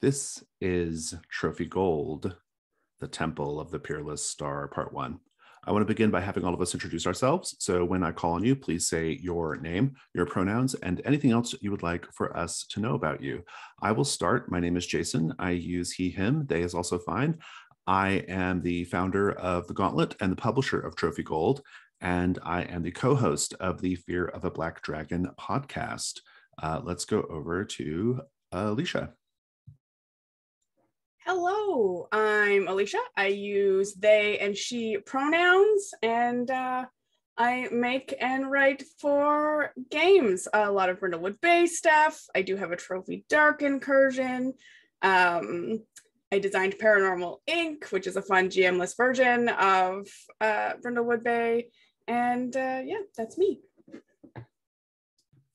This is Trophy Gold, the Temple of the Peerless Star, Part One. I want to begin by having all of us introduce ourselves. So when I call on you, please say your name, your pronouns, and anything else you would like for us to know about you. I will start. My name is Jason. I use he, him. They is also fine. I am the founder of The Gauntlet and the publisher of Trophy Gold, and I am the co host of the Fear of a Black Dragon podcast. Uh, let's go over to Alicia. Hello, I'm Alicia. I use they and she pronouns, and uh, I make and write for games. A lot of Brindlewood Bay stuff. I do have a Trophy Dark incursion. Um, I designed Paranormal Inc., which is a fun GM-less version of uh, Brindlewood Bay. And uh, yeah, that's me.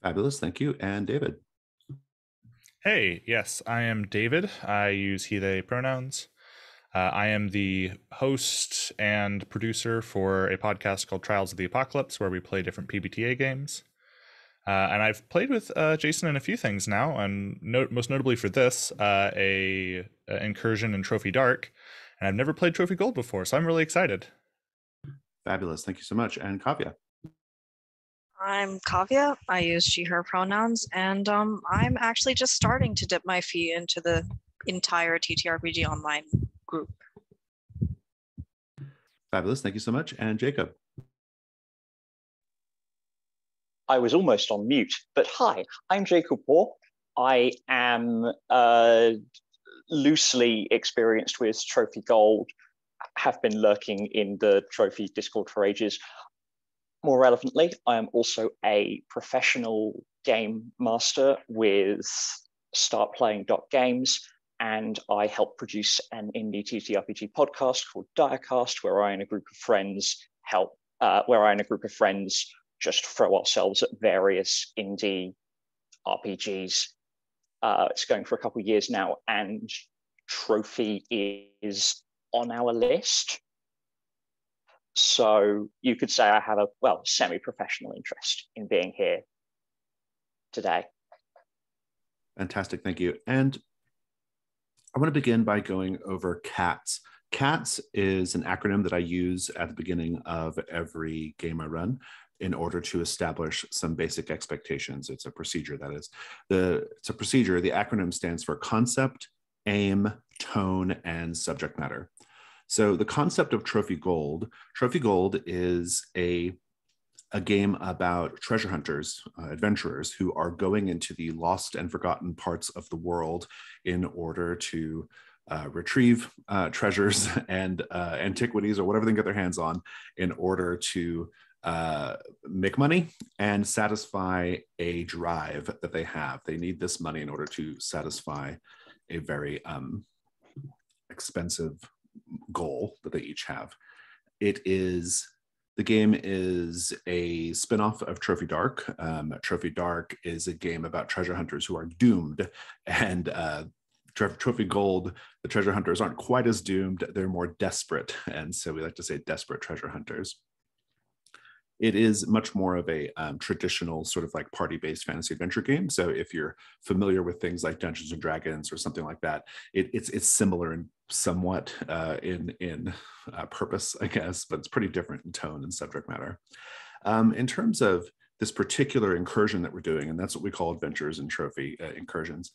Fabulous. Thank you. And David. Hey, yes, I am David. I use he, they pronouns. Uh, I am the host and producer for a podcast called Trials of the Apocalypse, where we play different PBTA games. Uh, and I've played with uh, Jason in a few things now, and no- most notably for this, uh, a, a, incursion in Trophy Dark. And I've never played Trophy Gold before, so I'm really excited. Fabulous. Thank you so much. And Kavya. I'm Kavya. I use she, her pronouns, and um, I'm actually just starting to dip my feet into the entire TTRPG online group. Fabulous. Thank you so much. And Jacob. I was almost on mute, but hi, I'm Jacob Waugh. I am uh, loosely experienced with Trophy Gold, have been lurking in the Trophy Discord for ages. More relevantly, I am also a professional game master with Start Playing Dot Games, and I help produce an indie TTRPG podcast called Diacast, where I and a group of friends help, uh, where I and a group of friends just throw ourselves at various indie RPGs. Uh, it's going for a couple of years now, and Trophy is on our list. So you could say I have a, well, semi professional interest in being here today. Fantastic. Thank you. And I want to begin by going over CATS. CATS is an acronym that I use at the beginning of every game I run in order to establish some basic expectations. It's a procedure that is. The it's a procedure. The acronym stands for concept, aim, tone, and subject matter. So the concept of Trophy Gold, Trophy Gold is a a game about treasure hunters, uh, adventurers who are going into the lost and forgotten parts of the world in order to uh, retrieve uh, treasures and uh, antiquities or whatever they can get their hands on in order to uh, make money and satisfy a drive that they have. They need this money in order to satisfy a very um, expensive goal that they each have. It is the game is a spin-off of Trophy Dark. Um, Trophy Dark is a game about treasure hunters who are doomed, and uh, Trophy Gold, the treasure hunters aren't quite as doomed; they're more desperate, and so we like to say desperate treasure hunters it is much more of a um, traditional sort of like party-based fantasy adventure game. So if you're familiar with things like Dungeons and Dragons or something like that, it, it's it's similar in somewhat uh, in in uh, purpose, I guess, but it's pretty different in tone and subject matter. Um, in terms of this particular incursion that we're doing, and that's what we call adventures and trophy uh, incursions.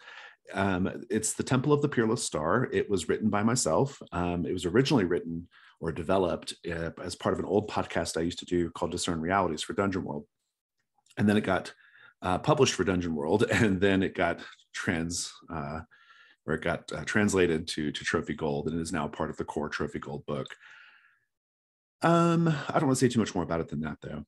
Um, it's the Temple of the Peerless Star. It was written by myself. Um, it was originally written or developed uh, as part of an old podcast I used to do called Discern Realities for Dungeon World. And then it got uh, published for Dungeon World, and then it got trans, uh, or it got uh, translated to to Trophy Gold, and it is now part of the core Trophy Gold book. Um, I don't want to say too much more about it than that, though.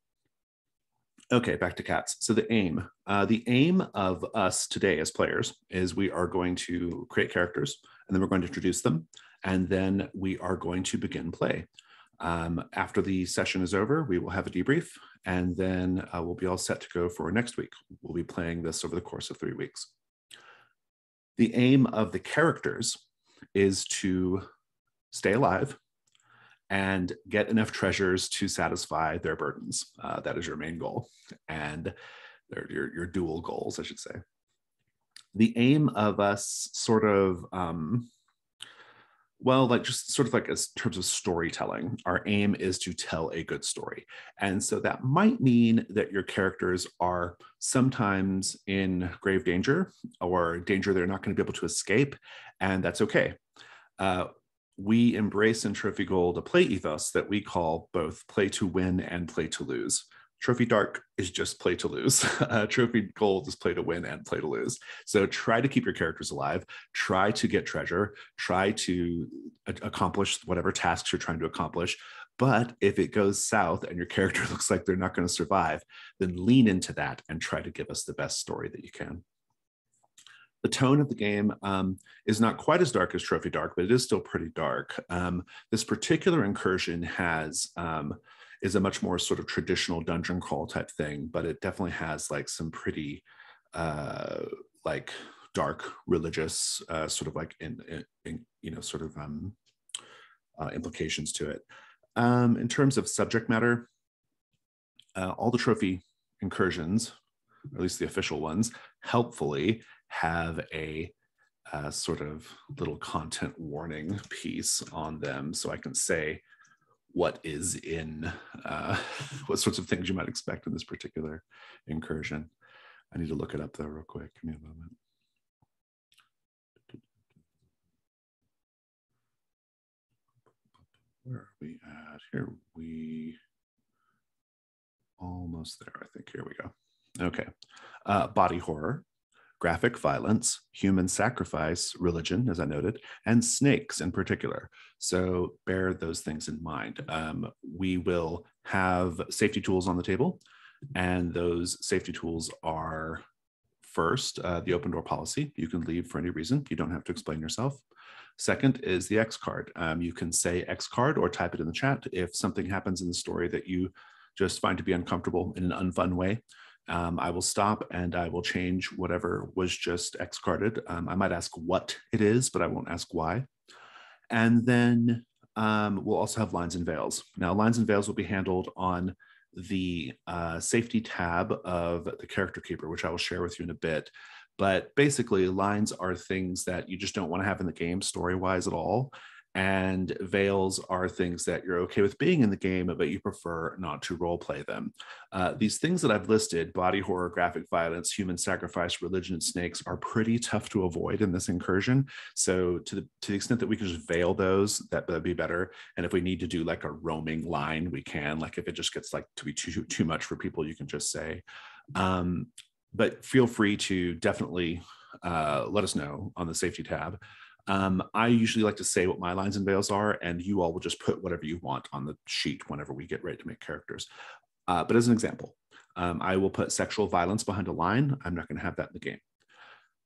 Okay, back to cats. So the aim, uh, the aim of us today as players is we are going to create characters, and then we're going to introduce them and then we are going to begin play. Um, after the session is over, we will have a debrief, and then uh, we'll be all set to go for next week. We'll be playing this over the course of three weeks. The aim of the characters is to stay alive and get enough treasures to satisfy their burdens. Uh, that is your main goal, and your, your dual goals, I should say. the aim of us sort of um, well like just sort of like as terms of storytelling our aim is to tell a good story. And so that might mean that your characters are sometimes in grave danger or danger they're not going to be able to escape and that's okay. Uh, we embrace in trophy gold a play ethos that we call both play to win and play to lose Trophy Dark is just play to lose. Uh, Trophy Gold is play to win and play to lose. So try to keep your characters alive. Try to get treasure. Try to a- accomplish whatever tasks you're trying to accomplish. But if it goes south and your character looks like they're not going to survive, then lean into that and try to give us the best story that you can. The tone of the game um, is not quite as dark as Trophy Dark, but it is still pretty dark. Um, this particular incursion has um, is a much more sort of traditional dungeon crawl type thing, but it definitely has like some pretty uh, like dark religious uh, sort of like in, in, in, you know sort of um, uh, implications to it. Um, in terms of subject matter, uh, all the trophy incursions, or at least the official ones, helpfully have a uh, sort of little content warning piece on them, so I can say what is in uh, what sorts of things you might expect in this particular incursion. I need to look it up though real quick. Give me a moment. Where are we at? Here we almost there, I think. Here we go. Okay. Uh, body horror graphic violence, human sacrifice, religion, as I noted, and snakes in particular. So bear those things in mind. Um, we will have safety tools on the table, and those safety tools are first uh, the open door policy. You can leave for any reason, you don't have to explain yourself. Second is the X card. Um, you can say X card or type it in the chat if something happens in the story that you just find to be uncomfortable in an unfun way um, I will stop and I will change whatever was just X carded. Um, I might ask what it is, but I won't ask why. And then um, we'll also have lines and veils. Now, lines and veils will be handled on the uh, safety tab of the character keeper, which I will share with you in a bit. But basically, lines are things that you just don't want to have in the game story wise at all and veils are things that you're okay with being in the game, but you prefer not to role play them. Uh, these things that I've listed body horror, graphic violence, human sacrifice, religion, and snakes are pretty tough to avoid in this incursion. So, to the, to the extent that we can just veil those, that that'd be better. And if we need to do like a roaming line, we can. Like if it just gets like to be too, too much for people, you can just say. Um, but feel free to definitely uh, let us know on the safety tab. Um, I usually like to say what my lines and veils are, and you all will just put whatever you want on the sheet whenever we get ready to make characters. Uh, but as an example, um, I will put sexual violence behind a line. I'm not going to have that in the game.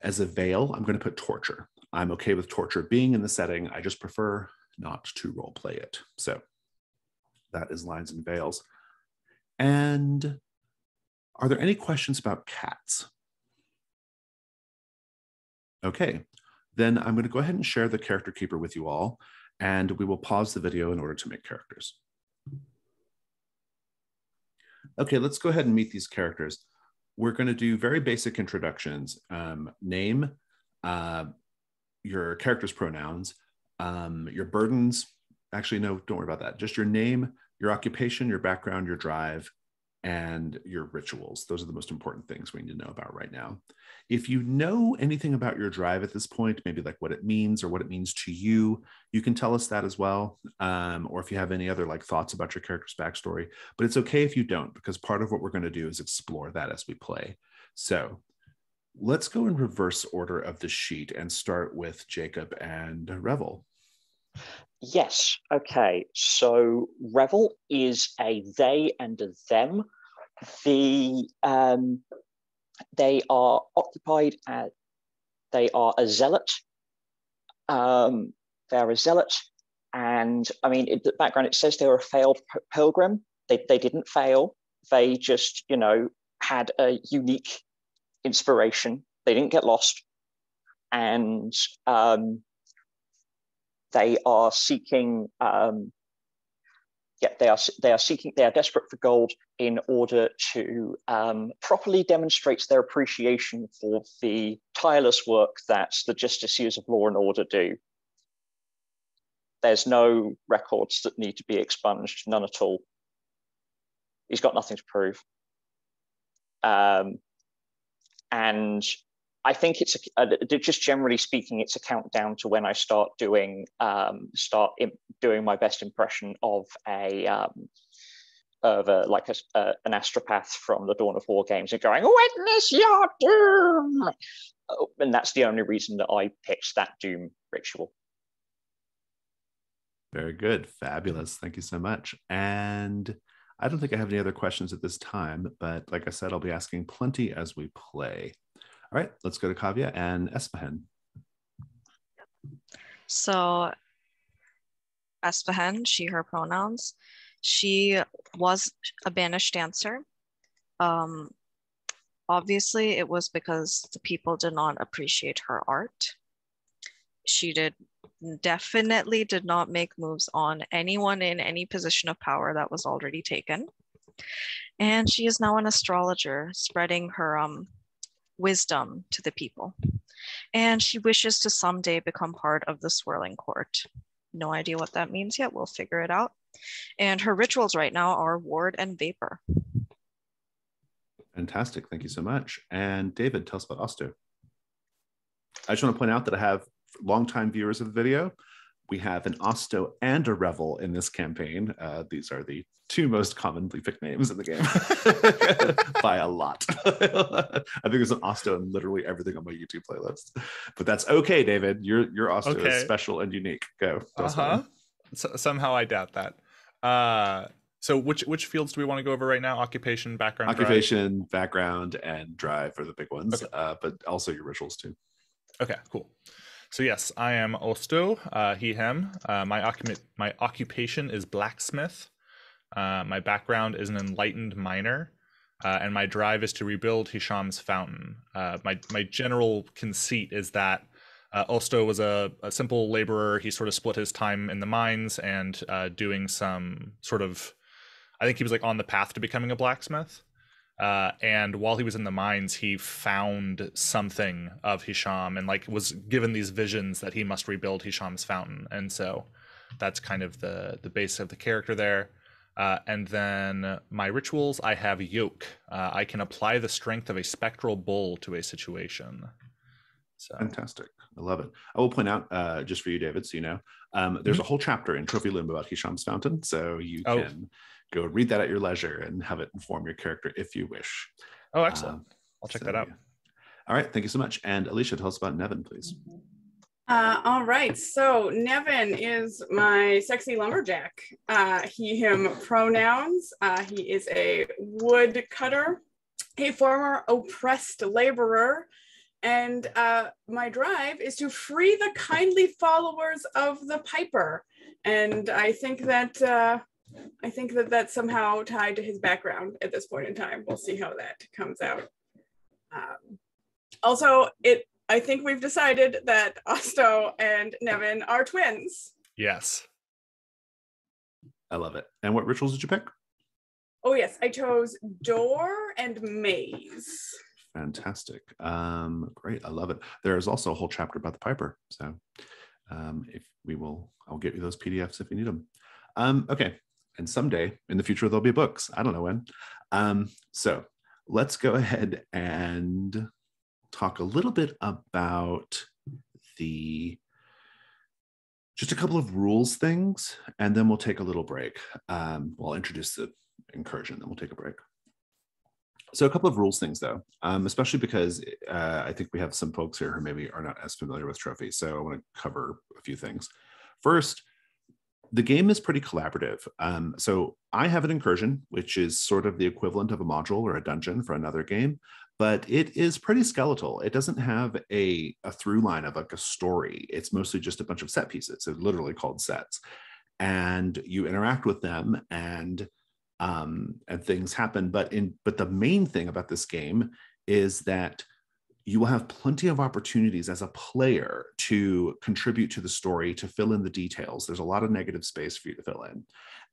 As a veil, I'm going to put torture. I'm okay with torture being in the setting. I just prefer not to role play it. So that is lines and veils. And are there any questions about cats? Okay, then I'm going to go ahead and share the character keeper with you all, and we will pause the video in order to make characters. Okay, let's go ahead and meet these characters. We're going to do very basic introductions. Um, name, uh, your character's pronouns, um, your burdens. Actually, no, don't worry about that. Just your name, your occupation, your background, your drive, and your rituals. Those are the most important things we need to know about right now. If you know anything about your drive at this point, maybe like what it means or what it means to you, you can tell us that as well. Um, or if you have any other like thoughts about your character's backstory, but it's okay if you don't, because part of what we're going to do is explore that as we play. So let's go in reverse order of the sheet and start with Jacob and Revel. Yes. Okay. So Revel is a they and a them. The um, they are occupied at. They are a zealot. Um, they are a zealot, and I mean, in the background it says they were a failed pilgrim. They they didn't fail. They just you know had a unique inspiration. They didn't get lost, and um, they are seeking um, yeah, they are they are seeking they are desperate for gold in order to um, properly demonstrate their appreciation for the tireless work that the justiciars of law and order do. There's no records that need to be expunged, none at all. He's got nothing to prove. Um, and I think it's a, just generally speaking, it's a countdown to when I start doing um, start doing my best impression of a um, of a, like a, a, an astropath from the Dawn of War games and going witness your doom, oh, and that's the only reason that I picked that doom ritual. Very good, fabulous. Thank you so much. And I don't think I have any other questions at this time, but like I said, I'll be asking plenty as we play. All right, let's go to Kavya and Esfahan. So, Esfahan, she, her pronouns. She was a banished dancer. Um, obviously, it was because the people did not appreciate her art. She did definitely did not make moves on anyone in any position of power that was already taken. And she is now an astrologer, spreading her um, wisdom to the people. And she wishes to someday become part of the swirling court. No idea what that means yet. We'll figure it out. And her rituals right now are ward and vapor. Fantastic. Thank you so much. And David, tell us about Osto. I just want to point out that I have longtime viewers of the video. We have an Osto and a Revel in this campaign. Uh, these are the two most commonly picked names in the game by a lot. I think there's an Osto in literally everything on my YouTube playlist. But that's okay, David. Your your Osto okay. is special and unique. Go. Uh huh. So, somehow I doubt that. Uh, so which which fields do we want to go over right now? Occupation, background, occupation, drive? background, and drive are the big ones. Okay. Uh, but also your rituals too. Okay, cool. So yes, I am Osto, uh, he, him. Uh, my, occup- my occupation is blacksmith. Uh, my background is an enlightened miner, uh, and my drive is to rebuild Hisham's fountain. Uh, my my general conceit is that uh, Osto was a, a, simple laborer. He sort of split his time in the mines and uh, doing some sort of, I think he was like on the path to becoming a blacksmith. Uh, and while he was in the mines, he found something of Hisham and like was given these visions that he must rebuild Hisham's fountain. And so that's kind of the the base of the character there. Uh, and then my rituals, I have yoke. Uh, I can apply the strength of a spectral bull to a situation. So. Fantastic. I love it. I will point out, uh, just for you, David, so you know, um, there's mm-hmm. a whole chapter in Trophy Limbo about Hisham's Fountain. So you oh. can go read that at your leisure and have it inform your character if you wish. Oh, excellent. Um, I'll check so, that out. Yeah. All right. Thank you so much. And Alicia, tell us about Nevin, please. Uh, all right. So Nevin is my sexy lumberjack. Uh, he, him pronouns. Uh, he is a woodcutter, a former oppressed laborer. And uh, my drive is to free the kindly followers of the Piper. And I think that uh, I think that that's somehow tied to his background at this point in time. We'll see how that comes out. Um, also, it I think we've decided that Osto and Nevin are twins. Yes. I love it. And what rituals did you pick? Oh yes, I chose door and maze. Fantastic. Um, great. I love it. There is also a whole chapter about the Piper. So um, if we will, I'll get you those PDFs if you need them. Um, okay and someday in the future there'll be books. I don't know when. Um, so let's go ahead and talk a little bit about the just a couple of rules things, and then we'll take a little break. Um, we'll introduce the incursion, then we'll take a break. So a couple of rules things though, um, especially because uh, I think we have some folks here who maybe are not as familiar with Trophy. So I want to cover a few things. First, the game is pretty collaborative. Um, so I have an incursion, which is sort of the equivalent of a module or a dungeon for another game, but it is pretty skeletal. It doesn't have a, a through line of like a story. It's mostly just a bunch of set pieces. It's literally called sets. And you interact with them and um, and things happen. But in but the main thing about this game is that you will have plenty of opportunities as a player to contribute to the story, to fill in the details. There's a lot of negative space for you to fill in.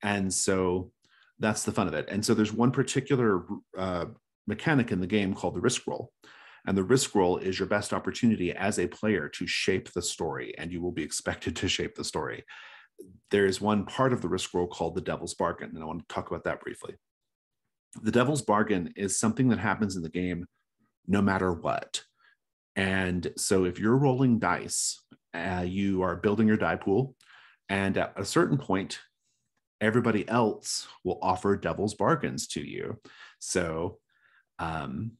And so that's the fun of it. And so there's one particular uh, mechanic in the game called the risk roll. And the risk roll is your best opportunity as a player to shape the story, and you will be expected to shape the story. There is one part of the risk roll called the devil's bargain, and I want to talk about that briefly. The devil's bargain is something that happens in the game no matter what. And so if you're rolling dice, uh, you are building your die pool, and at a certain point, everybody else will offer devil's bargains to you. So um,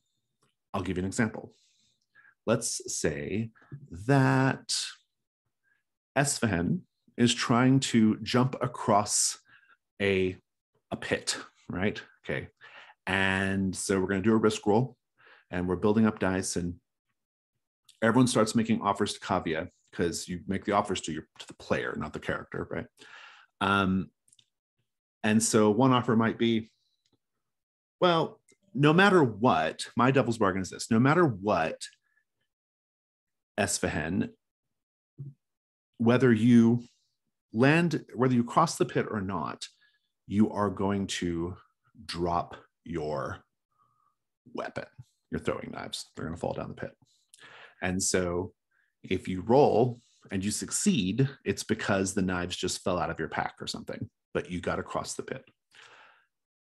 I'll give you an example. Let's say that Esfahan is trying to jump across a, a pit, right? Okay. And so we're going to do a risk roll and we're building up dice and everyone starts making offers to Kavya because you make the offers to your to the player, not the character, right? Um, and so one offer might be, well, no matter what, my devil's bargain is this: no matter what, Esfahan, whether you land, whether you cross the pit or not, you are going to drop your weapon your throwing knives. They're going to fall down the pit. And so if you roll and you succeed, it's because the knives just fell out of your pack or something, but you got across the pit.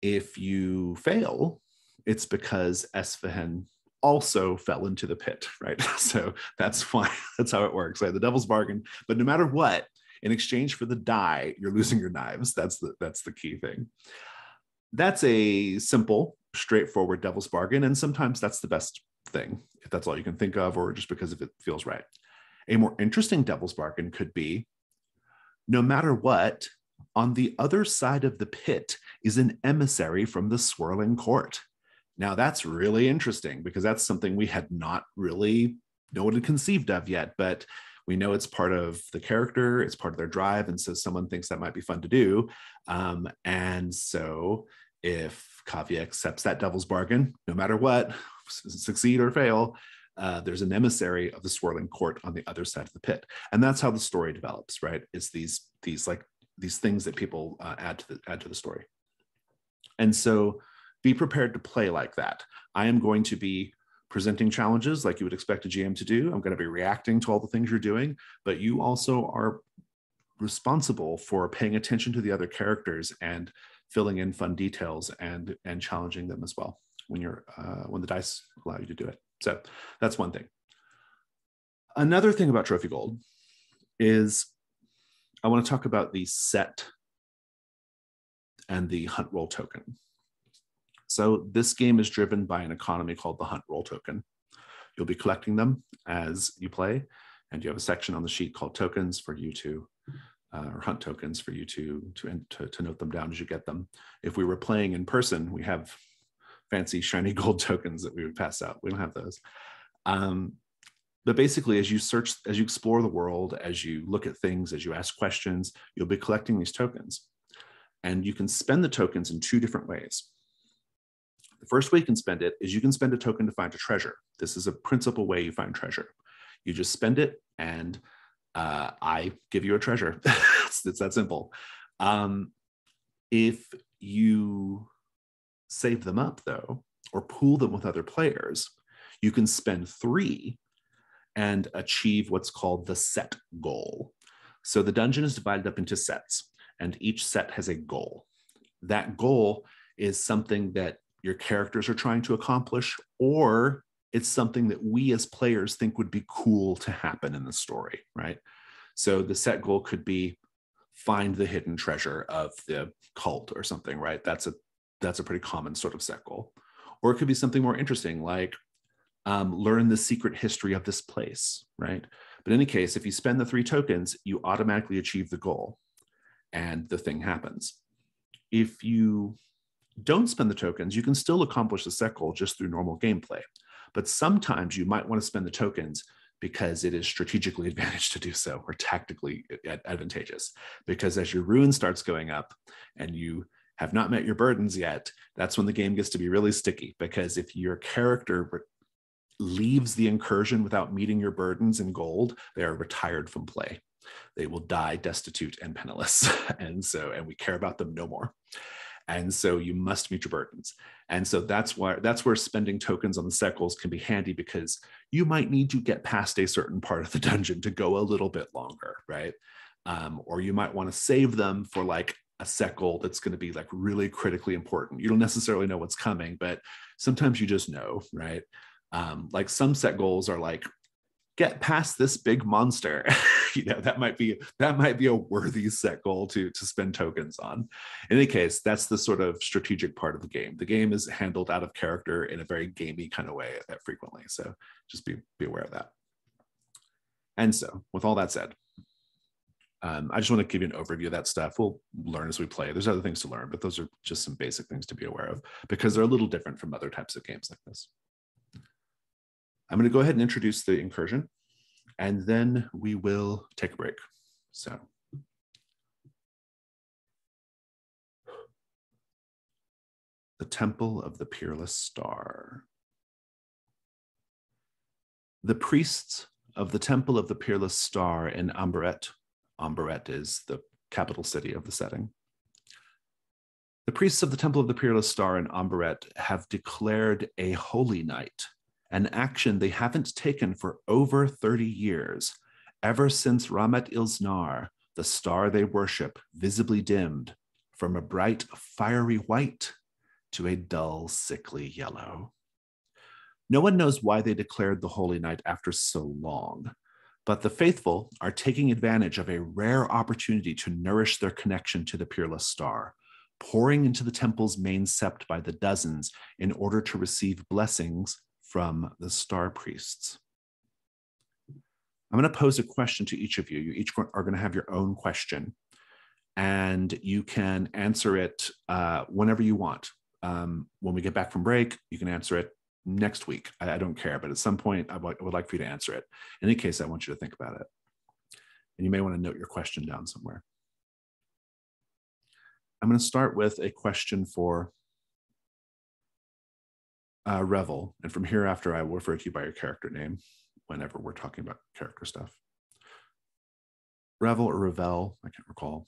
If you fail, it's because Esfahan also fell into the pit, right? So that's why that's how it works. Right? The devil's bargain. But no matter what, in exchange for the die, you're losing your knives. That's the that's the key thing. That's a simple straightforward devil's bargain. And sometimes that's the best thing, if that's all you can think of, or just because if it feels right. A more interesting devil's bargain could be no matter what, on the other side of the pit is an emissary from the swirling court. Now, that's really interesting because that's something we had not really no one had conceived of yet, but we know it's part of the character, it's part of their drive. And so someone thinks that might be fun to do. Um, and so if Kavya accepts that devil's bargain, no matter what, succeed or fail, uh, there's an emissary of the swirling court on the other side of the pit, and that's how the story develops. Right? It's these these like these things that people uh, add to the add to the story, and so be prepared to play like that. I am going to be presenting challenges like you would expect a GM to do. I'm going to be reacting to all the things you're doing, but you also are responsible for paying attention to the other characters and filling in fun details and and challenging them as well when you're uh, when the dice allow you to do it. So that's one thing. Another thing about Trophy Gold is I want to talk about the set and the hunt roll token. So this game is driven by an economy called the hunt roll token. You'll be collecting them as you play, and you have a section on the sheet called tokens for you to uh, or hunt tokens for you to, to, to, to note them down as you get them. If we were playing in person, we have fancy shiny gold tokens that we would pass out. We don't have those. Um, but basically, as you search, as you explore the world, as you look at things, as you ask questions, you'll be collecting these tokens. And you can spend the tokens in two different ways. The first way you can spend it is you can spend a token to find a treasure. This is a principal way you find treasure. You just spend it and uh, I give you a treasure. it's, it's, that simple. Um, if you save them up, though, or pool them with other players, you can spend three and achieve what's called the set goal. So the dungeon is divided up into sets, and each set has a goal. That goal is something that your characters are trying to accomplish, or it's something that we as players think would be cool to happen in the story, right? So the set goal could be find the hidden treasure of the cult or something, right? That's a that's a pretty common sort of set goal. Or it could be something more interesting like um, learn the secret history of this place, right? But in any case, if you spend the three tokens, you automatically achieve the goal and the thing happens. If you don't spend the tokens, you can still accomplish the set goal just through normal gameplay. But sometimes you might want to spend the tokens because it is strategically advantaged to do so or tactically advantageous. Because as your ruin starts going up and you have not met your burdens yet, that's when the game gets to be really sticky. Because if your character leaves the incursion without meeting your burdens in gold, they are retired from play. They will die destitute and penniless. and so, and we care about them no more. And so you must meet your burdens. And so that's why that's where spending tokens on the set goals can be handy because you might need to get past a certain part of the dungeon to go a little bit longer, right? Um, or you might want to save them for like a set goal that's going to be like really critically important. You don't necessarily know what's coming, but sometimes you just know, right? Um, like some set goals are like get past this big monster you know that might be that might be a worthy set goal to to spend tokens on in any case that's the sort of strategic part of the game the game is handled out of character in a very gamey kind of way frequently so just be be aware of that and so with all that said um, I just want to give you an overview of that stuff. We'll learn as we play. There's other things to learn, but those are just some basic things to be aware of because they're a little different from other types of games like this. I'm going to go ahead and introduce the incursion, and then we will take a break. So. The Temple of the Peerless Star. The priests of the Temple of the Peerless Star in Amberet, Amberet is the capital city of the setting. The priests of the Temple of the Peerless Star in Amberet have declared a holy night an action they haven't taken for over 30 years, ever since Rahmet ils Nar, the star they worship, visibly dimmed from a bright, fiery white to a dull, sickly yellow. No one knows why they declared the holy night after so long, but the faithful are taking advantage of a rare opportunity to nourish their connection to the peerless star, pouring into the temple's main sept by the dozens in order to receive blessings from the star priests. I'm going to pose a question to each of you. You each are going to have your own question, and you can answer it uh, whenever you want. Um, when we get back from break, you can answer it next week. I, I don't care, but at some point, I, would like for you to answer it. In any case, I want you to think about it. And you may want to note your question down somewhere. I'm going to start with a question for uh, Revel, and from hereafter I will refer to you by your character name whenever we're talking about character stuff. Revel or Revel, I can't recall.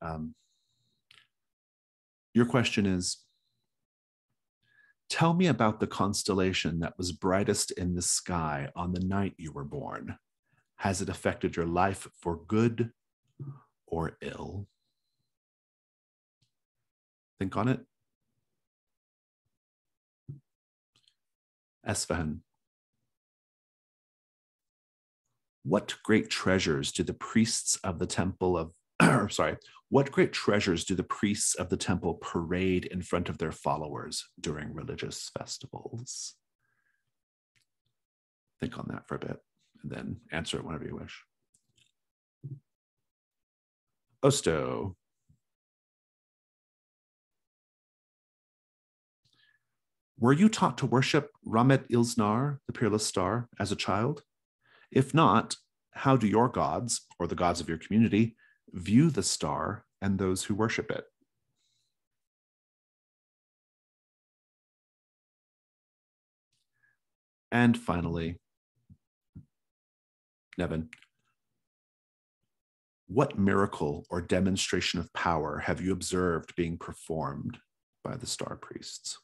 Um, your question is Tell me about the constellation that was brightest in the sky on the night you were born. Has it affected your life for good or ill? Think on it. Esfahan. What great treasures do the priests of the temple of, or sorry, what great treasures do the priests of the temple parade in front of their followers during religious festivals? Think on that for a bit and then answer it whenever you wish. Osto, Were you taught to worship Rahmet ils Nar, the peerless star, as a child? If not, how do your gods, or the gods of your community, view the star and those who worship it? And finally, Nevin, what miracle or demonstration of power have you observed being performed by the star priests?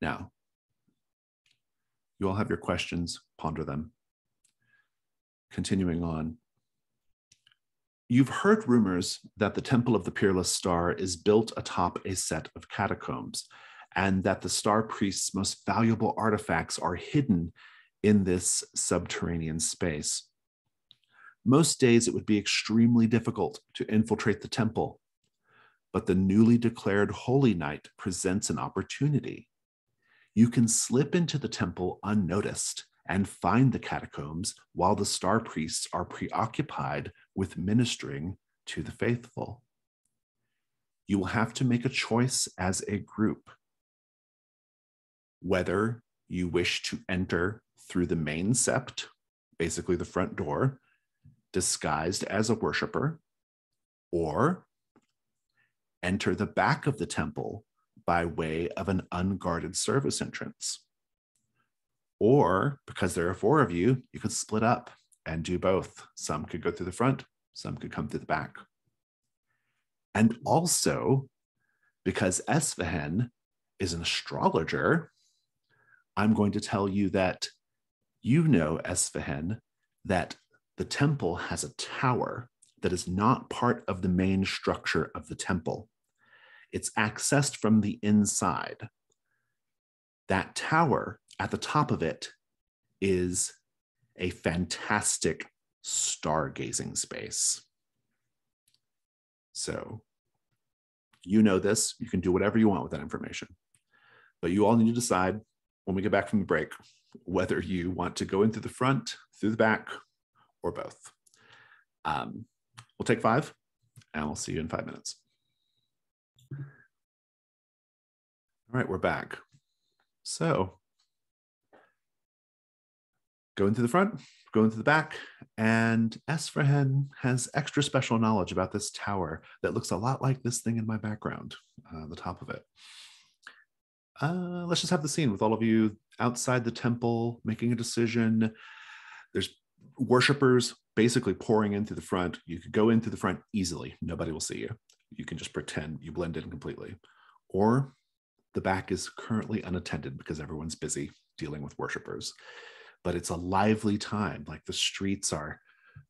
Now, you all have your questions, ponder them. Continuing on. You've heard rumors that the Temple of the Peerless Star is built atop a set of catacombs, and that the Star Priest's most valuable artifacts are hidden in this subterranean space. Most days it would be extremely difficult to infiltrate the temple, but the newly declared Holy Night presents an opportunity you can slip into the temple unnoticed and find the catacombs while the star priests are preoccupied with ministering to the faithful. You will have to make a choice as a group whether you wish to enter through the main sept, basically the front door, disguised as a worshiper, or enter the back of the temple by way of an unguarded service entrance. Or because there are four of you, you could split up and do both. Some could go through the front, some could come through the back. And also, because Esfahan is an astrologer, I'm going to tell you that you know, Esfahan, that the temple has a tower that is not part of the main structure of the temple. It's accessed from the inside. That tower at the top of it is a fantastic stargazing space. So you know this, you can do whatever you want with that information. But you all need to decide when we get back from the break whether you want to go in through the front, through the back, or both. Um, we'll take five, and we'll see you in five minutes. All right, we're back. So, going into the front, going into the back, and Esfahan has extra special knowledge about this tower that looks a lot like this thing in my background, uh, the top of it. Uh, let's just have the scene with all of you outside the temple making a decision. There's worshippers basically pouring in through the front. You could go in through the front easily. Nobody will see you. You can just pretend you blend in completely. Or the back is currently unattended because everyone's busy dealing with worshippers. But it's a lively time. Like the streets are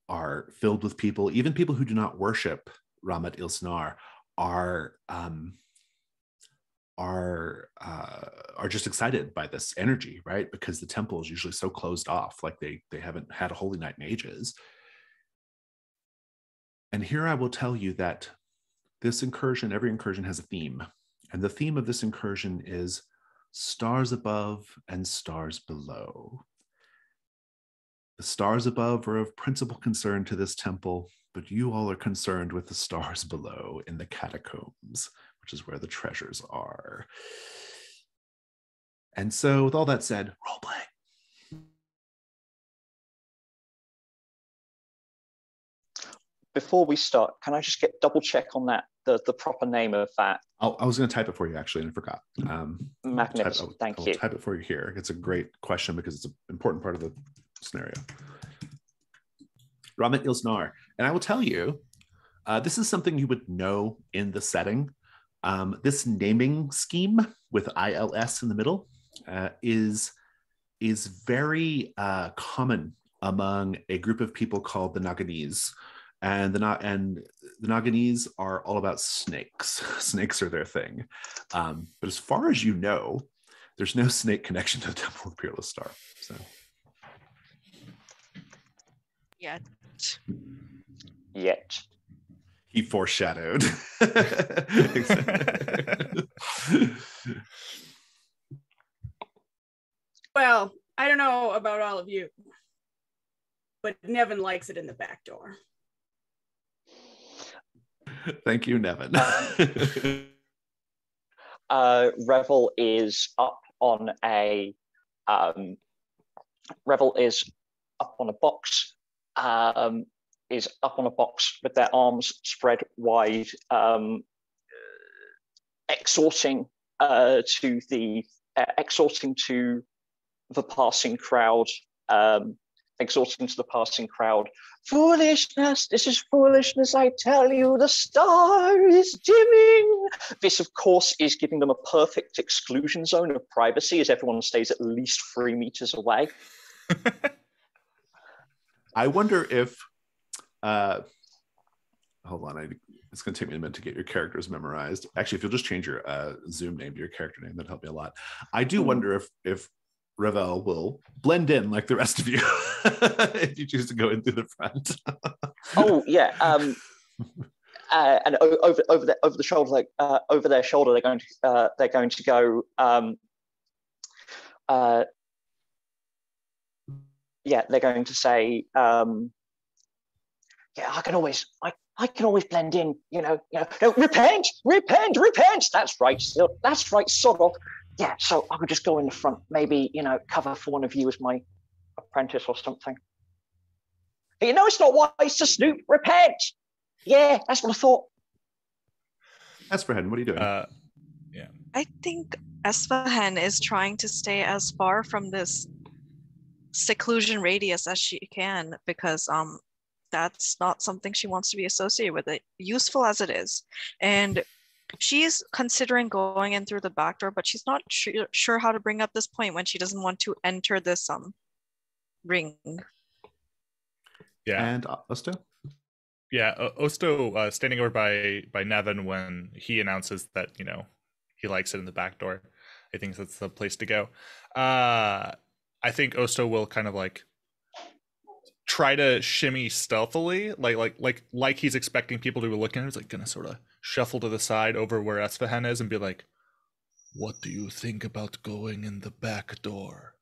are filled with people. Even people who do not worship Rahmet ils Nar are um, are uh, are just excited by this energy, right? Because the temple is usually so closed off, like they they haven't had a holy night in ages. And here I will tell you that this incursion, every incursion has a theme, and the theme of this incursion is stars above and stars below. The stars above are of principal concern to this temple, but you all are concerned with the stars below in the catacombs which is where the treasures are. And so, with all that said, role play. Before we start, can I just get double check on that the, the proper name of that? I'll, i was going to type it for you actually, and I forgot. Um, Magnificent. Type, Thank I'll you. Type it for you here. It's a great question because it's an important part of the scenario. Rahmet ils Nar, and I will tell you, uh, this is something you would know in the setting, um, this naming scheme with ILS in the middle uh, is, is very uh, common among a group of people called the Naganese. And the, and the Naganese are all about snakes. snakes are their thing. Um, but as far as you know, there's no snake connection to the Temple of the Peerless Star. So. Yet. Yet he foreshadowed. well, I don't know about all of you, but Nevin likes it in the back door. Thank you, Nevin. uh, Revel is up on a um, Revel is up on a box um, is up on a box with their arms spread wide, um, exhorting uh, to the uh, exhorting to the passing crowd, um, exhorting to the passing crowd. Foolishness! This is foolishness! I tell you, the star is dimming. This, of course, is giving them a perfect exclusion zone of privacy, as everyone stays at least three meters away. I wonder if uh, hold on, I, it's going to take me a minute to get your characters memorized. Actually, if you'll just change your uh, Zoom name to your character name, that'd help me a lot. I do mm-hmm. wonder if if Revel will blend in like the rest of you if you choose to go in through the front. oh yeah. Um, uh, and over over the over the shoulder, like uh, over their shoulder, they're going to uh, they're going to go. Um, uh, yeah, they're going to say, um, yeah, I can always, I, I can always blend in, you know, you know, no, repent, repent, repent. That's right, that's right, sort of. Yeah, so I could just go in the front, maybe, you know, cover for one of you as my apprentice or something. But you know, it's not wise to snoop. Repent. Yeah, that's what I thought. Esfahan, what are you doing? Uh, I think Esfahan is trying to stay as far from this seclusion radius as she can because um that's not something she wants to be associated with it useful as it is and she's considering going in through the back door but she's not sure, sure how to bring up this point when she doesn't want to enter this um ring yeah. and uh, Osto? Yeah, O- Osto uh, standing over by by Nevin when he announces that you know he likes it in the back door. I think that's the place to go. Uh, I think Osto will kind of like try to shimmy stealthily, like like like like he's expecting people to be looking. He's like gonna sort of shuffle to the side over where Esfahan is and be like, "What do you think about going in the back door?"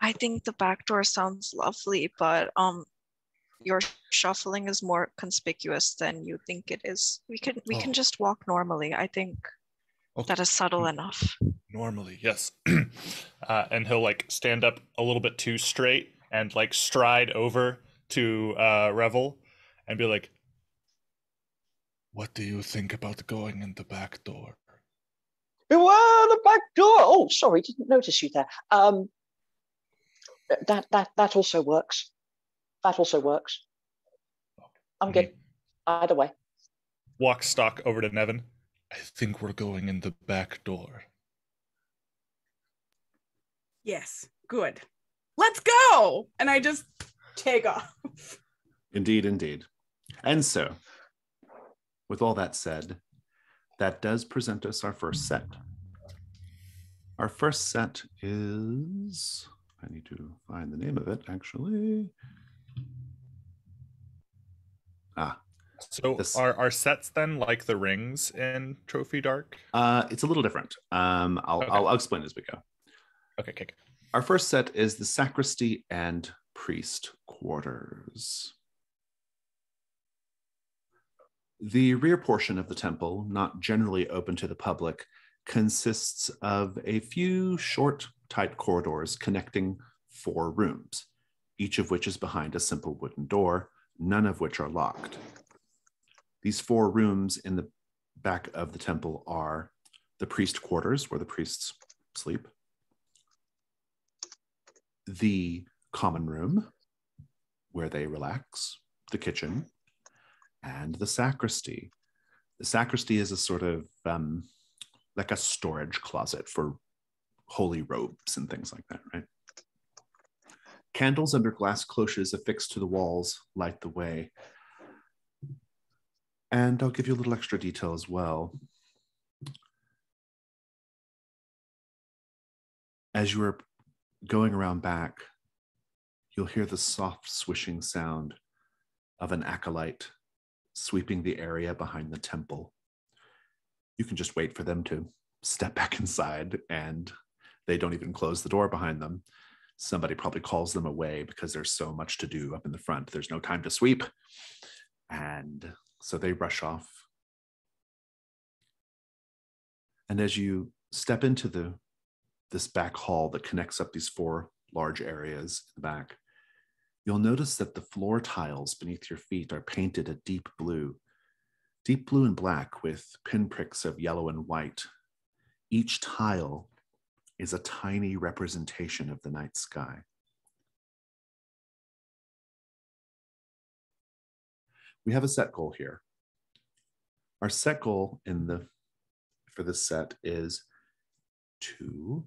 i think the back door sounds lovely but um your shuffling is more conspicuous than you think it is we can we Oh. can just walk normally i think Okay. that is subtle enough normally yes uh, and he'll like stand up a little bit too straight and like stride over to uh revel and be like what do you think about going in the back door Beware the back door. Oh, sorry, didn't notice you there. Um, that that that also works. That also works. I'm good. Either way. walk stock over to nevin i think we're going in the back door Yes, good. Let's go. And I just take off. Indeed, indeed. And so, with all that said, that does present us our first set. Our first set is. I need to find the name of it actually. Ah, so This- are our sets then like the rings in trophy dark uh, it's a little different. Um, I'll, Okay. I'll, I'll explain as we go. okay okay Our first set is the sacristy and priest quarters. The rear portion of the temple, not generally open to the public, consists of a few short, tight corridors connecting four rooms, each of which is behind a simple wooden door, none of which are locked. These four rooms in the back of the temple are the priest quarters, where the priests sleep, the common room where they relax, the kitchen, and the sacristy. The sacristy is a sort of um, like a storage closet for holy robes and things like that, right? Candles under glass cloches affixed to the walls light the way. And I'll give you a little extra detail as well. As you are going around back, you'll hear the soft swishing sound of an acolyte sweeping the area behind the temple. You can just wait for them to step back inside, and they don't even close the door behind them. Somebody probably calls them away because there's so much to do up in the front. There's no time to sweep. And so they rush off. And as you step into the this back hall that connects up these four large areas in the back, you'll notice that the floor tiles beneath your feet are painted a deep blue, deep blue and black with pinpricks of yellow and white. Each tile is a tiny representation of the night sky. We have a set goal here. Our set goal in the for this set is to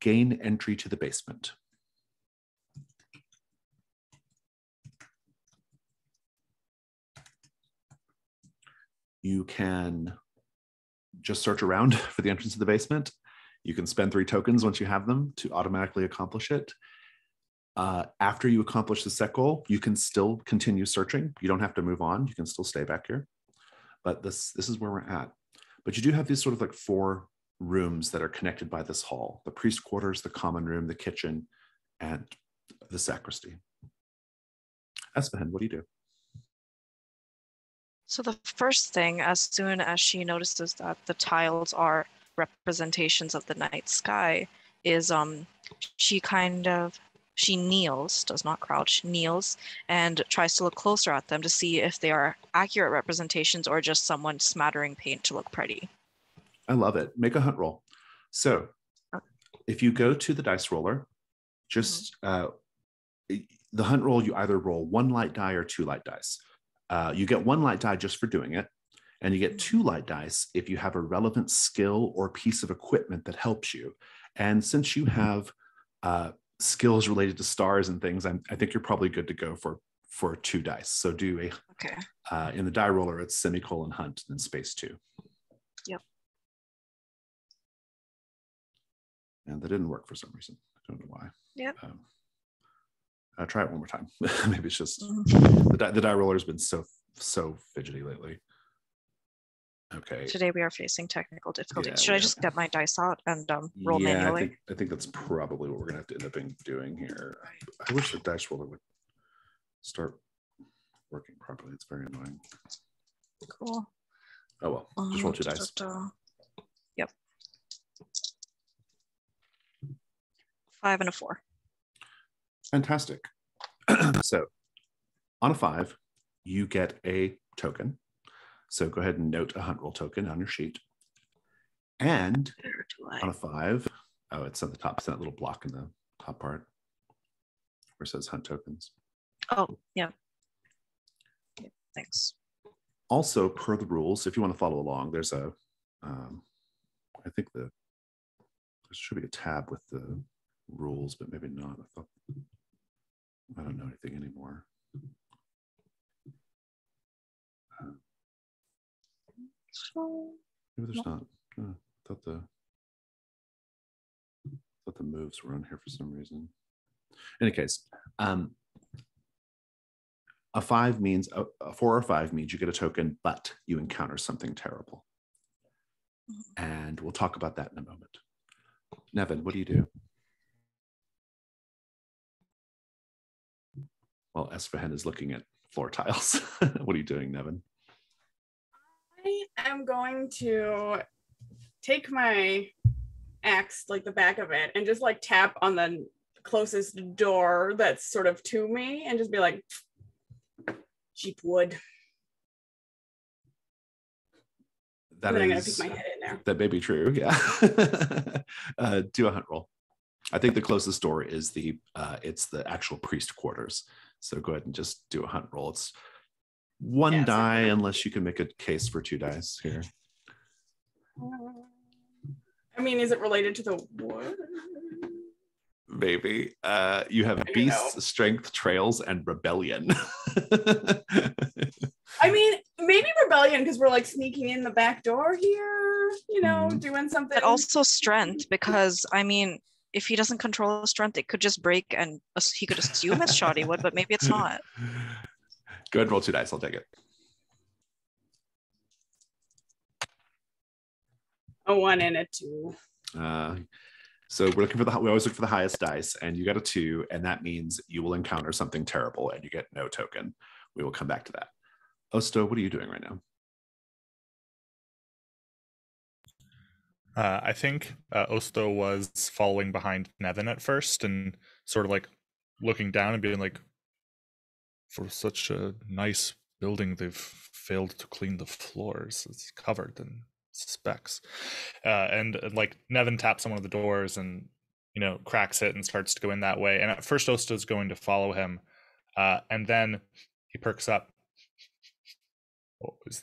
gain entry to the basement. You can just search around for the entrance to the basement. You can spend three tokens once you have them to automatically accomplish it. Uh, after you accomplish the set goal, you can still continue searching. You don't have to move on. You can still stay back here. But this this is where we're at. But you do have these sort of like four rooms that are connected by this hall: the priest quarters, the common room, the kitchen, and the sacristy. Esfahan, what do you do? So the first thing, as soon as she notices that the tiles are representations of the night sky, is um she kind of she kneels, does not crouch, kneels, and tries to look closer at them to see if they are accurate representations or just someone smattering paint to look pretty. I love it. Make a hunt roll. So if you go to the dice roller, just uh, the hunt roll, you either roll one light die or two light dice. Uh, you get one light die just for doing it, and you get two light dice if you have a relevant skill or piece of equipment that helps you. And since you have uh, skills related to stars and things, I'm, I think you're probably good to go for for two dice. So do a Okay. uh, in the die roller, it's semicolon hunt and space two. Yep. And that didn't work for some reason. I don't know why. Yep. Um, I'll try it one more time. Maybe it's just Mhm. the die, the die roller has been so so fidgety lately. Okay. Today we are facing technical difficulties. Yeah, Should I just get my dice out and um, roll yeah, I manually? think, I think that's probably what we're gonna have to end up in doing here. I wish the dice roller would start working properly. It's very annoying. Cool. Oh well, just roll two Um, dice. da-da-da. Yep. Five and a four. Fantastic. so on a five, you get a token. So go ahead and note a hunt roll token on your sheet. And on a five, oh, it's at the top. It's that little block in the top part where it says hunt tokens. Oh, yeah. Yeah, Thanks. Also, per the rules, if you want to follow along, there's a, um, I think the, there should be a tab with the rules, but maybe not. I thought, I don't know anything anymore. So, Maybe there's No. not. Uh, I thought the I thought the moves were on here for some reason. In any case, um, a five means a, a four or five means you get a token, but you encounter something terrible. And we'll talk about that in a moment. Nevin, what do you do? Well, Esfahan is looking at floor tiles. what are you doing, Nevin? I am going to take my axe, like the back of it, and just like tap on the closest door that's sort of to me and just be like, cheap wood. That and then I'm gonna my head in there. That may be true. Yeah. uh, do a hunt roll. I think the closest door is the uh, it's the actual priest quarters. So go ahead and just do a hunt roll. It's one Yeah, so- die unless you can make a case for two dice here. I mean, is it related to the wood? Maybe uh, you have don't beast know. strength, trails, and rebellion. I mean, maybe rebellion because we're like sneaking in the back door here, you know, Mhm. doing something. but also strength, because I mean, if he doesn't control the strength, it could just break and he could assume it's shoddy wood, but maybe it's not. Go ahead and roll two dice. I'll take it. a one and a two. Uh, so we're looking for the we always look for the highest dice, and you got a two, and that means you will encounter something terrible, and you get no token. We will come back to that. Osto, what are you doing right now? Uh, I think uh, Osto was following behind Nevin at first and sort of like looking down and being like, for such a nice building, they've failed to clean the floors. It's covered in specks. Uh, and, and like Nevin taps on one of the doors and, you know, cracks it and starts to go in that way. And at first, Osto's going to follow him. Uh, and then he perks up. Oh, is,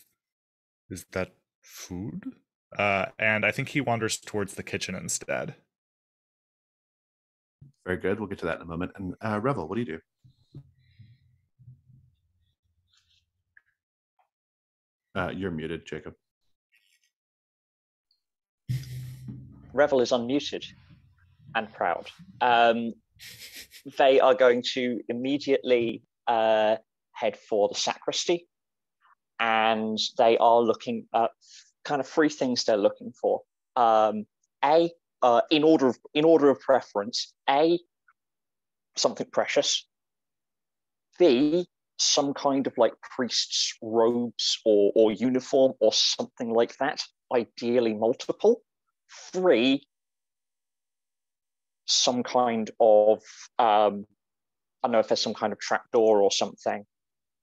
is that food? Uh, and I think he wanders towards the kitchen instead. Very good. We'll get to that in a moment. And uh, Revel, what do you do? Uh, you're muted, Jacob. Revel is unmuted and proud. Um, they are going to immediately uh, head for the sacristy, and they are looking at kind of three things they're looking for. Um, a, uh, in order of in order of preference, a something precious. B, some kind of like priest's robes or or uniform or something like that. Ideally, multiple three some kind of um, I don't know if there's some kind of trapdoor or something,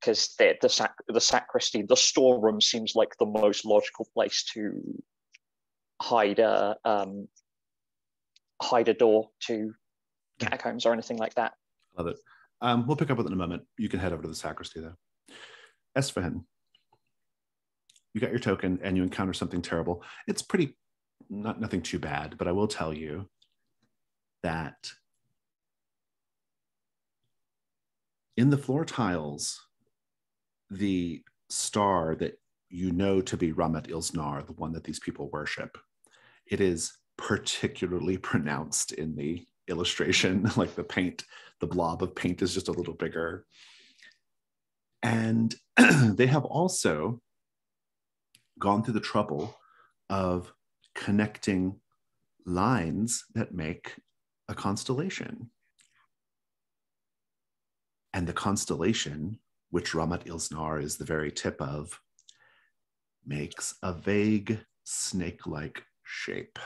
because the the, sac- the sacristy, the storeroom seems like the most logical place to hide a um, hide a door to catacombs or anything like that. Love it. Um, we'll pick up with it in a moment. You can head over to the sacristy though. Esfahan, you got your token and you encounter something terrible. It's pretty, not nothing too bad, but I will tell you that in the floor tiles, the star that you know to be Rahmet ils Nar, the one that these people worship, it is particularly pronounced in the illustration. like the paint, the blob of paint is just a little bigger. And they have also gone through the trouble of connecting lines that make a constellation. And the constellation, which Rahmet ils Nar is the very tip of, makes a vague snake like shape.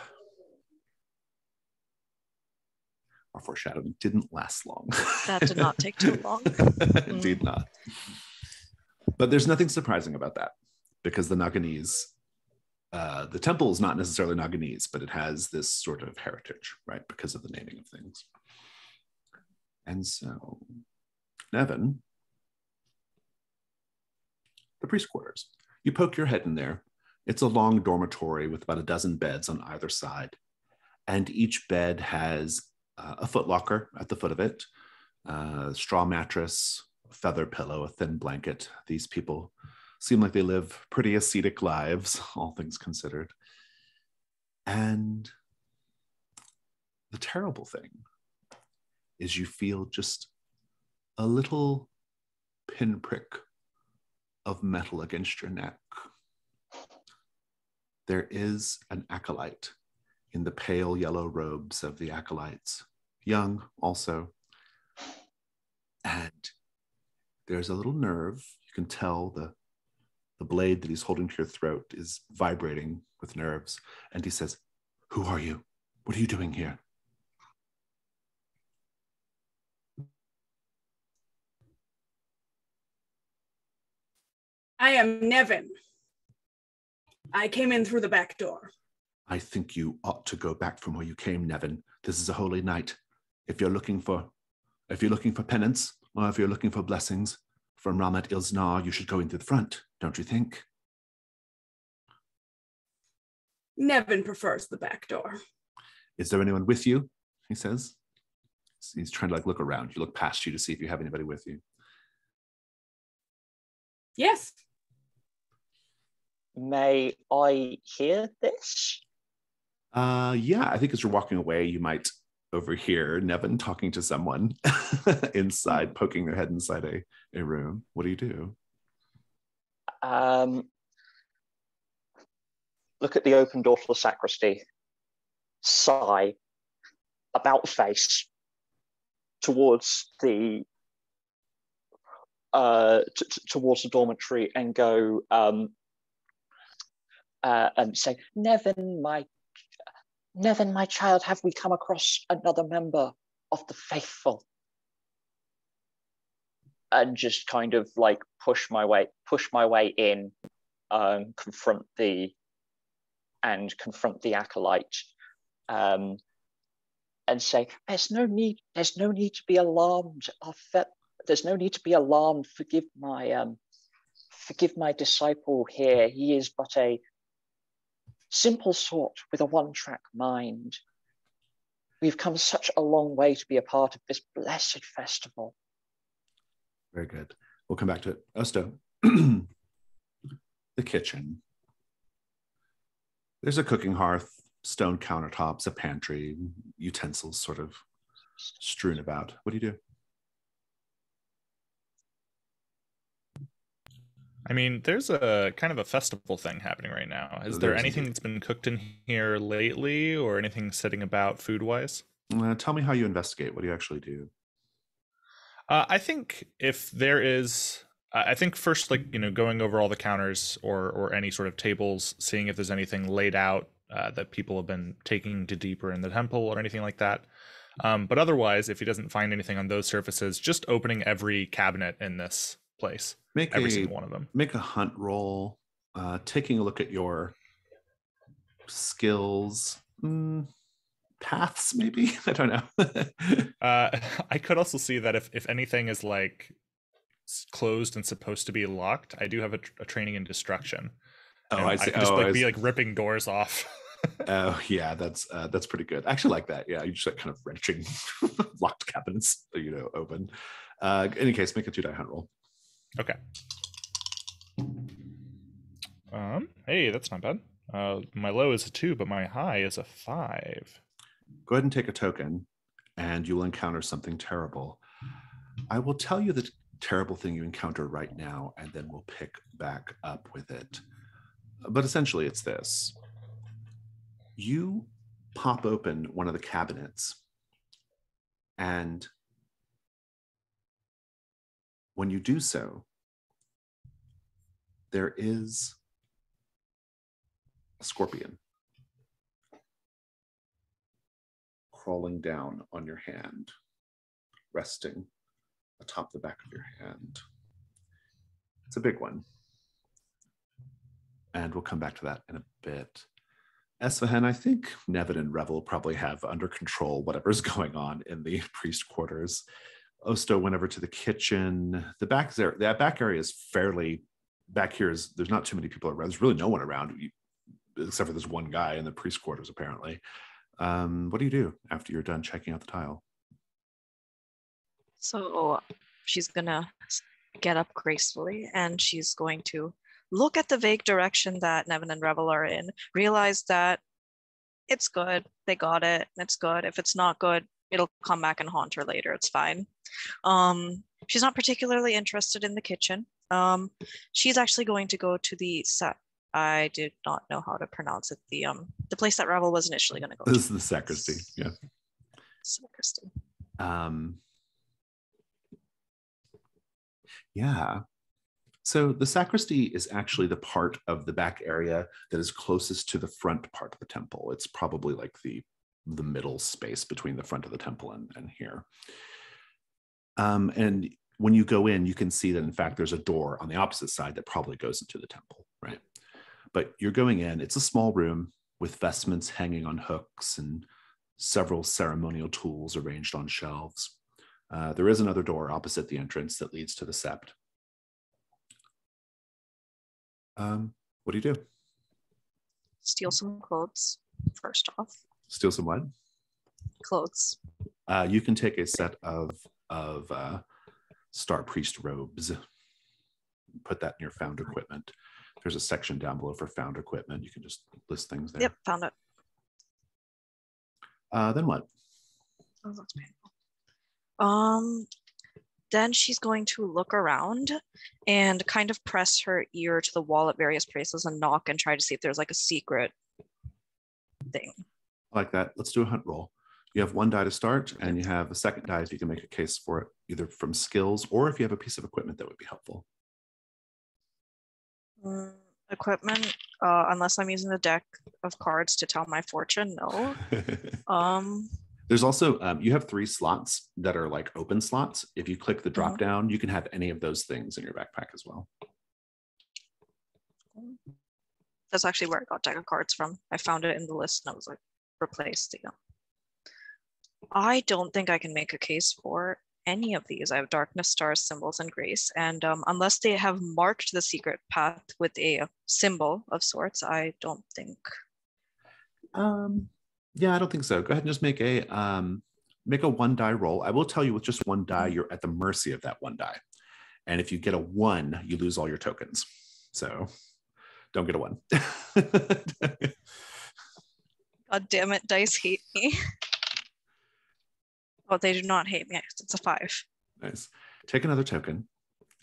Our foreshadowing didn't last long. That did not take too long. Indeed not. But there's nothing surprising about that because the Naganese, uh, the temple is not necessarily Naganese, but it has this sort of heritage, right? Because of the naming of things. And so, Nevin, the priest quarters. You poke your head in there. It's a long dormitory with about a dozen beds on either side. And each bed has uh, a footlocker at the foot of it, a straw mattress, a feather pillow, a thin blanket. These people seem like they live pretty ascetic lives, all things considered. And the terrible thing is you feel just a little pinprick of metal against your neck. There is an acolyte in the pale yellow robes of the acolytes, young also. And there's a little nerve. You can tell the, the blade that he's holding to your throat is vibrating with nerves. And he says, Who are you? What are you doing here? I am Nevin. I came in through the back door. I think you ought to go back from where you came, Nevin. This is a holy night. If you're looking for if you're looking for penance, or if you're looking for blessings from Rahmet ils Nar, you should go in through the front, don't you think? Nevin prefers the back door. Is there anyone with you? He says. He's trying to like look around. You look past you to see if you have anybody with you. Yes. May I hear this? Uh yeah, I think as you're walking away, you might overhear Nevin talking to someone inside, poking their head inside a, a room. What do you do? Um, look at the open door to the sacristy, sigh, about face towards the uh, t- towards the dormitory and go um, uh, and say, Nevin, my Nevin, my child, have we come across another member of the faithful? And just kind of like push my way, push my way in, um, confront the, and confront the acolyte, um, and say, "There's no need. There's no need to be alarmed. Fe- there's no need to be alarmed. Forgive my, um, forgive my disciple here. He is but a simple sort with a one track mind. We've come such a long way to be a part of this blessed festival. Very good. We'll come back to it. Osto, the kitchen. There's a cooking hearth, stone countertops, a pantry, utensils sort of strewn about. What do you do? I mean, there's a kind of a festival thing happening right now. Is there There's anything that's been cooked in here lately or anything sitting about food wise? Uh, tell me how you investigate. What do you actually do? Uh, I think if there is, I I think first, like you know, going over all the counters or or any sort of tables, seeing if there's anything laid out uh, that people have been taking to deeper in the temple or anything like that. Um, but otherwise, if he doesn't find anything on those surfaces, just opening every cabinet in this place, Make every a single one of them. make a hunt roll, uh, taking a look at your skills, mm, paths, maybe. I don't know. Uh, I could also see that if if anything is like closed and supposed to be locked, I do have a, tr- a training in destruction. oh, And I see. could just oh, like I be like ripping doors off. Oh yeah, that's uh, that's pretty good. I actually like that. Yeah, you just like kind of wrenching locked cabinets, you know, open. Uh, in any case, make a two die hunt roll. Okay. Um. Hey, that's not bad. Uh, my low is a two, but my high is a five. Go ahead and take a token, and you will encounter something terrible. I will tell you the terrible thing you encounter right now, and then we'll pick back up with it. But essentially, it's this you pop open one of the cabinets, and when you do so, there is a scorpion crawling down on your hand, resting atop the back of your hand. It's a big one. And we'll come back to that in a bit. Esfahan, I think Nevin and Revel probably have under control whatever's going on in the priest quarters. Osto went over to the kitchen. The back there, that back area is fairly back here is there's not too many people around. There's really no one around except for this one guy in the priest quarters, apparently. Um, what do you do after you're done checking out the tile? So she's gonna get up gracefully and she's going to look at the vague direction that Nevin and Revel are in, realize that it's good, they got it, it's good. If it's not good, it'll come back and haunt her later. It's fine. Um, she's not particularly interested in the kitchen. Um, she's actually going to go to the set. I did not know how to pronounce it. The um the place that Revel was initially going to go This to. is the sacristy. Yeah. Sacristy. Um, yeah. So the sacristy is actually the part of the back area that is closest to the front part of the temple. It's probably like the the middle space between the front of the temple and, and here. Um, and when you go in, you can see that in fact there's a door on the opposite side that probably goes into the temple, right? But you're going in, it's a small room with vestments hanging on hooks and several ceremonial tools arranged on shelves. Uh, there is another door opposite the entrance that leads to the sept. Um, what do you do? Steal some clothes first off. Steal some what? Clothes. Uh, you can take a set of of uh, star priest robes. Put that in your found equipment. There's a section down below for found equipment. You can just list things there. Yep, found it. Uh, then what? Oh, that's painful. Um, then she's going to look around and kind of press her ear to the wall at various places and knock and try to see if there's like a secret thing. I like that. Let's do a hunt roll. You have one die to start, and you have a second die if you can make a case for it, either from skills or if you have a piece of equipment that would be helpful. Mm, equipment, uh, unless I'm using the deck of cards to tell my fortune, no. Um, There's also um, you have three slots that are like open slots. If you click the drop down, you can have any of those things in your backpack as well. that's actually where I got deck of cards from. I found it in the list and I was like, replace the. I don't think I can make a case for any of these. I have darkness, stars, symbols, and grace. And um, unless they have marked the secret path with a symbol of sorts, I don't think. Um, yeah, I don't think so. Go ahead and just make a um, make a one die roll. I will tell you with just one die, you're at the mercy of that one die, and if you get a one, you lose all your tokens. So don't get a one. God damn it, dice hate me. oh, they do not hate me. It's a five. Nice. Take another token,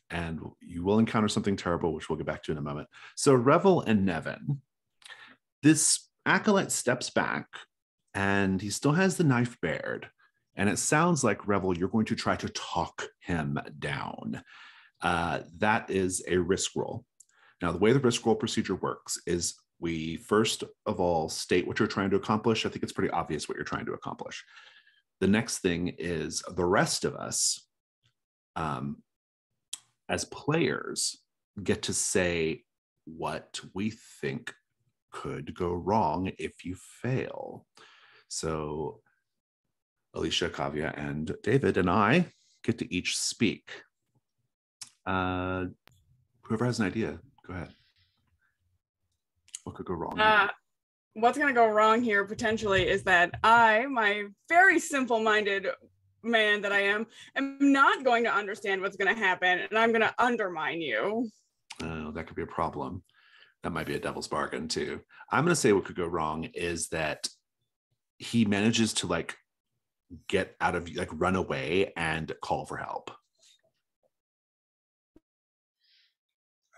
and you will encounter something terrible, which we'll get back to in a moment. So, Revel and Nevin, this acolyte steps back, and he still has the knife bared. And it sounds like Revel, you're going to try to talk him down. Uh, that is a risk roll. Now, the way the risk roll procedure works is we first of all state what you're trying to accomplish. I think it's pretty obvious what you're trying to accomplish. the next thing is the rest of us, um, as players, get to say what we think could go wrong if you fail. So, Alicia, Kavya, and David and I get to each speak. Uh, whoever has an idea, go ahead. What could go wrong? Uh, what's going to go wrong here potentially is that I, my very simple minded man that I am, am not going to understand what's going to happen and I'm going to undermine you. Oh, that could be a problem. That might be a devil's bargain too. I'm going to say what could go wrong is that he manages to like get out of like run away and call for help.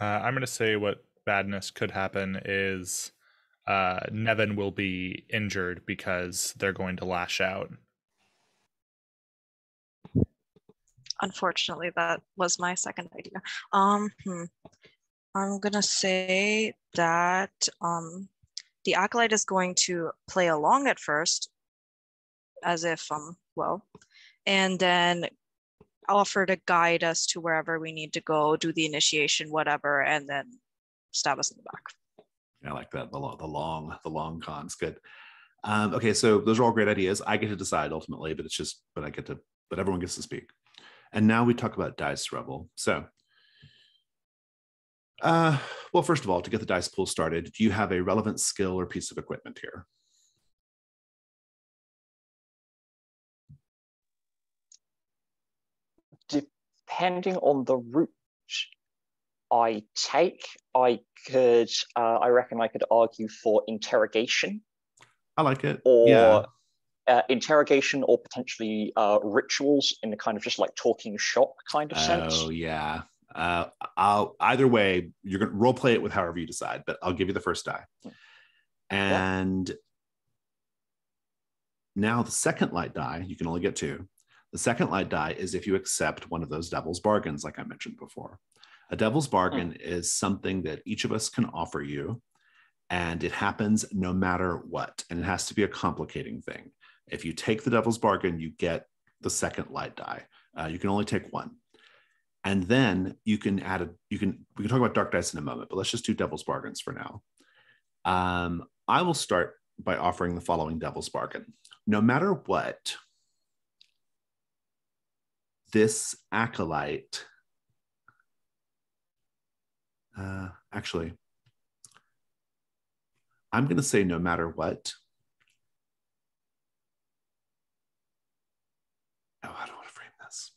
Uh, I'm going to say what badness could happen is uh, Nevin will be injured because they're going to lash out. Unfortunately, that was my second idea. Um, hmm. I'm gonna say that um, the acolyte is going to play along at first, as if um well, and then offer to guide us to wherever we need to go, do the initiation, whatever, and then stab us in the back. I like that. The long, the long, the long con's good. Um, okay, so those are all great ideas. I get to decide ultimately, but it's just, but I get to, but everyone gets to speak. And now we talk about dice Revel. So, uh, well, first of all, to get the dice pool started, do you have a relevant skill or piece of equipment here? Depending on the route I take, I could, uh, I reckon I could argue for interrogation I like it. or yeah, uh, interrogation or potentially uh, rituals in the kind of just like talking shop kind of sense. Oh yeah. Uh, I'll either way. You're gonna role play it with however you decide, but I'll give you the first die. And now the second light die, you can only get two. The second light die is if you accept one of those devil's bargains, like I mentioned before. A devil's bargain is something that each of us can offer you, and it happens no matter what. And it has to be a complicating thing. If you take the devil's bargain, you get the second light die. Uh, you can only take one. And then you can add a, you can, we can talk about dark dice in a moment, but let's just do devil's bargains for now. Um, I will start by offering the following devil's bargain. No matter what, this acolyte, uh, actually, I'm going to say no matter what. Oh, I don't want to frame this.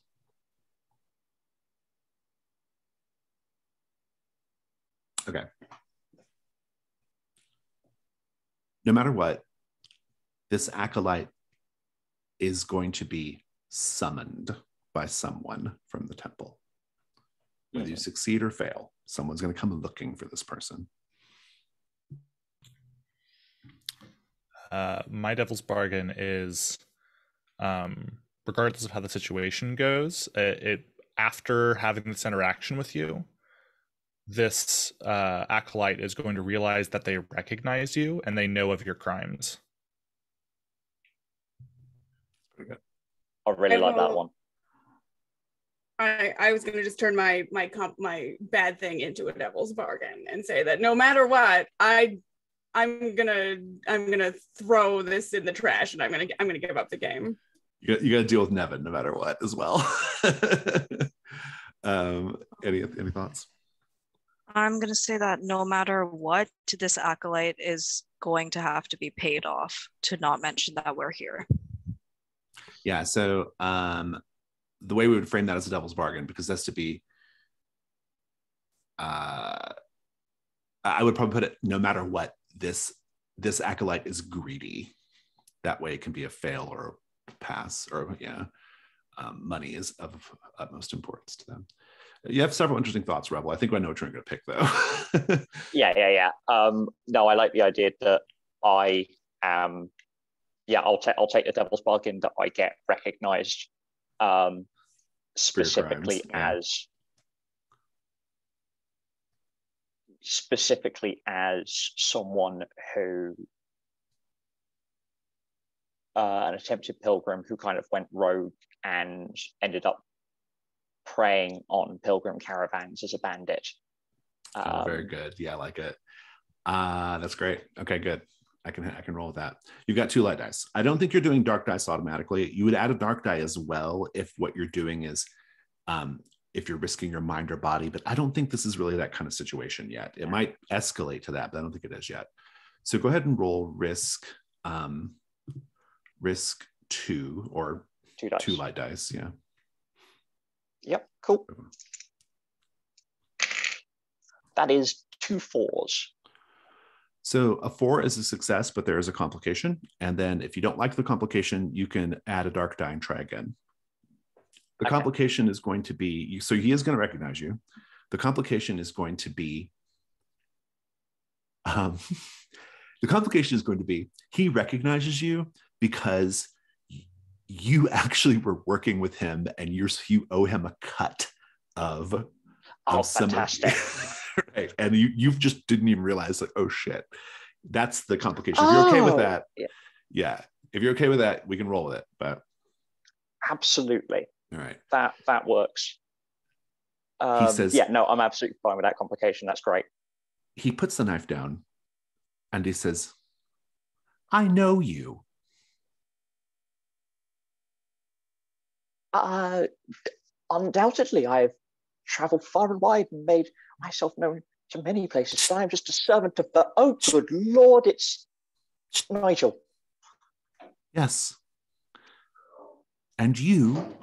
Okay. No matter what, this acolyte is going to be summoned by someone from the temple. Whether you succeed or fail, someone's going to come looking for this person. Uh, my devil's bargain is, um, regardless of how the situation goes, it, it after having this interaction with you, this uh, acolyte is going to realize that they recognize you and they know of your crimes. I really like that one. I, I was gonna just turn my my comp my bad thing into a devil's bargain and say that no matter what, I I'm gonna I'm gonna throw this in the trash and I'm gonna I'm gonna give up the game. You got, you got to deal with Nevin no matter what as well. um, any any thoughts? I'm gonna say that no matter what, this acolyte is going to have to be paid off to not mention that we're here. Yeah. So um, the way we would frame that as a devil's bargain, because that's to be, uh, I would probably put it no matter what this this acolyte is greedy. That way, it can be a fail or a pass, or yeah, um, money is of utmost importance to them. You have several interesting thoughts, Revel. I think I know what you're going to pick, though. Yeah, yeah, yeah. Um, no, I like the idea that I am. Yeah, I'll take I'll take the devil's bargain that I get recognised, um, specifically crimes, yeah. as specifically as someone who uh, an attempted pilgrim who kind of went rogue and ended up preying on pilgrim caravans as a bandit. oh, very Um, good. Yeah, I like it. Uh, that's great. Okay, good. I can I can roll with that. You've got two light dice. I don't think you're doing dark dice automatically. You would add a dark die as well if what you're doing is um if you're risking your mind or body, but I don't think this is really that kind of situation yet. It might escalate to that, but I don't think it is yet. So go ahead and roll risk um risk two or two dice. two light dice. Yeah. Yep, cool. That is two fours. So a four is a success, but there is a complication. And then if you don't like the complication, you can add a dark die and try again. The Okay. complication is going to be so he is going to recognize you. The complication is going to be um, the complication is going to be he recognizes you because you actually were working with him and you're you owe him a cut of Oh, of some of- fantastic. right. And you you just didn't even realize like, oh shit. That's the complication. If you're okay with Oh, that, yeah. yeah. If you're okay with that, we can roll with it. But Absolutely. all right. That that works. Um, says- yeah, no, I'm absolutely fine with that complication. That's great. He puts the knife down and he says, I know you. Uh, undoubtedly, I've traveled far and wide and made myself known to many places. But I'm just a servant of the. Oh, good lord! It's Nigel. Yes. And you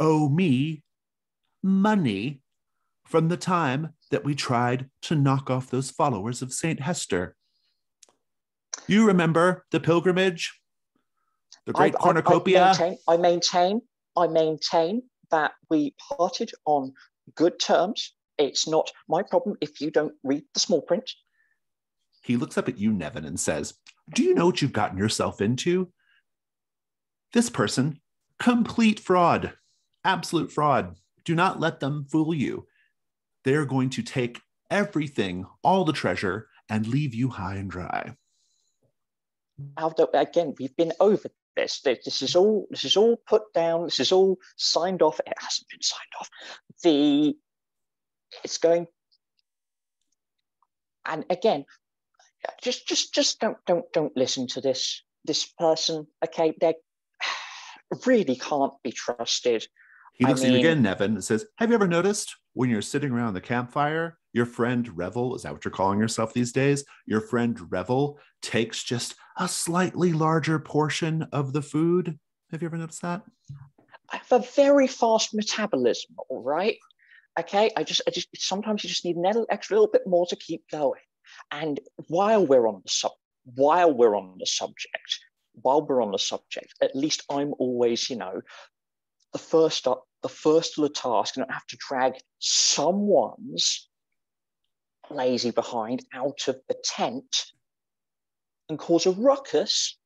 owe me money from the time that we tried to knock off those followers of St. Hester. You remember the pilgrimage? The great I, I- I cornucopia? maintain, I maintain. I maintain that we parted on good terms. It's not my problem if you don't read the small print. he looks up at you, Nevin, and says, Do you know what you've gotten yourself into? This person, complete fraud, absolute fraud. Do not let them fool you. They're going to take everything, all the treasure, and leave you high and dry. Although again, we've been over this. This this is all. This is all put down. This is all signed off. It hasn't been signed off. The it's going. And again, just just just don't don't don't listen to this this person. Okay, they really can't be trusted. He I looks at you again, Nevin, and says, Have you ever noticed when you're sitting around the campfire, your friend Revel, is that what you're calling yourself these days? Your friend Revel takes just a slightly larger portion of the food. Have you ever noticed that? I have a very fast metabolism, all right? Okay, I just, I just sometimes you just need an extra little bit more to keep going. And while we're on the sub, while we're on the subject, while we're on the subject, at least I'm always, you know, the first up, the first to the task, and I have to drag someone's lazy behind out of the tent and cause a ruckus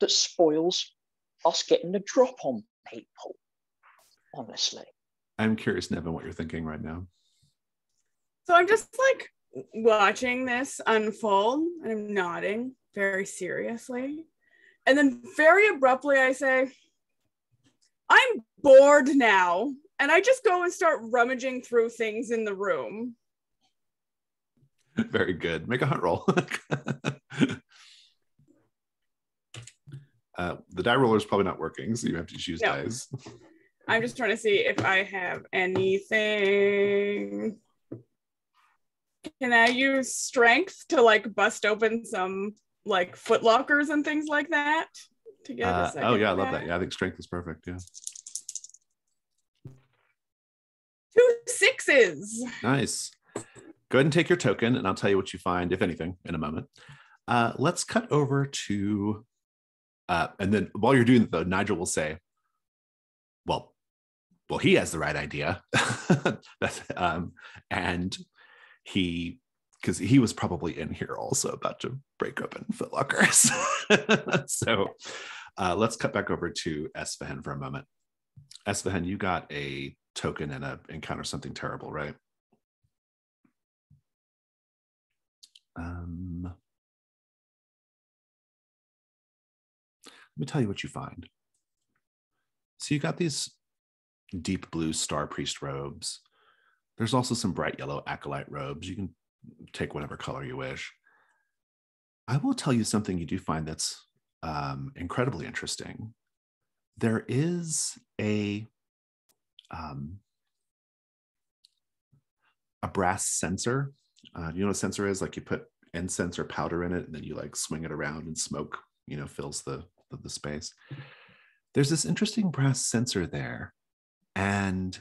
that spoils us getting a drop on people. Honestly. I'm curious, Nevin, what you're thinking right now. So I'm just like watching this unfold and I'm nodding very seriously. And then very abruptly, I say, I'm bored now. And I just go and start rummaging through things in the room. Very good. Make a hunt roll. uh, the die roller is probably not working, so you have to choose No. dice. I'm just trying to see if I have anything. Can I use strength to like bust open some like foot lockers and things like that? To get Uh, second oh yeah, I love that. Yeah, I think strength is perfect. Yeah, Two sixes. nice. Go ahead and take your token, and I'll tell you what you find, if anything, in a moment. Uh, let's cut over to, uh, and then while you're doing that, though, Nigel will say, "Well, well, he has the right idea," um, and he because he was probably in here also about to break open footlockers. so uh, let's cut back over to Esfahan for a moment. Esfahan, you got a token and a encounter something terrible, right? Um, Let me tell you what you find. So you got these deep blue star priest robes. There's also some bright yellow acolyte robes. You can take whatever color you wish. I will tell you something you do find that's um, incredibly interesting. There is a um, a brass censer. Uh, you know what a censer is? Like you put incense or powder in it, and then you like swing it around, and smoke, you know, fills the the, the space. There's this interesting brass censer there, and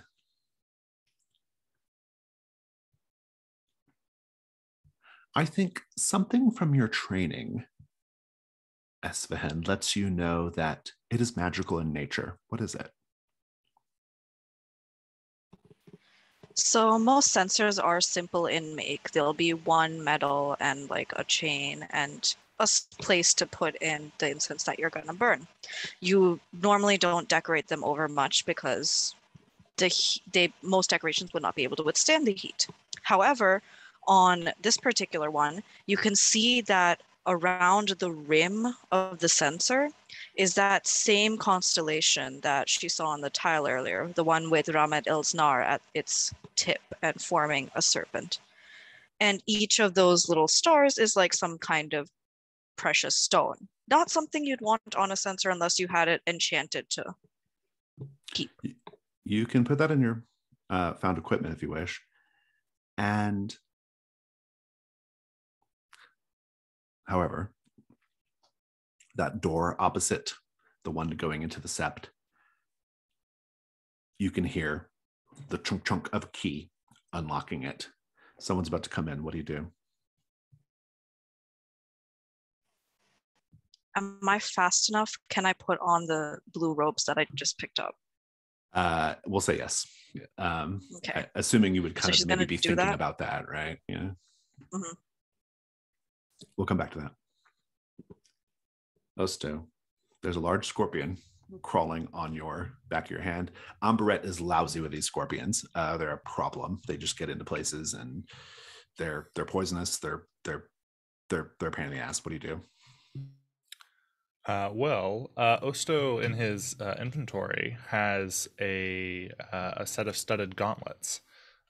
I think something from your training, Esfahan, lets you know that it is magical in nature. What is it? So most censers are simple in make. There'll be one metal and like a chain and a place to put in the incense that you're going to burn. You normally don't decorate them over much because the they most decorations would not be able to withstand the heat. However, on this particular one, you can see that around the rim of the censer is that same constellation that she saw on the tile earlier, the one with Rahmet ils Nar at its tip and forming a serpent. And each of those little stars is like some kind of precious stone. Not something you'd want on a censer unless you had it enchanted to keep. You can put that in your uh, found equipment if you wish. And however, that door opposite the one going into the sept, you can hear the chunk chunk of a key unlocking it. Someone's about to come in. What do you do? Am I fast enough? Can I put on the blue robes that I just picked up? Uh, we'll say yes. Um, Okay. assuming you would kind So of maybe be thinking that? about that, right? Yeah. Mhm. We'll come back to that. Osto, there's a large scorpion crawling on your back of your hand. Ambaret is lousy with these scorpions. Uh, they're a problem. They just get into places and they're they're poisonous. They're they're they're they're a pain in the ass. What do you do? Uh, well, uh, Osto in his uh, inventory has a uh, a set of studded gauntlets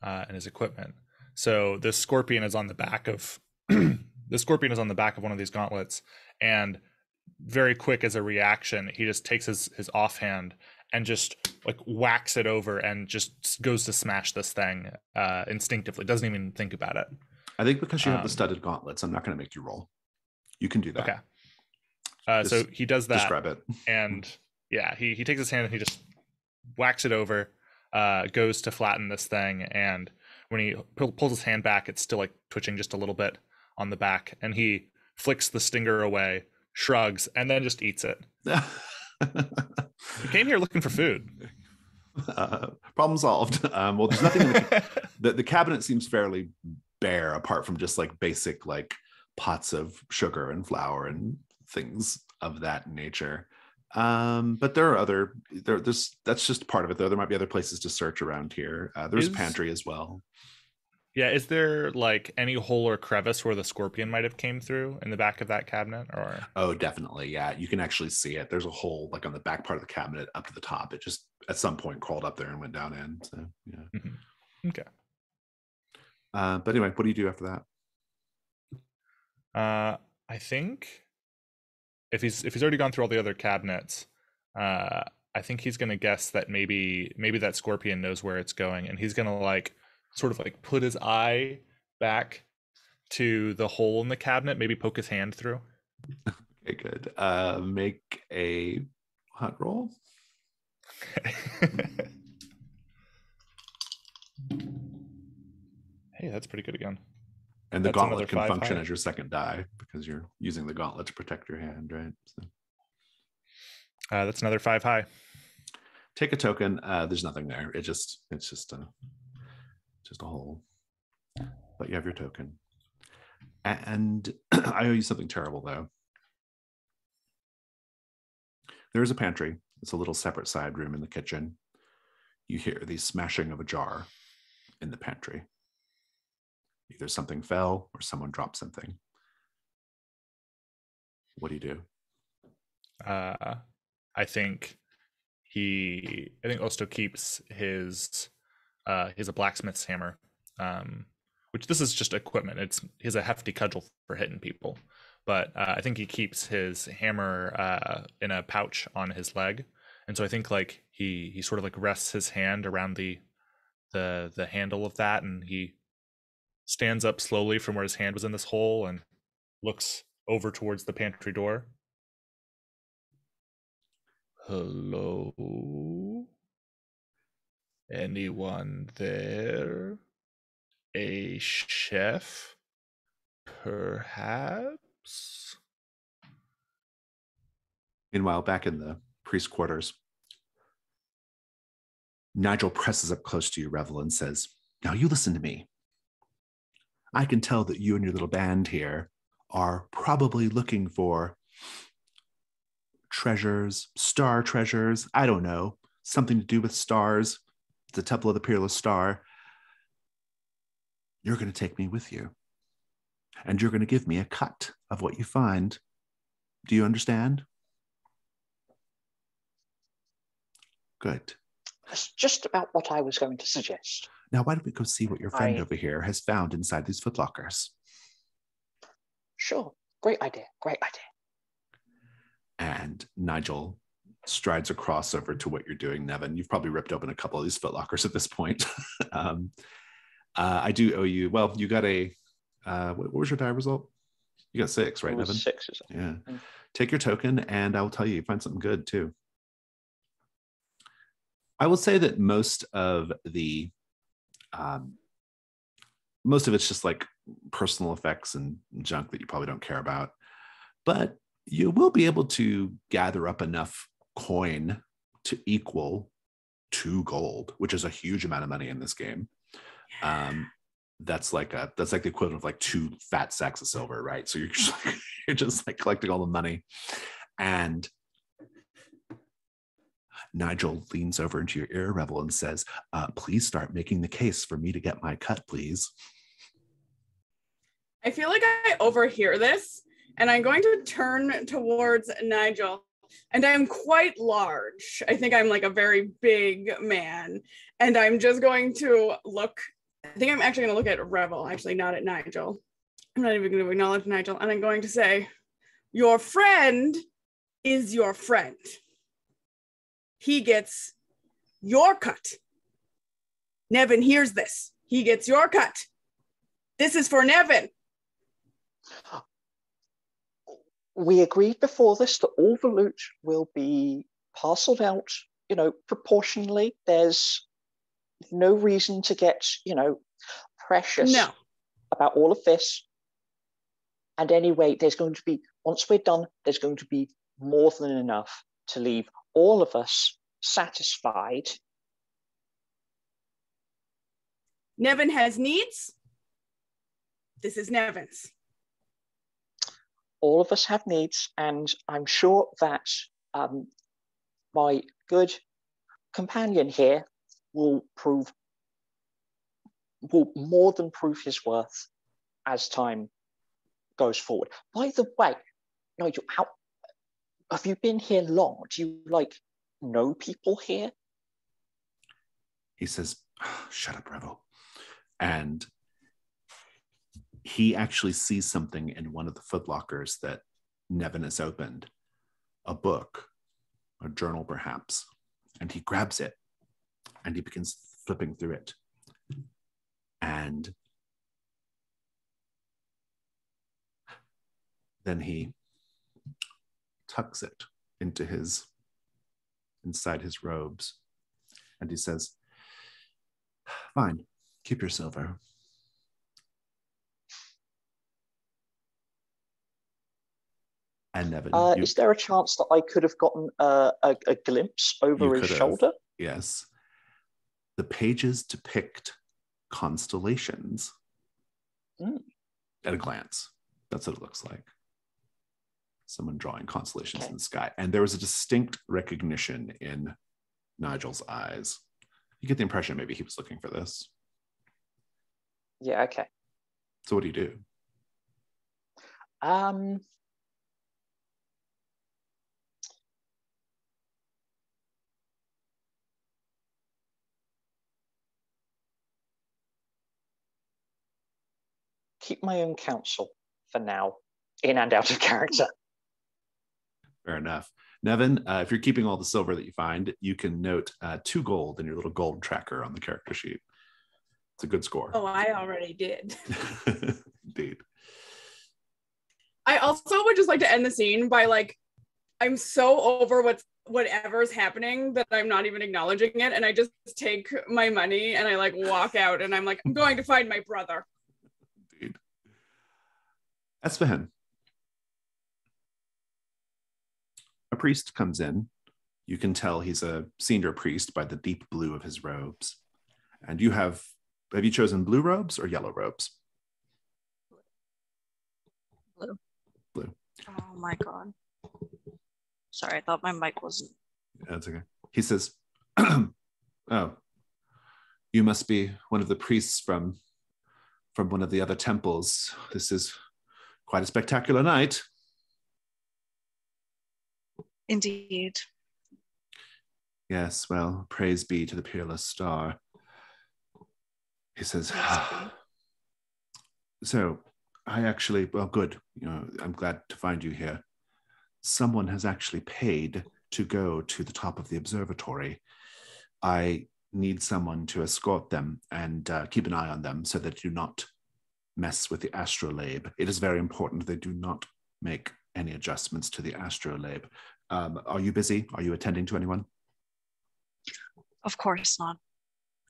uh, in his equipment. So this scorpion is on the back of the scorpion is on the back of one of these gauntlets, and very quick as a reaction, he just takes his his offhand and just like whacks it over and just goes to smash this thing uh, instinctively. Doesn't even think about it. I think because you have Um, the studded gauntlets, I'm not going to make you roll. You can do that. Okay. Uh, so he does that. Describe it. and yeah he, he takes his hand and he just whacks it over uh goes to flatten this thing and when he pull, pulls his hand back it's still like twitching just a little bit on the back and he flicks the stinger away shrugs and then just eats it he came here looking for food uh, problem solved. Um, well, there's nothing. In the, the the cabinet seems fairly bare, apart from just like basic like pots of sugar and flour and things of that nature. Um, but there are other there. There's that's just part of it. Though there might be other places to search around here. Uh, there's a pantry as well. Yeah is there like any hole or crevice where the scorpion might have came through in the back of that cabinet or Oh, definitely. Yeah, you can actually see it. There's a hole like on the back part of the cabinet up to the top. It just at some point crawled up there and went down in. So yeah. Mhm. okay Uh, but anyway, what do you do after that? Uh, I think if he's if he's already gone through all the other cabinets, uh, I think he's gonna guess that maybe maybe that scorpion knows where it's going, and he's gonna like sort of like put his eye back to the hole in the cabinet, maybe poke his hand through. Okay, good. Uh, make a hot roll. hey, that's pretty good again. And the That's gauntlet can function high. as your second die because you're using the gauntlet to protect your hand, right? So Uh, that's another five high. take a token. Uh, there's nothing there. It just it's just a just a hole. But you have your token. And I owe you something terrible though. There is a pantry. It's a little separate side room in the kitchen. You hear the smashing of a jar in the pantry. Either something fell or someone dropped something. What do you do? Uh, I think he, I think Osto keeps his, uh, a blacksmith's hammer, um, which this is just equipment. It's he has a hefty cudgel for hitting people, but uh, I think he keeps his hammer uh, in a pouch on his leg, and so I think like he he sort of like rests his hand around the the the handle of that, and he stands up slowly from where his hand was in this hole and looks over towards the pantry door. Hello? Anyone there? A chef? Perhaps? Meanwhile, back in the priest quarters, Nigel presses up close to you, Revel, and says, Now you listen to me. I can tell that you and your little band here are probably looking for treasures, star treasures, I don't know, something to do with stars, the Temple of the Peerless Star. You're going to take me with you. And you're going to give me a cut of what you find. Do you understand? Good. That's just about what I was going to suggest. Now, why don't we go see what your friend I- over here has found inside these footlockers? Sure. Great idea. Great idea. And Nigel strides across over to what you're doing, Nevin. You've probably ripped open a couple of these footlockers at this point. um, uh, I do owe you. Well, you got a. Uh, what, what was your die result? You got six, right, Nevin? six, is it? Yeah. Mm. Take your token, and I will tell you, you find something good too. I will say that most of the, um, most of it's just like personal effects and junk that you probably don't care about, but you will be able to gather up enough coin to equal two gold, which is a huge amount of money in this game. Um, that's like a that's like the equivalent of like two fat sacks of silver, right? So you're just like, you're just like collecting all the money, and Nigel leans over into your ear, Revel, and says, uh, "Please start making the case for me to get my cut, please." I feel like I overhear this and I'm going to turn towards Nigel. And I'm quite large. I think I'm like a very big man. And I'm just going to look. I think I'm actually going to look at Revel, actually, not at Nigel. I'm not even going to acknowledge Nigel. And I'm going to say, Your friend is your friend. He gets your cut. Nevin hears this. He gets your cut. This is for Nevin. We agreed before this that all the loot will be parceled out, you know, proportionally. There's no reason to get, you know, precious No. about all of this. And anyway, there's going to be, once we're done, there's going to be more than enough to leave all of us satisfied. Nevin has needs. This is Nevin's. All of us have needs, and I'm sure that um, my good companion here will prove will more than prove his worth as time goes forward. By the way, Nigel, how have you been here long? Do you like know people here? he says, Shut up, Revel. And he actually sees something in one of the footlockers that Nevin has opened a book, a journal perhaps. And he grabs it and he begins flipping through it. And then he tucks it into his inside his robes and he says fine keep your silver and Nevin, Uh, you- is there a chance that I could have gotten uh, a, a glimpse over You his could have. shoulder? yes the pages depict constellations Mm. at a glance that's what it looks like someone drawing constellations Okay. in the sky and there was a distinct recognition in nigel's eyes you get the impression maybe he was looking for this Yeah, okay. so what do you do Um, keep my own counsel for now, in and out of character. Fair enough. Nevin, uh, if you're keeping all the silver that you find, you can note uh, two gold in your little gold tracker on the character sheet. It's a good score. Oh, I already did. Indeed. I also would just like to end the scene by like, I'm so over what's whatever's happening that I'm not even acknowledging it, and I just take my money and I like walk out, and I'm like, I'm going to find my brother. Esfahan. A priest comes in. You can tell he's a senior priest by the deep blue of his robes. And you have, have you chosen blue robes or yellow robes? Blue. Blue. Oh my god. Sorry, I thought my mic wasn't. That's okay. He says, "Oh, you must be one of the priests from from one of the other temples. This is quite a spectacular night." Indeed. Yes, well, praise be to the peerless star. He says, "So, I actually, well, good. You know, I'm glad to find you here. Someone has actually paid to go to the top of the observatory. I need someone to escort them and uh, keep an eye on them so that you not mess with the astrolabe. It is very important they do not make any adjustments to the astrolabe. Um, are you busy? Are you attending to anyone? Of course not.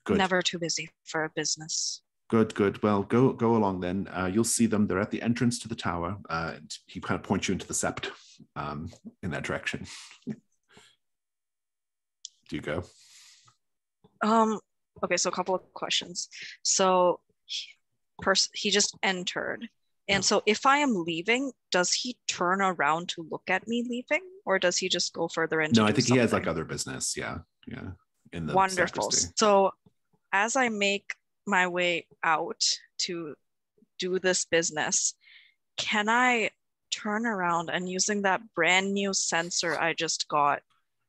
Good. Never too busy for a business. Good, good. Well, go go along then. Uh, you'll see them. They're at the entrance to the tower. Uh, and he kind of points you into the sept um, in that direction. Do you go? Um. Okay, so a couple of questions. So, he- pers- he just entered, and so if I am leaving, does he turn around to look at me leaving, or does he just go further into No, I think he has like other business. Yeah, yeah. In the Wonderful. sacristy. So, as I make my way out to do this business, can I turn around and using that brand new censer I just got,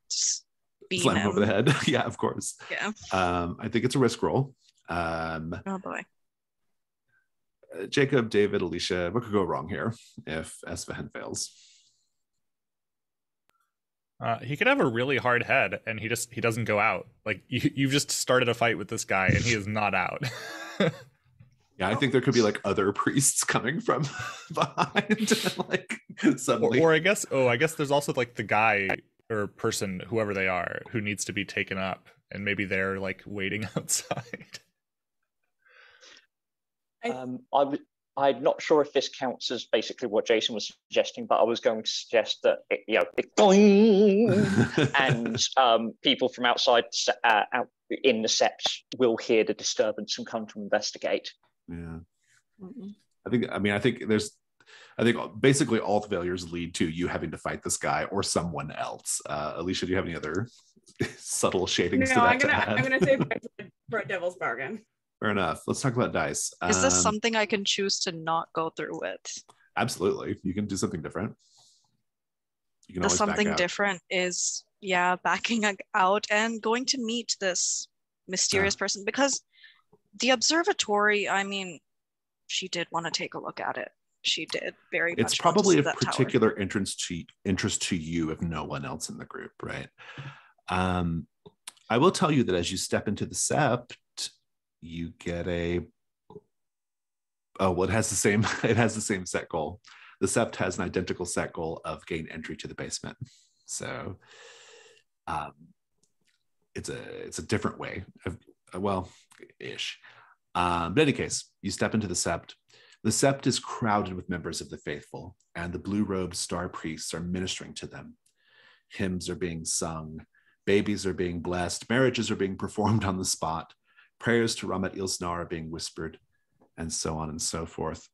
just Slam him? over the head. yeah, of course. Yeah. Um, I think it's a risk roll. Um, Oh boy. Jacob, David, Alicia, what could go wrong here if Esfahan fails? Uh, he could have a really hard head, and he just he doesn't go out. Like you, you've just started a fight with this guy, and he is not out. Yeah, I think there could be like other priests coming from behind, like or, suddenly. or I guess, oh, I guess there's also like the guy or person, whoever they are, who needs to be taken up, and maybe they're like waiting outside. I- Um, I w- I'm not sure if this counts as basically what Jason was suggesting, but I was going to suggest that it, you know, it boing, and um, people from outside the se- uh, out in the sept will hear the disturbance and come to investigate. yeah. I think I mean I think there's I think basically all the failures lead to you having to fight this guy or someone else. Uh, Alicia, do you have any other subtle shadings to No, that I'm gonna to add? I'm gonna say for, for a devil's bargain. Fair enough. Let's talk about dice. Is this Um, something I can choose to not go through with? Absolutely, you can do something different. You can The something different is yeah, backing out and going to meet this mysterious person because the observatory, I mean, she did want to take a look at it. She did very much. It's probably of tower. particular interest to interest to you if no one else in the group, right? Um, I will tell you that as you step into the sept, you get a oh well, it has the same it has the same set goal. The sept has an identical set goal of gain entry to the basement. So um, it's a it's a different way of well ish. Um, but in any case, you step into the sept. The sept is crowded with members of the faithful, and the blue robed star priests are ministering to them. Hymns are being sung, babies are being blessed, marriages are being performed on the spot, prayers to Rahmet ils Nar are being whispered, and so on and so forth.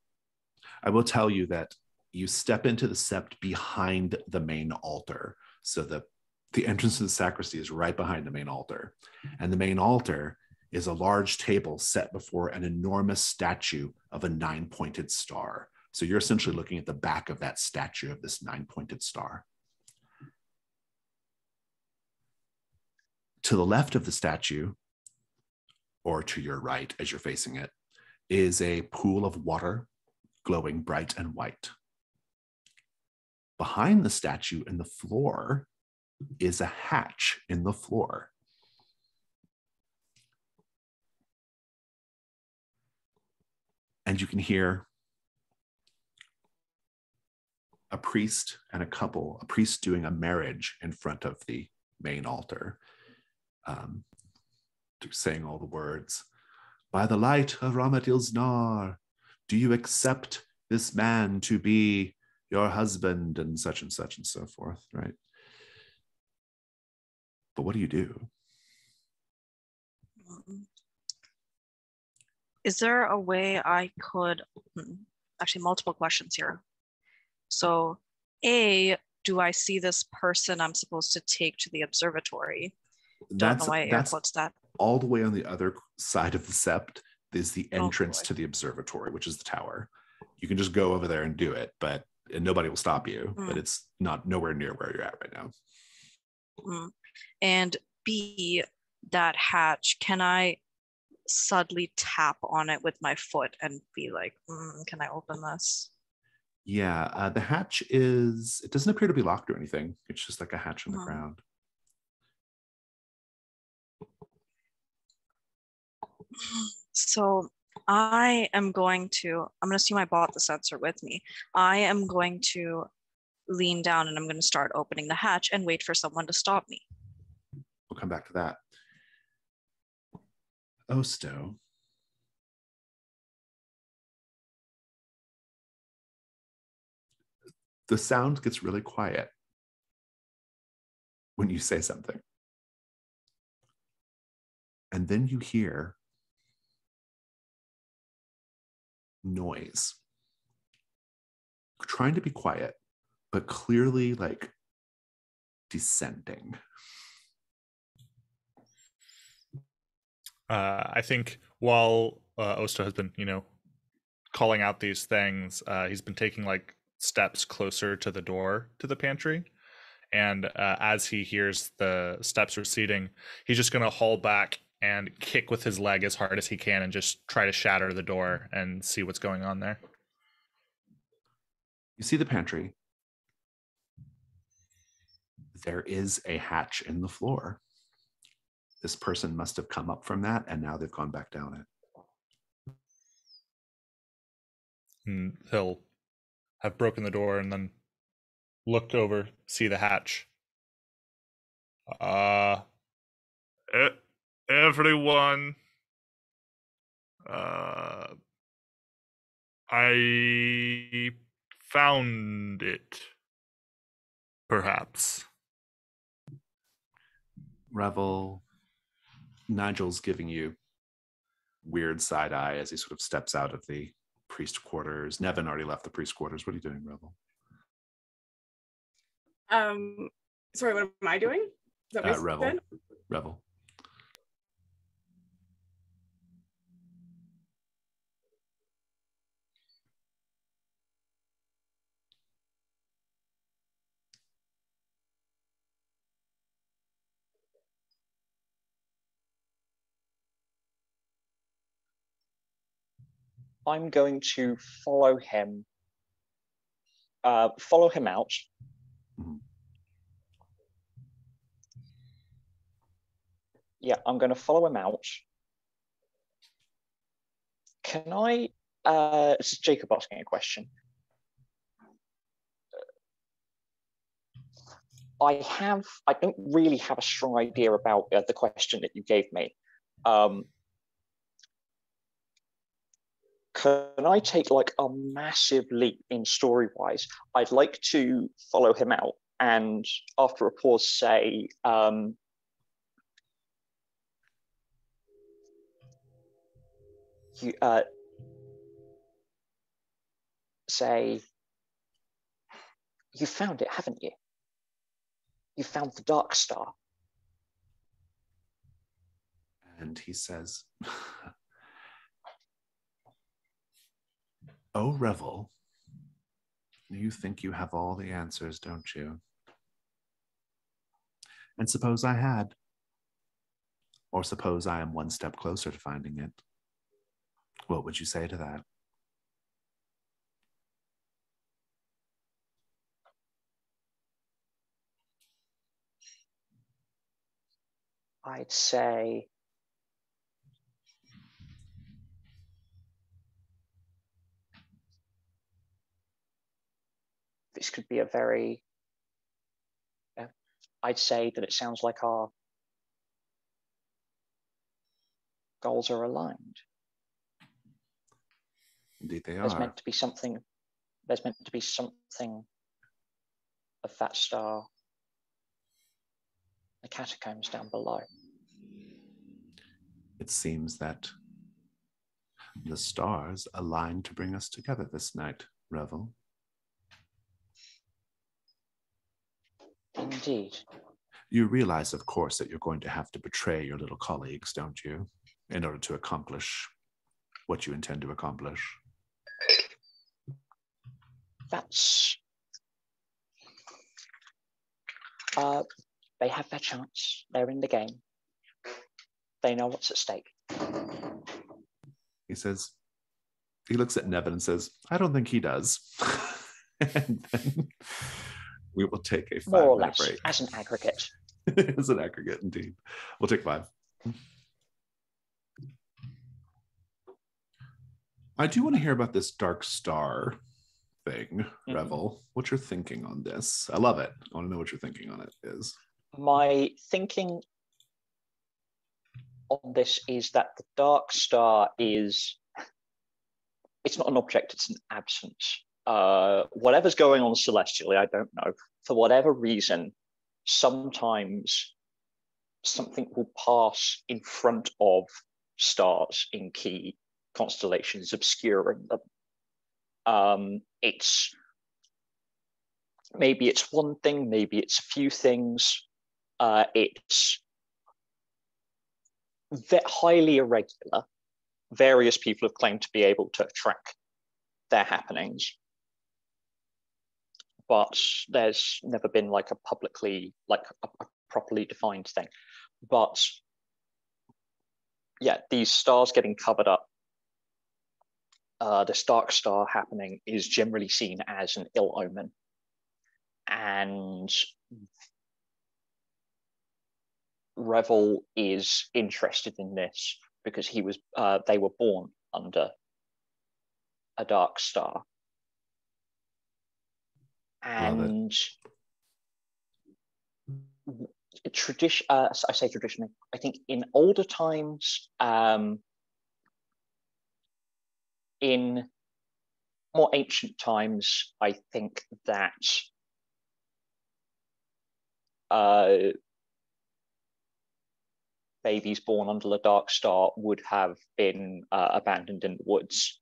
I will tell you that you step into the sept behind the main altar. So the, the entrance to the sacristy is right behind the main altar. And the main altar is a large table set before an enormous statue of a nine pointed star. So you're essentially looking at the back of that statue of this nine pointed star. To the left of the statue, or to your right as you're facing it, is a pool of water glowing bright and white. Behind the statue in the floor is a hatch in the floor. And you can hear a priest and a couple, a priest doing a marriage in front of the main altar, um, saying all the words. By the light of Rahmet ils Nar, do you accept this man to be your husband and such and such and so forth, right? But what do you do? Is there a way I could, actually multiple questions here. So A, do I see this person I'm supposed to take to the observatory? Don't That's, know why I air quotes that. All the way on the other side of the sept is the Oh, entrance boy. to the observatory, which is the tower. You can just go over there and do it, but and nobody will stop you. But Mm. it's not nowhere near where you're at right now. Mm. And B, that hatch, can I subtly tap on it with my foot and be like, mm, can I open this? Yeah, uh, the hatch is. It doesn't appear to be locked or anything. It's just like a hatch in the Oh. ground. So I am going to, I'm going to assume I bought the censer with me. I am going to lean down and I'm going to start opening the hatch and wait for someone to stop me. We'll come back to that. Osto. The sound gets really quiet when you say something. And then you hear noise. Trying to be quiet, but clearly like descending. Uh, I think while uh, Osto has been, you know, calling out these things, uh, he's been taking like steps closer to the door to the pantry. And uh, as he hears the steps receding, he's just going to haul back and kick with his leg as hard as he can and just try to shatter the door and see what's going on there. You see the pantry. There is a hatch in the floor. This person must have come up from that and now they've gone back down it. And he'll have broken the door and then look over, see the hatch. Uh, e- everyone, uh, I found it. Perhaps. Revel, Nigel's giving you weird side eye as he sort of steps out of the priest quarters. Nevin already left the priest quarters. What are you doing, Revel? Um, sorry, what am I doing? Is that Uh, Revel. said? Revel. I'm going to follow him. Uh, follow him out. Mhm. Yeah, I'm going to follow him out. Can I? Uh, this is Jacob asking a question. I have. I don't really have a strong idea about uh, the question that you gave me. Um, can I take like a massive leap in story wise? I'd like to follow him out and after a pause say, um, you uh, say, you found it, haven't you? You found the Dark Star. And he says, Oh, Revel, you think you have all the answers, don't you? And suppose I had. Or suppose I am one step closer to finding it. What would you say to that? I'd say this could be a very I'd say that it sounds like our goals are aligned. Indeed, they There's are. meant to be something. There's meant to be something of that star. The catacombs down below. It seems that the stars aligned to bring us together this night, Revel. Indeed. You realize, of course, that you're going to have to betray your little colleagues, don't you, in order to accomplish what you intend to accomplish? That's. Uh, they have their chance. They're in the game. They know what's at stake. He says, he looks at Nevin and says, I don't think he does. and then we will take a five More or less, break. as an aggregate. as an aggregate, indeed. We'll take five. I do want to hear about this Dark Star thing, Mhm. Revel. What you're thinking on this? I love it. I want to know what you're thinking on it is. My thinking on this is that the dark star is it's not an object it's an absence uh, whatever's going on celestially i don't know. For whatever reason sometimes something will pass in front of stars in key constellations obscuring them. Um, it's maybe it's one thing maybe it's a few things. Uh, it's highly irregular. Various people have claimed to be able to track their happenings, but there's never been like a publicly, like a, a properly defined thing. But yeah, these stars getting covered up, uh, this dark star happening is generally seen as an ill omen. And Revel is interested in this because he was uh, they were born under a dark star. And tradition uh, I say traditionally, I think in older times, um, in more ancient times, I think that uh, babies born under the dark star would have been uh, abandoned in the woods.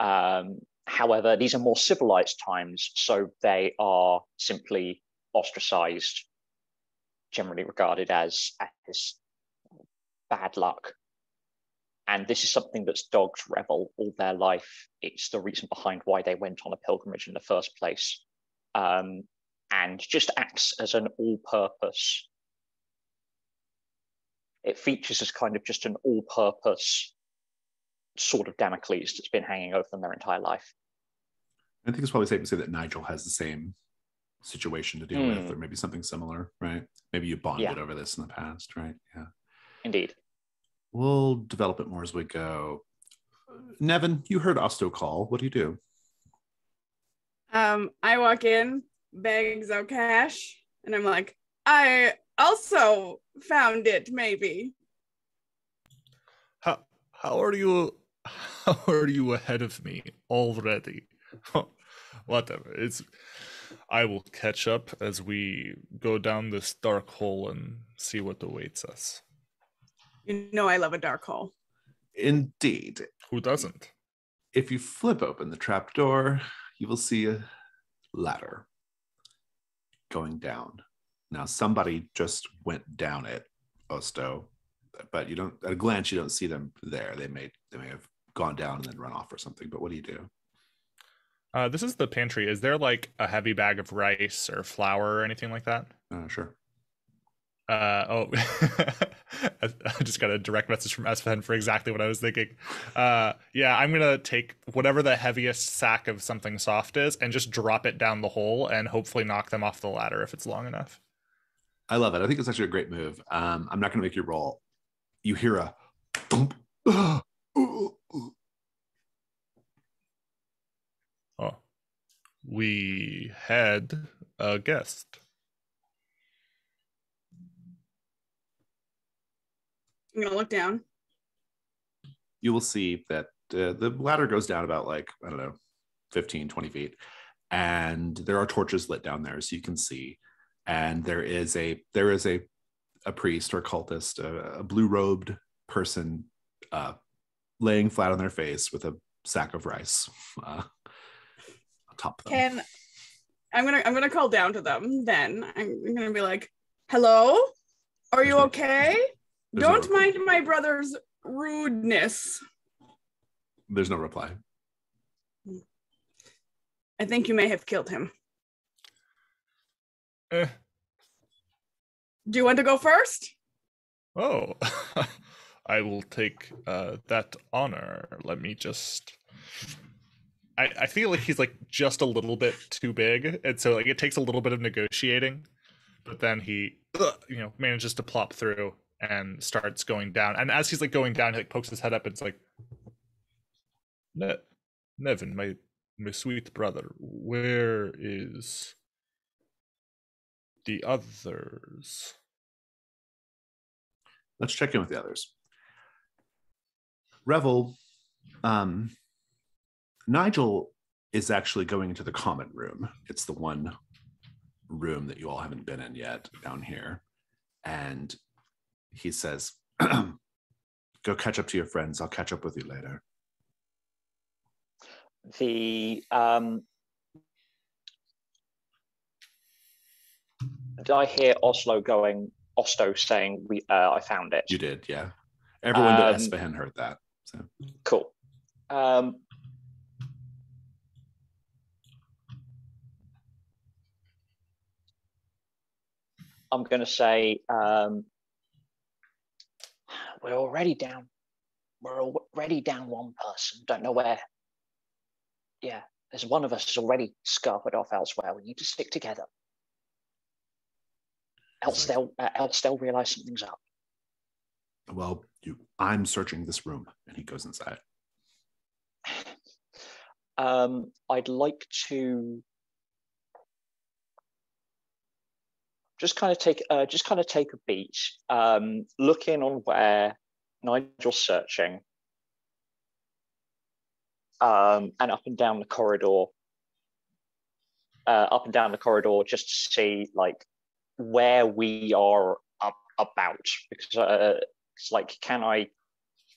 Um, however, these are more civilized times, so they are simply ostracized, generally regarded as, as bad luck. And this is something that's dogged Revel all their life. It's the reason behind why they went on a pilgrimage in the first place. Um, and just acts as an all purpose it features as kind of just an all-purpose sword of Damocles that's been hanging over them their entire life. I think it's probably safe to say that Nigel has the same situation to deal Hmm. with, or maybe something similar, right? Maybe you bonded Yeah. over this in the past, right? Yeah. Indeed. We'll develop it more as we go. Nevin, you heard Osto call. What do you do? Um, I walk in, bags of cash, and I'm like, I also found it, maybe. How how are you how are you ahead of me already? Whatever. It's I will catch up as we go down this dark hole and see what awaits us. You know I love a dark hole. Indeed. Who doesn't? If you flip open the trapdoor, you will see a ladder going down. Now, somebody just went down it, Osto, but you don't, at a glance, you don't see them there. They may, they may have gone down and then run off or something. But what do you do? Uh, this is the pantry. Is there like a heavy bag of rice or flour or anything like that? Uh, sure. Uh, oh, I I just got a direct message from Espen for exactly what I was thinking. Uh, yeah, I'm gonna take whatever the heaviest sack of something soft is and just drop it down the hole and hopefully knock them off the ladder if it's long enough. I love it. I think it's actually a great move. Um, I'm not going to make you roll. You hear a thump. Ooh, ooh. Oh, we had a guest. I'm gonna look down. you will see that uh, the ladder goes down about like i don't know 15 20 feet and there are torches lit down there so you can see and there is a there is a a priest or cultist a, a blue robed person uh, laying flat on their face with a sack of rice uh, on top of them. Can I'm gonna I'm gonna call down to them. Then I'm gonna be like, "Hello, are you okay? There's Don't mind my brother's rudeness. there's no reply I think you may have killed him. Eh. Do you want to go first? Oh, I will take uh, that honor. Let me just. I, I feel like he's like just a little bit too big, and so like it takes a little bit of negotiating, but then he, you know, manages to plop through and starts going down. And as he's like going down, he like pokes his head up. And it's like, ne- Nevin, my my sweet brother, where is the others? let's check in with the others. Revel, um, Nigel is actually going into the common room. It's the one room that you all haven't been in yet down here. And he says, Go catch up to your friends. I'll catch up with you later. The um, did I hear Oslo going? Osto saying we uh, I found it. You did, yeah. Everyone but Um, Esfahan heard that. So Cool. Um, I'm going to say um, we're already down. We're already down one person. Don't know where. Yeah, there's one of us is already scuppered off elsewhere. We need to stick together. Else they'll uh, else they'll realize something's up. well, you I'm searching this room. And he goes inside. Um, I'd like to just kind of take uh, just kind of take a beat, um, look in on where Nigel's searching, um, and up and down the corridor, uh, up and down the corridor, just to see like where we are about because uh, like, can I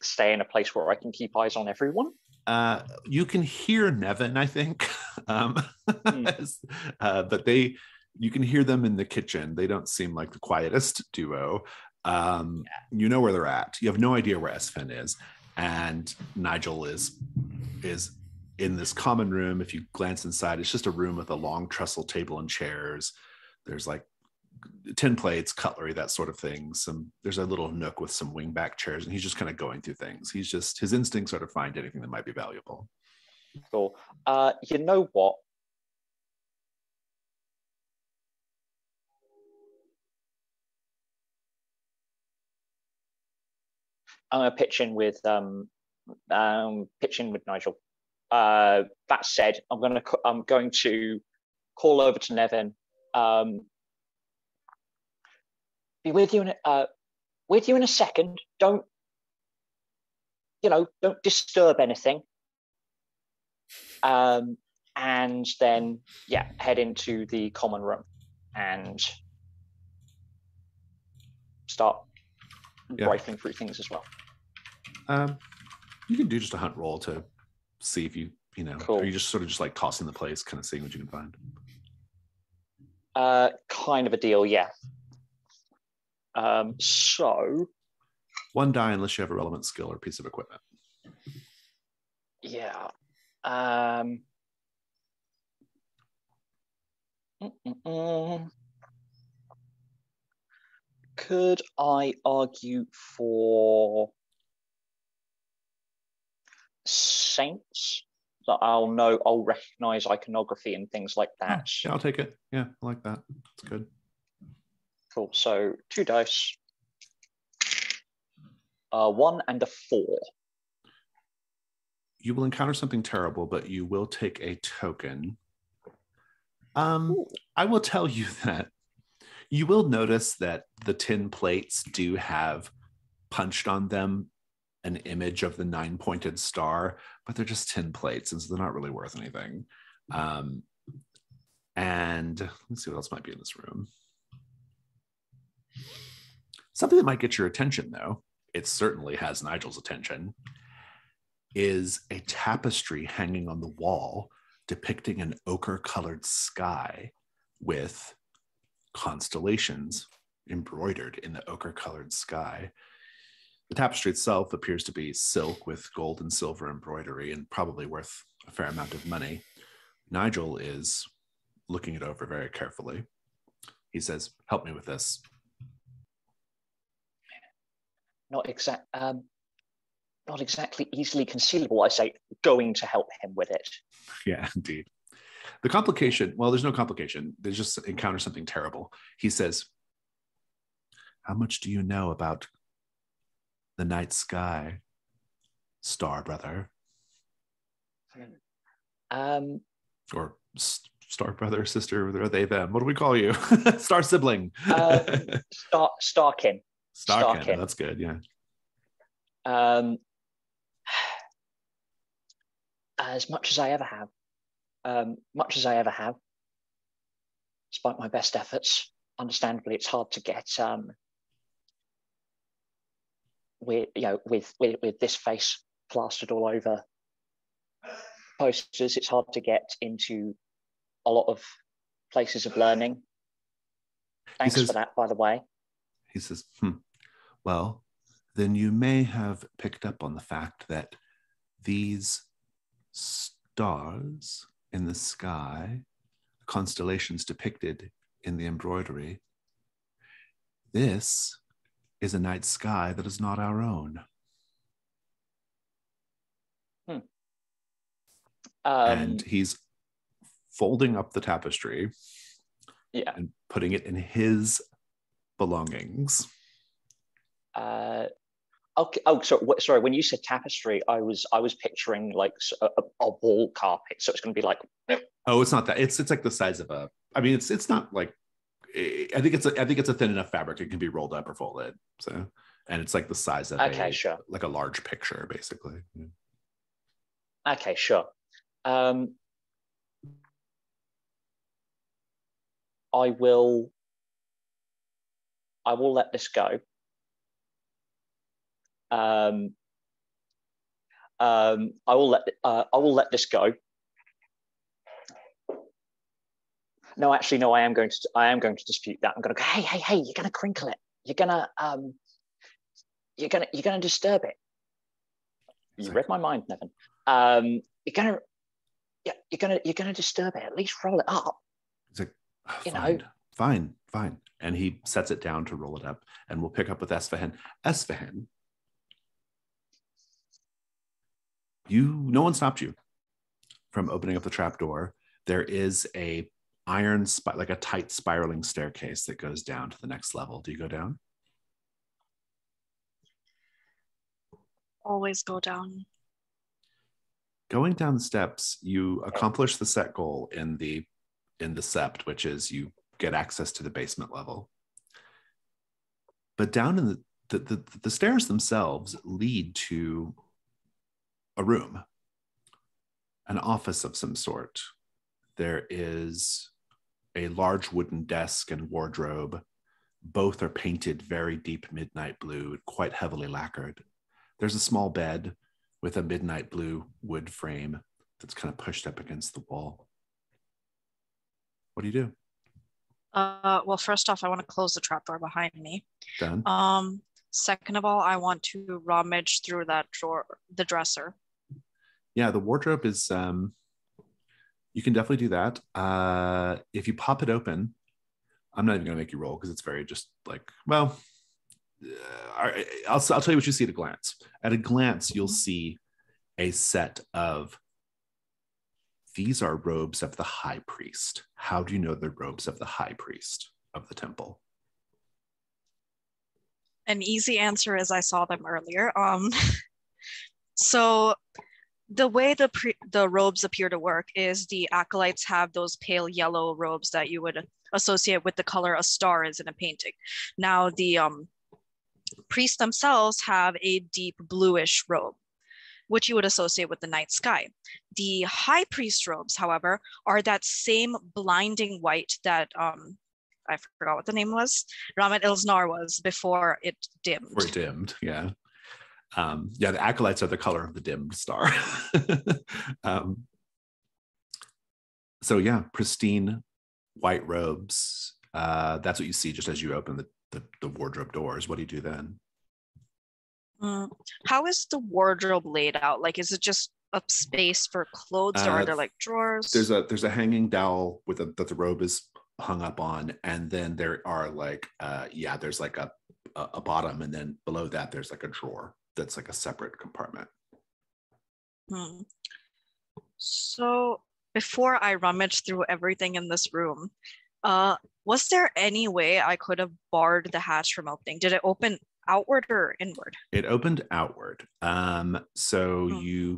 stay in a place where I can keep eyes on everyone? Uh, you can hear Nevin, I think, um, as- uh, but they, you can hear them in the kitchen. They don't seem like the quietest duo. Um, You know where they're at. You have no idea where Esfahan is, and Nigel is is in this common room. If you glance inside, it's just a room with a long trestle table and chairs. There's like tin plates, cutlery, that sort of thing. Some there's a little nook with some wingback chairs, and he's just kind of going through things. He's just his instincts are to find anything that might be valuable. Cool. Uh, you know what? I'm gonna pitch in with um, um, pitch in with Nigel. Uh, that said, I'm gonna I'm going to call over to Nevin. Um, be with you in a, uh, with you in a second. Don't you know? Don't disturb anything um, and then yeah, head into the common room and start Yeah. rifling through things as well. Um, you can do just a hunt roll to see if you you know. Cool. Are you just sort of just like tossing the place, kind of seeing what you can find? Uh, kind of a deal, yeah. Um, so One die unless you have a relevant skill or piece of equipment. yeah. Um, mm-mm-mm. could I argue for saints that I'll know, I'll recognize iconography and things like that? Yeah, I'll take it. Yeah, I like that. That's good. Cool. So two dice. Uh, one and a four. You will encounter something terrible, but you will take a token. Um, I will tell you that you will notice that the tin plates do have punched on them an image of the nine pointed star, but they're just tin plates, and so they're not really worth anything. Um, and let's see what else might be in this room. Something that might get your attention, though, it certainly has Nigel's attention, is a tapestry hanging on the wall depicting an ochre colored sky with constellations embroidered in the ochre colored sky. The tapestry itself appears to be silk with gold and silver embroidery and probably worth a fair amount of money. Nigel is looking it over very carefully. He says, Help me with this. Not exact um not exactly easily concealable, I say, going to help him with it. Yeah, indeed. The complication, well, there's no complication. They just encounter something terrible. He says, How much do you know about the night sky, star brother? Um Or star brother, sister, are they them? What do we call you? star sibling. Uh, Star Starkin. Starkin. That's good. Yeah. Um as much as I ever have. Um, much as I ever have. Despite my best efforts, understandably it's hard to get um with you know with with, with this face plastered all over posters, it's hard to get into a lot of places of learning. Thanks says- for that, by the way. He says, hmm. Well, then you may have picked up on the fact that these stars in the sky, constellations depicted in the embroidery, this is a night sky that is not our own. Um, and he's folding up the tapestry yeah. and putting it in his belongings. Uh, okay. Oh, sorry. What, sorry. When you said tapestry, I was I was picturing like a wall carpet. So it's going to be like Oh, it's not that. It's it's like the size of a. I mean, it's it's not like. I think it's a, I think it's a thin enough fabric. It can be rolled up or folded. So, and it's like the size of okay, a sure. like a large picture, basically. Okay, sure. Um, I will. I will let this go. Um, um, I will let uh, I will let this go. No, actually, no. I am going to I am going to dispute that. I'm going to go. Hey, hey, hey! You're going to crinkle it. You're going to um. You're gonna you're gonna disturb it. You read my mind, Nevin. Um, you're gonna yeah, you're gonna you're gonna disturb it. At least roll it up. It's like, "Oh, You know. fine, fine, fine. And he sets it down to roll it up, and we'll pick up with Esfahan. Esfahan, you, no one stopped you from opening up the trap door. There is a iron, spi- like a tight spiraling staircase that goes down to the next level. Do you go down? Always go down. going down the steps you accomplish the set goal in the in the sept which is you get access to the basement level but down in the the, the, the stairs themselves lead to a room an office of some sort there is a large wooden desk and wardrobe both are painted very deep midnight blue quite heavily lacquered there's a small bed with a midnight blue wood frame that's kind of pushed up against the wall. What do you do? Uh, well, first off, I want to close the trapdoor behind me. Done. Um, second of all, I want to rummage through that drawer, the dresser. Yeah, the wardrobe is. Um, you can definitely do that. Uh, if you pop it open, I'm not even going to make you roll because it's very just like well. Uh, I'll I'll tell you what you see at a glance. At a glance, you'll see a set of. These are robes of the high priest. How do you know they're robes of the high priest of the temple? an easy answer is I saw them earlier. Um, so the way the pre- the robes appear to work is the acolytes have those pale yellow robes that you would associate with the color a star is in a painting. Now the um, priests themselves have a deep bluish robe, which you would associate with the night sky. The high priest robes, however, are that same blinding white that um, I forgot what the name was. Rahmet ils Nar was before it dimmed. Or dimmed, yeah. Um, yeah, the acolytes are the color of the dimmed star. um, so yeah, pristine white robes. Uh, that's what you see just as you open the, the, the wardrobe doors. What do you do then? Mm. How is the wardrobe laid out? Like, is it just a space for clothes, or Uh, are there like drawers? There's a there's a hanging dowel with a, that the robe is hung up on, and then there are like uh, yeah, there's like a, a a bottom, and then below that there's like a drawer that's like a separate compartment. Hmm. So before I rummaged through everything in this room, uh, was there any way I could have barred the hatch from opening? Did it open outward or inward? It opened outward. Um, so Hmm. you,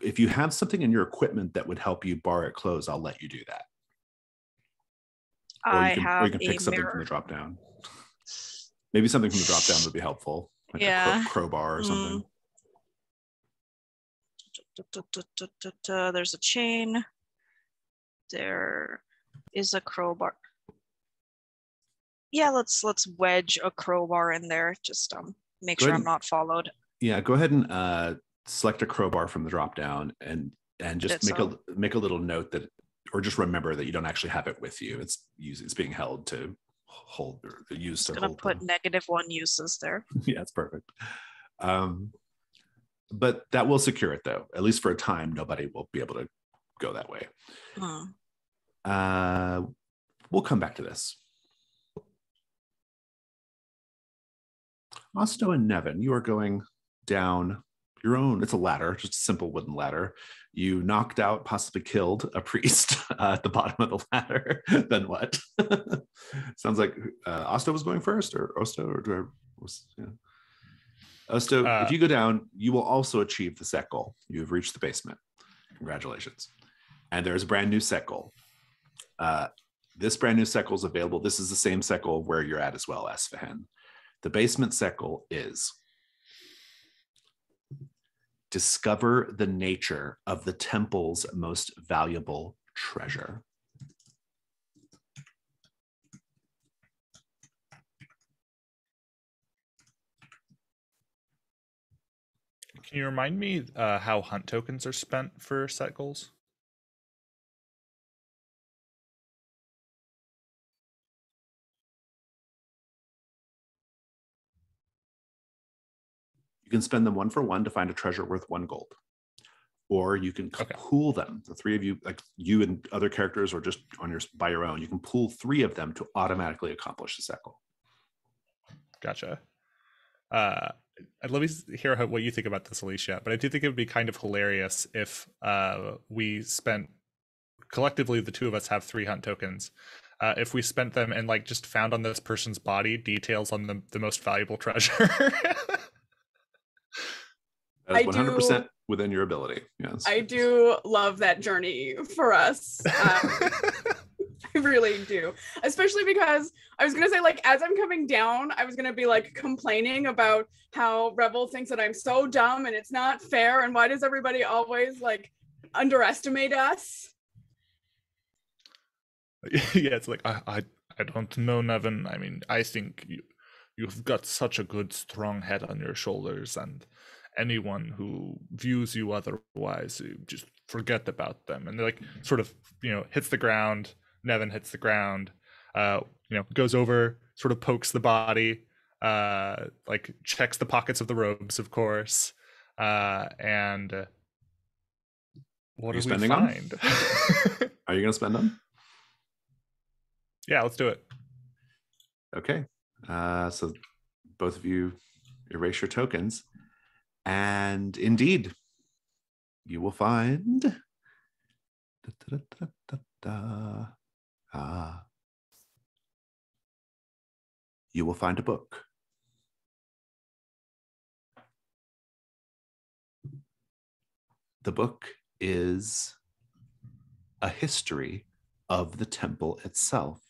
if you have something in your equipment that would help you bar it closed, I'll let you do that. Or I you can, have or you can pick something mirror. from the drop down. Maybe something from the drop down would be helpful, like a Yeah. cro- crowbar or something. Da-da-da-da-da-da. There's a chain. There is a crowbar. Yeah, let's let's wedge a crowbar in there. Just um make Go sure I'm and- not followed. Yeah, go ahead and uh, select a crowbar from the drop down, and and just Did make a make a little note that, or just remember that you don't actually have it with you. It's using it's being held to hold or Just to gonna put the- negative one uses there. yeah, it's perfect. Um, but that will secure it though. At least for a time, nobody will be able to go that way. Hmm. Uh, we'll come back to this. Osto and Nevin, you are going down your own. It's a ladder, just a simple wooden ladder. You knocked out, possibly killed a priest uh, at the bottom of the ladder. then what? Sounds like uh, Osto was going first, or Osto, or do I? Was, yeah. Osto, Uh, if you go down, you will also achieve the set goal. You have reached the basement. Congratulations. And there's a brand new set goal. Uh, this brand new set goal is available. This is the same set goal where you're at as well, Esfahan. The basement set goal is discover the nature of the temple's most valuable treasure. Can you remind me uh, how hunt tokens are spent for set goals? You can spend them one for one to find a treasure worth one gold. Or you can Okay. pool them. The three of you, like you and other characters, or just on your by your own, you can pool three of them to automatically accomplish the set goal. Gotcha. Uh, I'd love to hear how, what you think about this, Alicia. But I do think it would be kind of hilarious if uh, we spent collectively the two of us have three hunt tokens. Uh, if we spent them and like just found on this person's body details on the, the most valuable treasure. That I is do- 100% within your ability. Yes. I do love that journey for us. Um, I really do. Especially because I was gonna say, like, as I'm coming down, I was gonna be like complaining about how Revel thinks that I'm so dumb and it's not fair, and why does everybody always like underestimate us? yeah, it's like I, I I don't know, Nevin. I mean, I think you you've got such a good strong head on your shoulders and anyone who views you otherwise you just forget about them and they like sort of you know hits the ground nevin hits the ground uh you know goes over sort of pokes the body uh like checks the pockets of the robes of course uh and uh, what Are you we spending on? Are you going to spend them? yeah let's do it Okay. Uh, so both of you erase your tokens. And indeed, you will find. Da, da, da, ah. You will find a book. The book is a history of the temple itself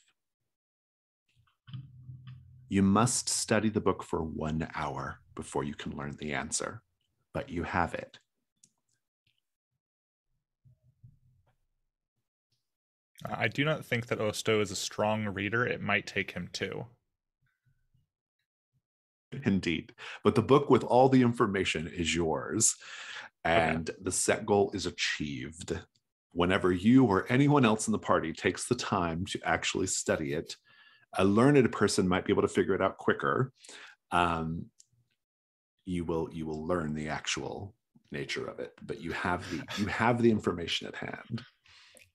you must study the book for one hour before you can learn the answer, but you have it. I do not think that Osto is a strong reader. It might take him two. Indeed. But the book with all the information is yours. And okay. the set goal is achieved. Whenever you or anyone else in the party takes the time to actually study it, a learned person might be able to figure it out quicker. Um, you will you will learn the actual nature of it, but you have the you have the information at hand.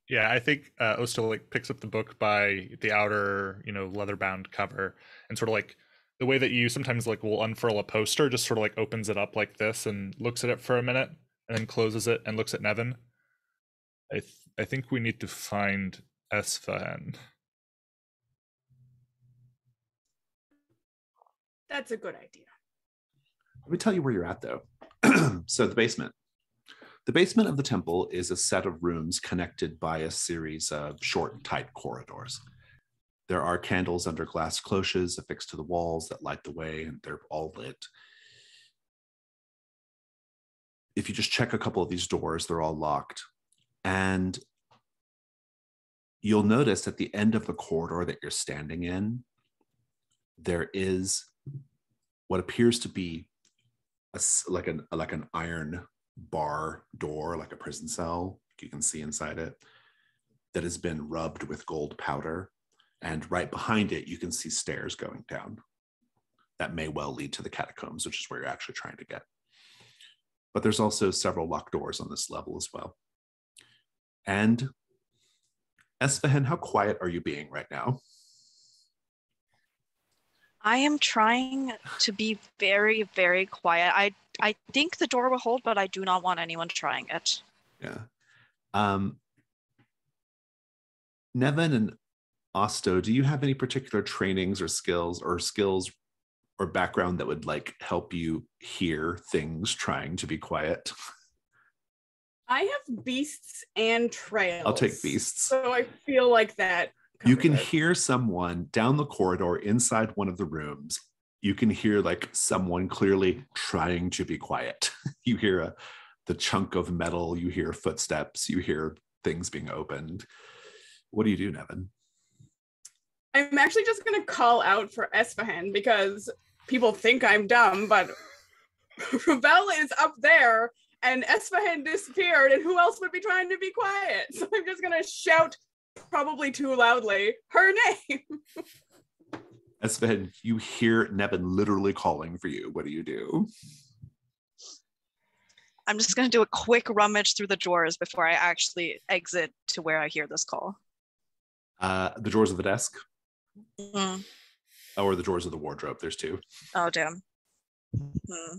Yeah, I think uh, Osto like picks up the book by the outer, you know, leather bound cover and sort of like the way that you sometimes like will unfurl a poster, just sort of like opens it up like this and looks at it for a minute and then closes it and looks at Nevin. I th- I think we need to find Esfahan. That's a good idea. Let me tell you where you're at though. so the basement. The basement of the temple is a set of rooms connected by a series of short, and tight corridors. There are candles under glass cloches affixed to the walls that light the way, and they're all lit. If you just check a couple of these doors, they're all locked. And you'll notice at the end of the corridor that you're standing in, there is what appears to be a, like an like an iron bar door, like a prison cell. You can see inside it that has been rubbed with gold powder. And right behind it, you can see stairs going down. That may well lead to the catacombs, which is where you're actually trying to get. But there's also several locked doors on this level as well. And Esfahan, how quiet are you being right now? I am trying to be very, very quiet. I I think the door will hold, but I do not want anyone trying it. Yeah. Um, Nevin and Osto, do you have any particular trainings or skills or skills or background that would like help you hear things trying to be quiet? I have beasts and trails. I'll take beasts. So I feel like that. You can it. hear someone down the corridor inside one of the rooms. You can hear like someone clearly trying to be quiet. you hear a the chunk of metal, you hear footsteps, you hear things being opened. What do you do, Nevin? I'm actually just gonna call out for Esfahan because people think I'm dumb, but Revel is up there and Esfahan disappeared, and who else would be trying to be quiet? So I'm just gonna shout, probably too loudly, her name. Esfahan, you hear Nevin literally calling for you. What do you do? I'm just gonna do a quick rummage through the drawers before I actually exit to where I hear this call. Uh, the drawers of the desk. Mm. Oh, or the drawers of the wardrobe. There's two. Oh damn. Hmm.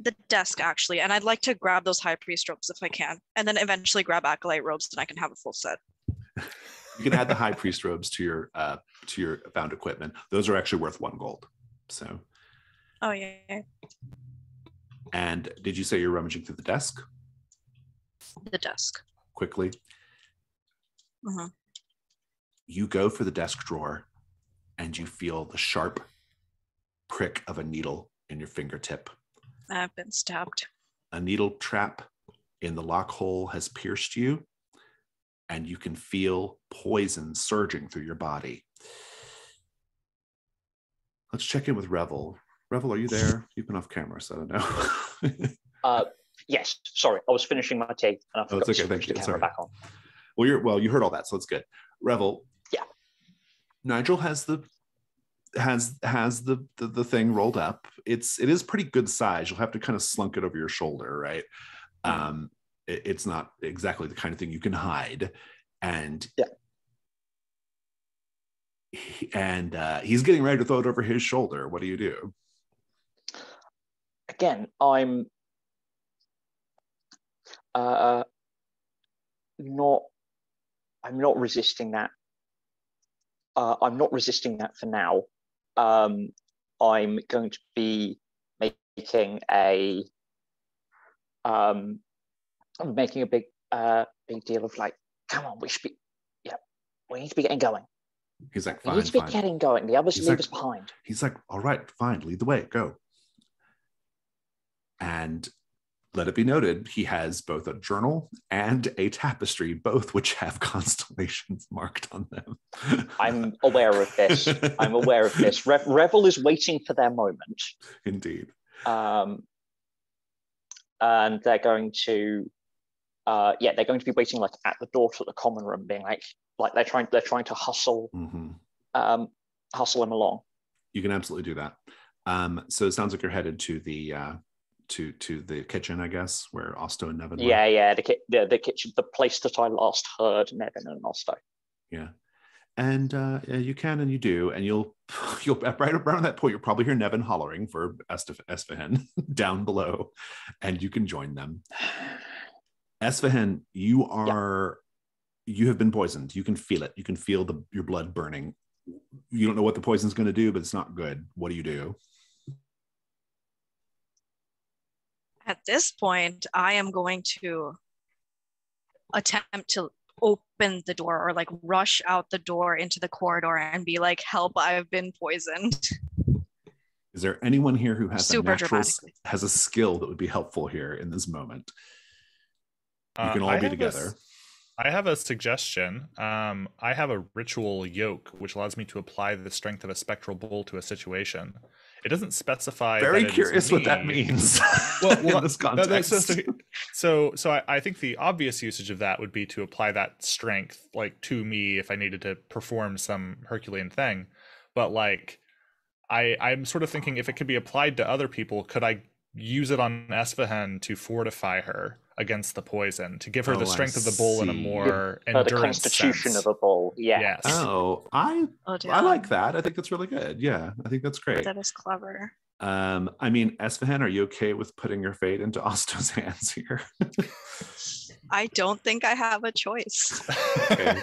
The desk actually, and I'd like to grab those high priest robes if I can, and then eventually grab acolyte robes, and I can have a full set. you can add the high priest robes to your uh, to your found equipment. Those are actually worth one gold. So. Oh yeah. And did you say you're rummaging through the desk? The desk. Quickly. Mm-hmm you go for the desk drawer and you feel the sharp prick of a needle in your fingertip. I've been stabbed. A needle trap in the lock hole has pierced you, and you can feel poison surging through your body. Let's check in with Revel. Revel, are you there? You've been off camera, so I don't know. uh, yes, sorry, I was finishing my tea and I oh, forgot oh, okay. to Thank you. camera Sorry. back on. Well, you're well. You heard all that, so it's good. Revel, Yeah. Nigel has the has has the, the, the thing rolled up. It's it is pretty good size. You'll have to kind of slunk it over your shoulder, right? Um, it, it's not exactly the kind of thing you can hide, and yeah. He, and uh, he's getting ready to throw it over his shoulder. What do you do? Again, I'm uh, not. I'm not resisting that uh, I'm not resisting that for now. Um, I'm going to be making a um, making a big uh, big deal of like, come on, we should be, yeah, we need to be getting going. He's like, We fine, need to be fine. getting going. The others He's leave like- us behind. He's like, all right, fine, lead the way, go. And let it be noted, he has both a journal and a tapestry, both which have constellations marked on them. I'm aware of this. I'm aware of this. Rev- Revel is waiting for their moment. Indeed. um, and they're going to uh, yeah they're going to be waiting like at the door to the common room being like like they're trying they're trying to hustle hmm um, hustle him along You can absolutely do that. Um, so it sounds like you're headed to the uh, to to the kitchen, I guess, where Osto and Nevin. were. yeah yeah the, ki- the the kitchen the place that i last heard nevin and osto Yeah. And uh, you can and you do, and you'll you'll right around that point you'll probably hear Nevin hollering for Esfahan down below, and you can join them. Esfahan, you are you have been poisoned. You can feel it. You can feel the your blood burning. You don't know what the poison's going to do, but it's not good. What do you do? At this point, I am going to attempt to open the door or like rush out the door into the corridor and be like, help, I've been poisoned. Is there anyone here who has Super a natural dramatically. has a skill that would be helpful here in this moment? You Uh, can all I be together. s- I have a suggestion. Um, I have a ritual yoke, which allows me to apply the strength of a spectral bull to a situation. It doesn't specify. Very that it is curious what that means Well, well, in this No, no, context. so, so, so, so I, I think the obvious usage of that would be to apply that strength, like to me, if I needed to perform some Herculean thing. But like, I, I'm sort of thinking if it could be applied to other people, could I use it on Esfahan to fortify her against the poison, to give her Oh, the I strength of the bull in a see. more uh, the endurance constitution sense. of a bull yeah Yes. Oh, I Oh, I like that. I think that's really good. Yeah, I think that's great. That is clever. Um, I mean, Esfahan, are you okay with putting your fate into Osto's hands here? I don't think I have a choice. Okay.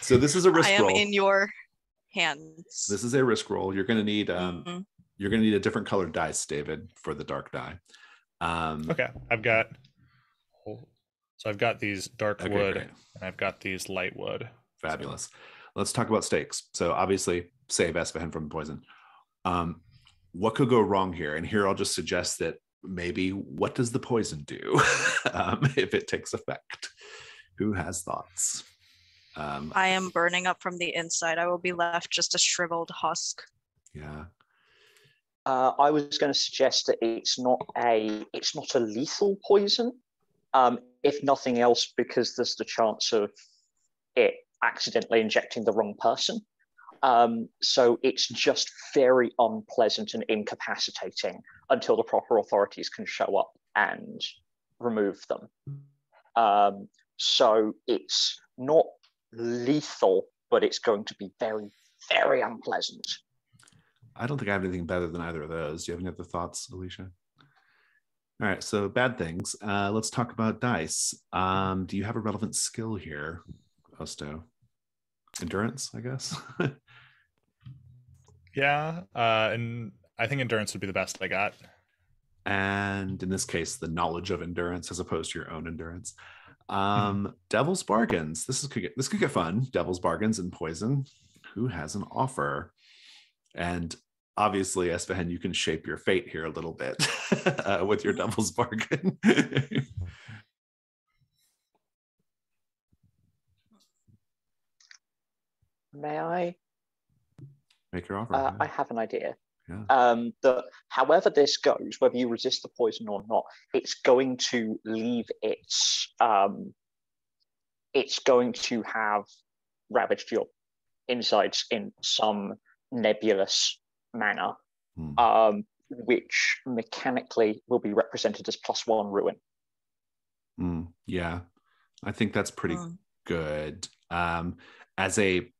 so this is a risk I am roll. in your hands. This is a risk roll. You're going to need um, Mhm. you're going to need a different colored dice, David, for the dark die. Um, okay, I've got. So I've got these dark Okay, wood, great. and I've got these light wood. Fabulous. Let's talk about stakes. So obviously, save Esfahan from poison. Um, what could go wrong here? And here I'll just suggest that maybe what does the poison do um, if it takes effect? Who has thoughts? Um, I am burning up from the inside. I will be left just a shriveled husk. yeah. uh, I was going to suggest that it's not a it's not a lethal poison, um, if nothing else, because there's the chance of it accidentally injecting the wrong person. Um, so it's just very unpleasant and incapacitating until the proper authorities can show up and remove them. Um, so it's not lethal, but it's going to be very, very unpleasant. I don't think I have anything better than either of those. Do you have any other thoughts, Alicia? All right, so bad things. Uh, let's talk about dice. Um, do you have a relevant skill here, Osto? Endurance, I guess. Yeah, uh, and I think endurance would be the best I got. and in this case, the knowledge of endurance as opposed to your own endurance. Um, Devil's bargains. This is could get this could get fun. Devil's bargains and poison. Who has an offer? And obviously, Esfahan, you can shape your fate here a little bit uh, with your devil's bargain. May I? Make your offer. Uh, yeah. I have an idea. Yeah. Um, that however this goes, whether you resist the poison or not, it's going to leave its um, it's going to have ravaged your insides in some nebulous manner, Hmm. um, which mechanically will be represented as plus one ruin. Mm, yeah, I think that's pretty Mm. good. Um, as a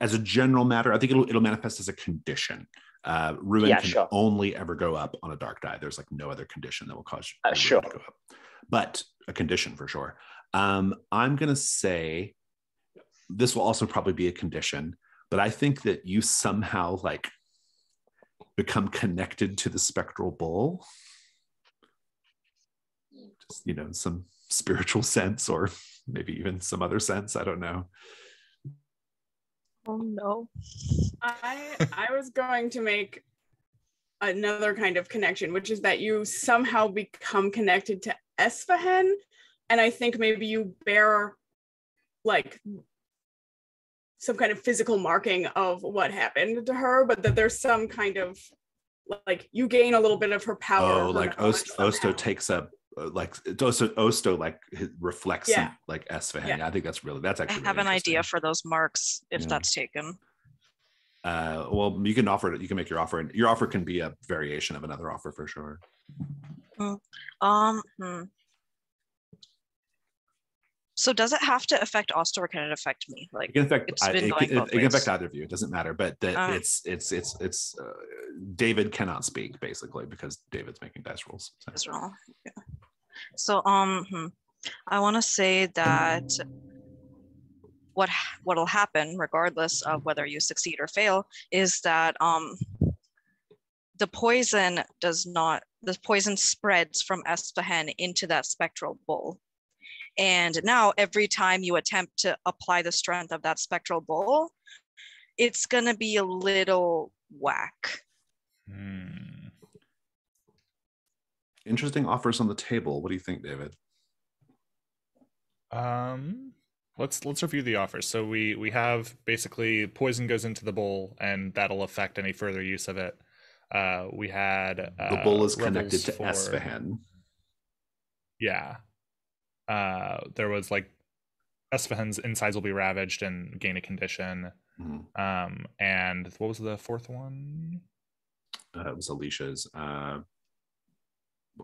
as a general matter, I think it'll it'll manifest as a condition. Uh, ruin Yeah, can sure. only ever go up on a dark die. There's like no other condition that will cause Uh, ruin sure. to go up, but a condition for sure. Um, I'm gonna say this will also probably be a condition, but I think that you somehow like become connected to the spectral bull just you know some spiritual sense or maybe even some other sense i don't know Oh no. I I was going to make another kind of connection, which is that you somehow become connected to Esfahan, and I think maybe you bear like some kind of physical marking of what happened to her, but that there's some kind of like you gain a little bit of her power. oh like Ost- osto takes up uh, like osto, osto like reflects Yeah. some, like Esfahan. Yeah. i think that's really that's actually. I have really an idea for those marks if Yeah. that's taken. uh well you can offer it you can make your offer and your offer can be a variation of another offer for sure Um, hmm. So does it have to affect Osto or can it affect me? Like, it can affect I- it, it, it can affect either of you it doesn't matter but that Uh. it's it's it's it's uh, david cannot speak basically because david's making dice rolls so. as well. Yeah. So, um, hmm. I want to say that what what'll happen, regardless of whether you succeed or fail, is that um, the poison does not. The poison spreads from Esfahan into that spectral bull. And now, every time you attempt to apply the strength of that spectral bull, it's gonna be a little whack. Hmm. interesting offers on the table what do you think david Um, let's let's review the offers. So we we have basically poison goes into the bull, and that'll affect any further use of it. Uh, we had uh, the bull is connected rebels to for- Esfahan. Yeah. Uh, there was like Esfahan's insides will be ravaged and gain a condition. Mhm. Um, and what was the fourth one? Uh, it was Alicia's. Uh,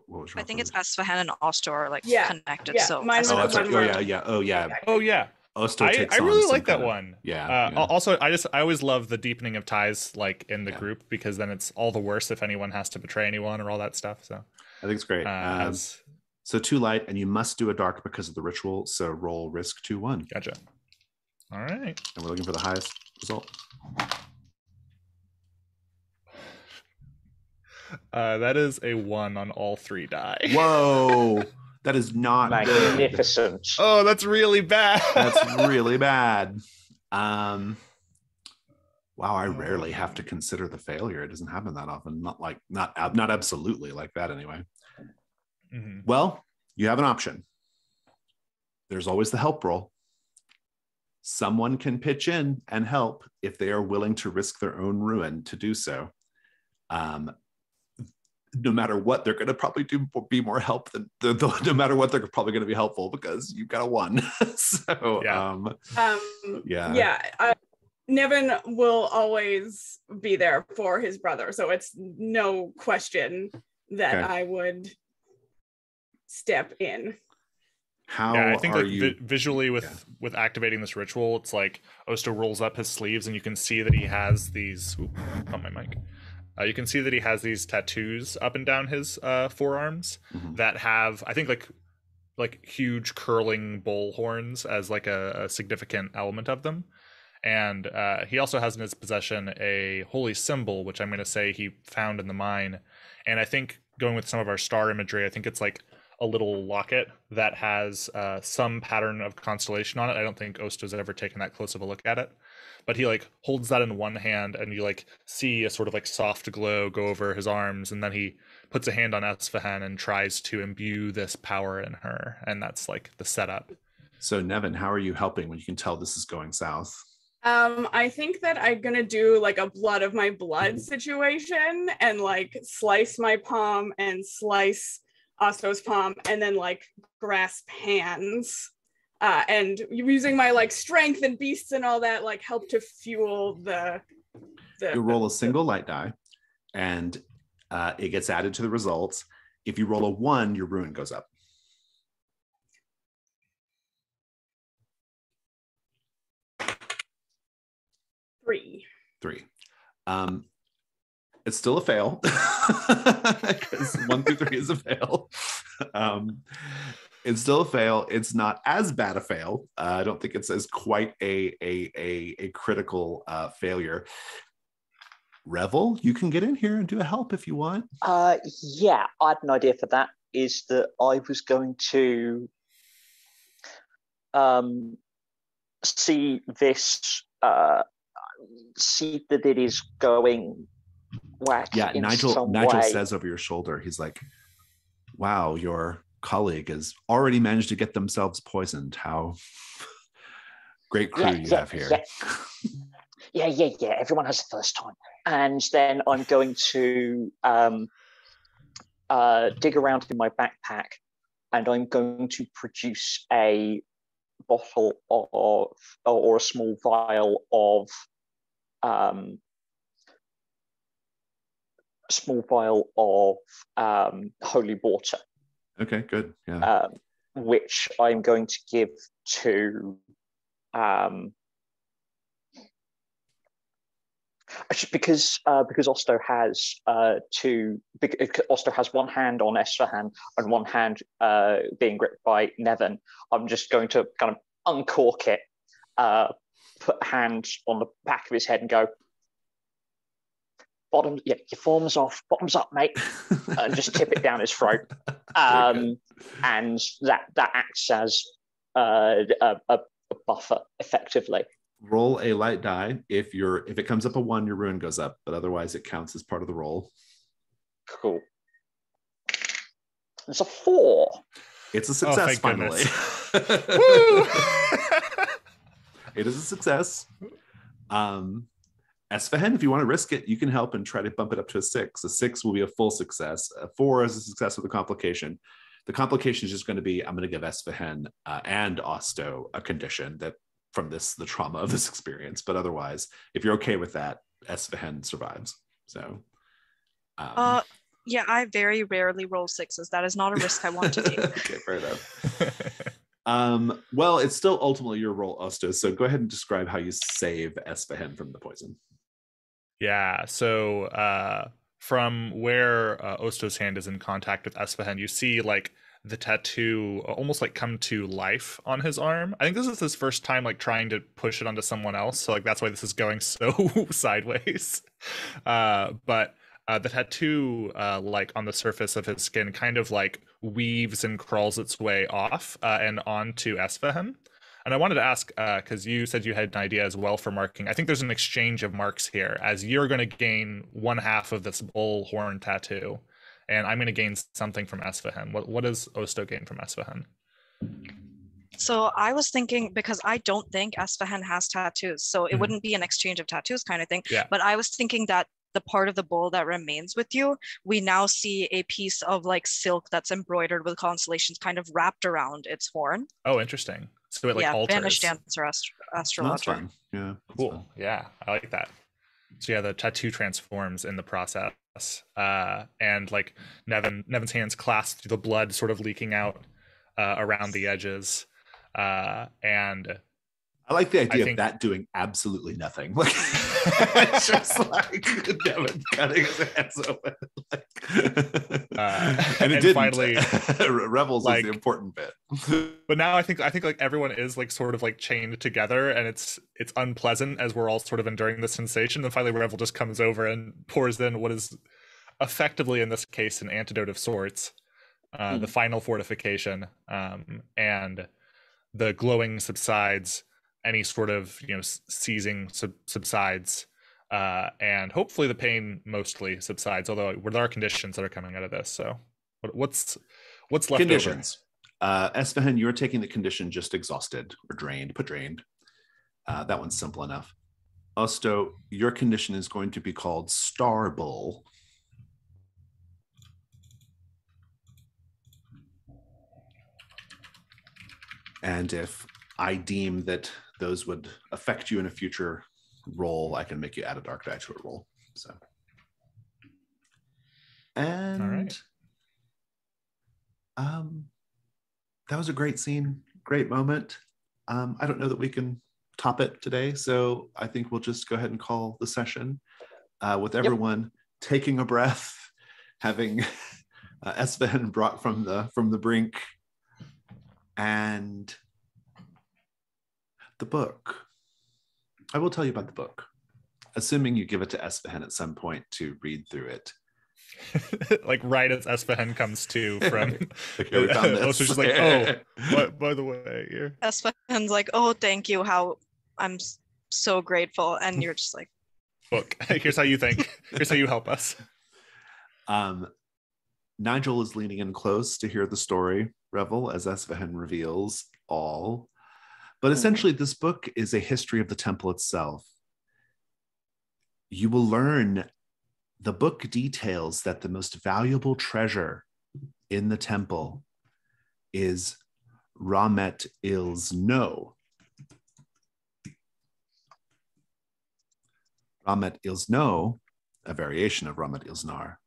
what was I think it's offer? Esfahan and Osto are like Yeah, connected. yeah, so mine Oh, the that's right. Oh, yeah, yeah. Oh, yeah. Oh yeah, Osto I, takes I on really like that kind of- one. Yeah. Uh, yeah. Also, I just I always love the deepening of ties like in the Yeah. group because then it's all the worse if anyone has to betray anyone or all that stuff. So I think it's great. uh, Um, as so two light, and you must do a dark because of the ritual. So roll risk two one, gotcha. All right. and we're looking for the highest result. Uh, that is a one on all three die. Whoa, that is not good. Magnificent. Oh, that's really bad. That's really bad. Um, wow, I rarely have to consider the failure. It doesn't happen that often. Not like not not absolutely like that anyway. Mhm. Well, you have an option. There's always the help roll. Someone can pitch in and help if they are willing to risk their own ruin to do so. Um, no matter what, they're going to probably do be more help than the, the- no matter what, they're probably going to be helpful because you've got a one. so, Yeah. um, Um, yeah, yeah, uh, Nevin will always be there for his brother, so it's no question that Okay. I would step in. How yeah, I think are like you? vi- visually with Yeah. with activating this ritual, it's like Osto rolls up his sleeves and you can see that he has these. Oop, on my mic. Uh, you can see that he has these tattoos up and down his uh, forearms Mhm. that have, I think, like like huge curling bull horns as like a, a significant element of them. And uh, he also has in his possession a holy symbol, which I'm going to say he found in the mine. And I think going with some of our star imagery, I think it's like a little locket that has uh, some pattern of constellation on it. I don't think Osto's ever taken that close of a look at it, but he like holds that in one hand, and you like see a sort of like soft glow go over his arms, and then he puts a hand on Esfahan and tries to imbue this power in her, and that's like the setup. so, Nevin, how are you helping when you can tell this is going south? Um, I think that I'm gonna do like a blood of my blood situation and like slice my palm and slice Osto's palm and then like grasp hands. Uh, and using my like strength and beasts and all that like help to fuel the the you roll a single light die and uh, it gets added to the results. If you roll a one, your ruin goes up. three. Three. Um, it's still a fail because one through three is a fail. Um, it's still a fail. It's not as bad a fail. Uh, I don't think it's as quite a a a, a critical uh, failure. Revel, you can get in here and do a help if you want. Uh, yeah, I had an idea for that. is that I was going to um, see this, uh, see that it is going whack. Yeah, Nigel. Nigel way. says over your shoulder, he's like, "Wow, your colleague has already managed to get themselves poisoned. How great crew Yeah, you yeah, have here." yeah. yeah, yeah, yeah. Everyone has the first time. And then I'm going to um, uh, dig around in my backpack and I'm going to produce a bottle of, or, or a small vial of um, a small vial of um, holy water, Okay, good. Yeah. um, which I'm going to give to um, because uh, because Osto has uh, two. Osto has one hand on Esfahan and one hand uh, being gripped by Nevin. I'm just going to kind of uncork it, uh, put a hand on the back of his head, and go. Bottom, yeah, your form's off. Bottoms up, mate, and just tip it down his throat. Um, and that that acts as uh, a, a, a buffer, effectively. roll a light die. If you're if it comes up a one, your ruin goes up, but otherwise it counts as part of the roll. Cool. It's a four. It's a success thank finally. It is a success. Um Esfahan, if you want to risk it, you can help and try to bump it up to a six. A six will be a full success. A four is a success with a complication. The complication is just going to be I'm going to give Esfahan uh, and Osto a condition that from this the trauma of this experience. But otherwise, if you're okay with that, Esfahan survives. So, um, Uh, yeah, I very rarely roll sixes. That is not a risk I want to take. okay, fair enough. Um, well, it's still ultimately your role, Osto. So go ahead and describe how you save Esfahan from the poison. Yeah. So uh, from where uh, Osto's hand is in contact with Esfahan, you see like the tattoo almost like come to life on his arm. I think this is his first time like trying to push it onto someone else. So like that's why this is going so sideways. Uh, but uh, the tattoo, uh, like on the surface of his skin, kind of like weaves and crawls its way off uh, and onto Esfahan. And I wanted to ask, because you said you had an idea as well for marking. I think there's an exchange of marks here, as you're going to gain one half of this bull horn tattoo, and I'm going to gain something from Esfahan. What what does Osto gain from Esfahan? So I was thinking because I don't think Esfahan has tattoos, so it Mhm. wouldn't be an exchange of tattoos kind of thing. Yeah. But I was thinking that the part of the bull that remains with you, we now see a piece of like silk that's embroidered with constellations kind of wrapped around its horn. Oh, interesting. So it like yeah, alters. banished dancer astro- astrologer. Yeah. Cool. fun. Yeah, I like that. So yeah, the tattoo transforms in the process, uh, and like Nevin, Nevin's hands clasped, the blood sort of leaking out uh, around the edges, uh, and I like the idea of think- that doing absolutely nothing. Like it's just like Devin cutting his hands open. Like, Uh, and it and finally, Revel's like- is the important bit. but now I think I think like everyone is like sort of like chained together, and it's it's unpleasant as we're all sort of enduring the sensation. And finally, Revel just comes over and pours in what is effectively, in this case, an antidote of sorts, uh, the final fortification, um, and the glowing subsides. Any sort of you know seizing sub- subsides. Uh, and hopefully the pain mostly subsides. Although there are conditions that are coming out of this. So, what, what's what's left over? Conditions. Uh, Esfahan, you're taking the condition just exhausted or drained, put drained. Uh, that one's simple enough. Osto, your condition is going to be called Star Bull. And if I deem that those would affect you in a future role. I can make you add a dark die to a roll. So, and um, that was a great scene, great moment. Um, I don't know that we can top it today, so I think we'll just go ahead and call the session uh, with everyone taking a breath, having uh, Esfahan brought from the from the brink, and the book. I will tell you about the book, assuming you give it to Esfahan at some point to read through it. like right as Esfahan comes to from Okay, we found this. Osto's just like, oh, but by the way, you're Esfahan's like, oh, thank you. How I'm so grateful. And you're just like, book. Here's how you think. Here's how you help us. Um, Nigel is leaning in close to hear the story, Revel, as Esfahan reveals all. But hmm. essentially, this book is a history of the temple itself. You will learn the book details that the most valuable treasure in the temple is Ramet Il's No. Ramet Il's No, a variation of Rahmet ils Nar,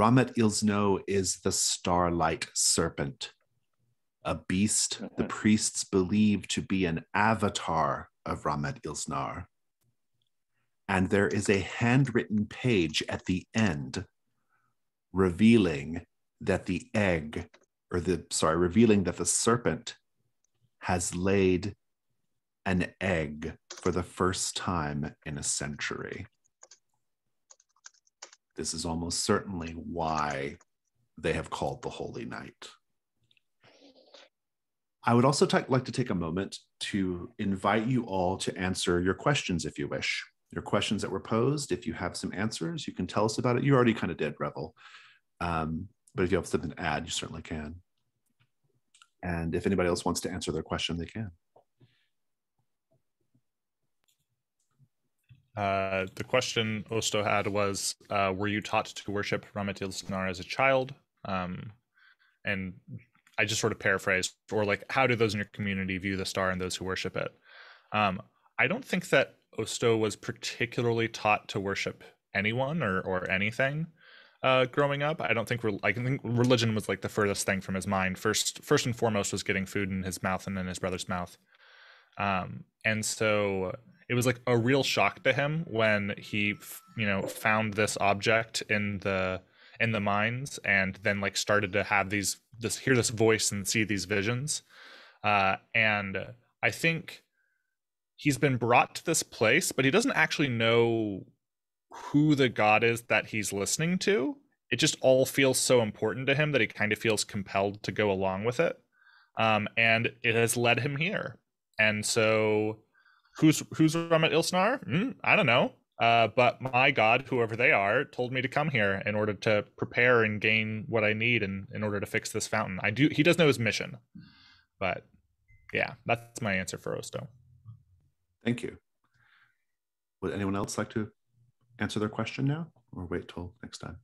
Ramet Ilsno is the starlight serpent, a beast the Mhm. priests believe to be an avatar of Rahmet ils Nar. And there is a handwritten page at the end revealing that the egg, or the, sorry, revealing that the serpent has laid an egg for the first time in a century this is almost certainly why they have called the Holy Night. I would also ta- like to take a moment to invite you all to answer your questions if you wish. Your questions that were posed, if you have some answers, you can tell us about it. You already kind of did, Revel. Um, but if you have something to add, you certainly can. And if anybody else wants to answer their question, they can. Uh, the question Osto had was, uh, were you taught to worship Rahmet ils Nar as a child? Um, and I just sort of paraphrased, or like, how do those in your community view the star and those who worship it? Um, I don't think that Osto was particularly taught to worship anyone or or anything uh, growing up. I don't think re- I think religion was like the furthest thing from his mind. First, first and foremost was getting food in his mouth and in his brother's mouth. Um, and so it was like a real shock to him when he you know found this object in the in the mines and then like started to have these this hear this voice and see these visions uh and i think he's been brought to this place but he doesn't actually know who the god is that he's listening to it just all feels so important to him that he kind of feels compelled to go along with it um and it has led him here and so who's who's Rahmet ils Nar? Mm, I don't know. Uh, but my God, whoever they are, told me to come here in order to prepare and gain what I need in, in order to fix this fountain. I do. He does know his mission, but yeah, that's my answer for Osto. Thank you. Would anyone else like to answer their question now or wait till next time?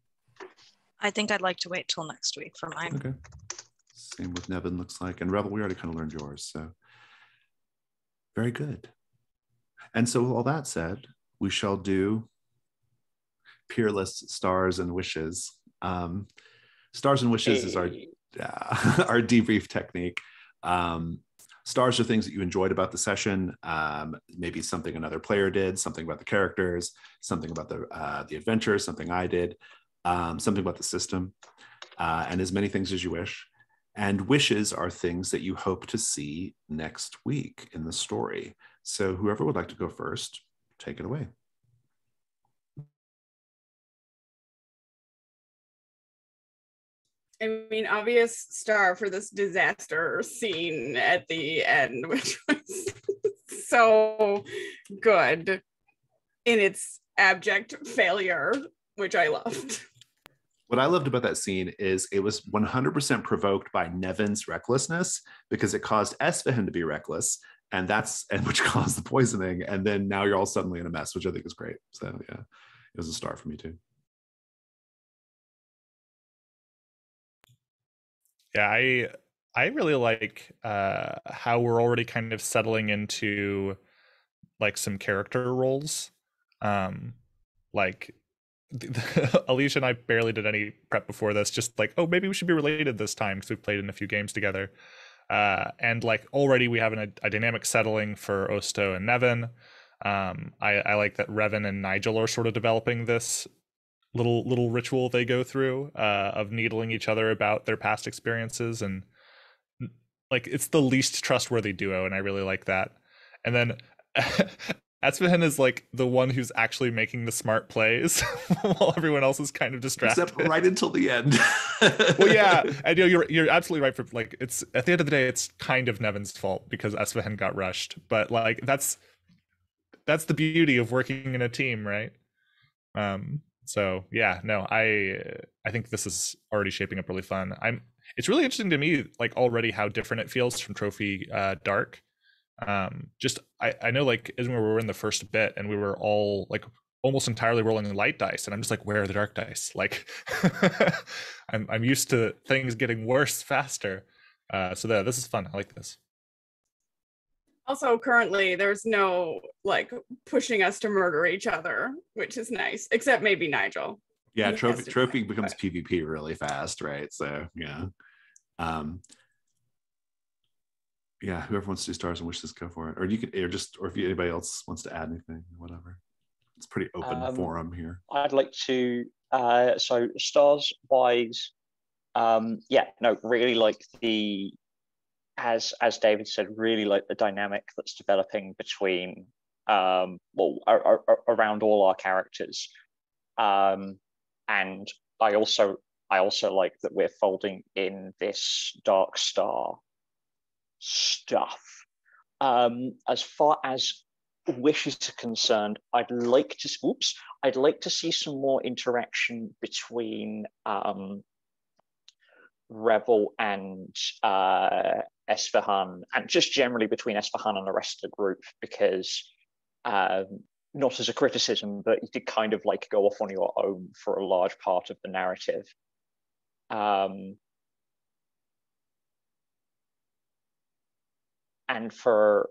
I think I'd like to wait till next week for mine. Okay. Same with Nevin, looks like. And Revel, we already kind of learned yours. So very good. And so, with all that said, we shall do peerless stars and wishes. Um, stars and wishes is our uh, our debrief technique. Um, stars are things that you enjoyed about the session. Um, maybe something another player did, something about the characters, something about the uh, the adventure, something I did, um, something about the system, uh, and as many things as you wish. And wishes are things that you hope to see next week in the story. So whoever would like to go first, take it away. I mean, obvious star for this disaster scene at the end, which was so good in its abject failure, which I loved. What I loved about that scene is it was 100% provoked by Nevin's recklessness because it caused Esfahan to be reckless, and that's and which caused the poisoning. And then now you're all suddenly in a mess, which I think is great. So yeah, it was a star for me too. Yeah, I I really like uh, how we're already kind of settling into like some character roles. Um, like Alicia and I barely did any prep before this. Just like, oh, maybe we should be related this time because we've played in a few games together. Uh, and like already we have an, a dynamic settling for Osto and Nevin. Um, I, I like that Revel and Nigel are sort of developing this little little ritual they go through uh, of needling each other about their past experiences and like it's the least trustworthy duo and i really like that and then Esfahan is like the one who's actually making the smart plays while everyone else is kind of distracted. Except right until the end. well, yeah, and you know, you're you're absolutely right. For like, it's at the end of the day, it's kind of Nevin's fault because Esfahan got rushed. But like, that's that's the beauty of working in a team, right? Um. So yeah, no, I I think this is already shaping up really fun. I'm. It's really interesting to me, like already how different it feels from Trophy uh, Dark um just i i know like as we were in the first bit and we were all like almost entirely rolling light dice and i'm just like where are the dark dice? Like i'm i'm used to things getting worse faster. Uh so that this is fun. I like this. Also currently there's no like pushing us to murder each other which is nice except maybe nigel. Yeah He trophy trophy becomes but- pvp really fast right? So yeah. Um yeah whoever wants to do stars and wishes go for it. Or you could or just or if anybody else wants to add anything whatever. It's pretty open Um, forum here. I'd like to. Uh, so stars wise, um, yeah, no, really like the, as as David said, really like the dynamic that's developing between, um, well, ar- ar- around all our characters, um, and I also I also like that we're folding in this Dark Star stuff. Um, as far as wishes are concerned, I'd like to. Oops, I'd like to see some more interaction between um, Revel and uh, Esfahan, and just generally between Esfahan and the rest of the group, because um, not as a criticism, but you did kind of like go off on your own for a large part of the narrative. Um, and for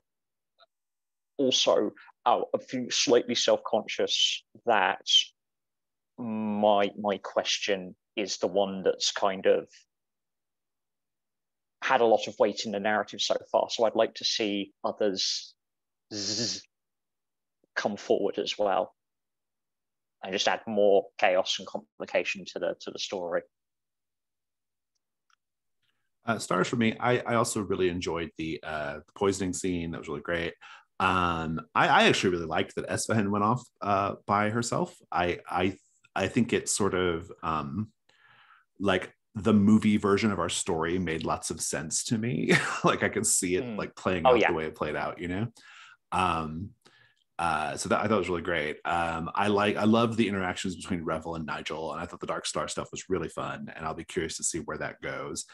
also a few slightly self-conscious that my my question is the one that's kind of had a lot of weight in the narrative so far. So I'd like to see others come forward as well, and just add more chaos and complication to the to the story. Uh, stars for me. I, I also really enjoyed the uh, poisoning scene. That was really great. Um, I, I actually really liked that Esfahan went off uh, by herself. I I I think it's sort of um, like the movie version of our story made lots of sense to me. like I could see it Hmm. like playing Oh, out yeah. the way it played out. You know. Um, uh, so that I thought was really great. Um, I like I loved the interactions between Revel and Nigel, and I thought the Dark Star stuff was really fun. And I'll be curious to see where that goes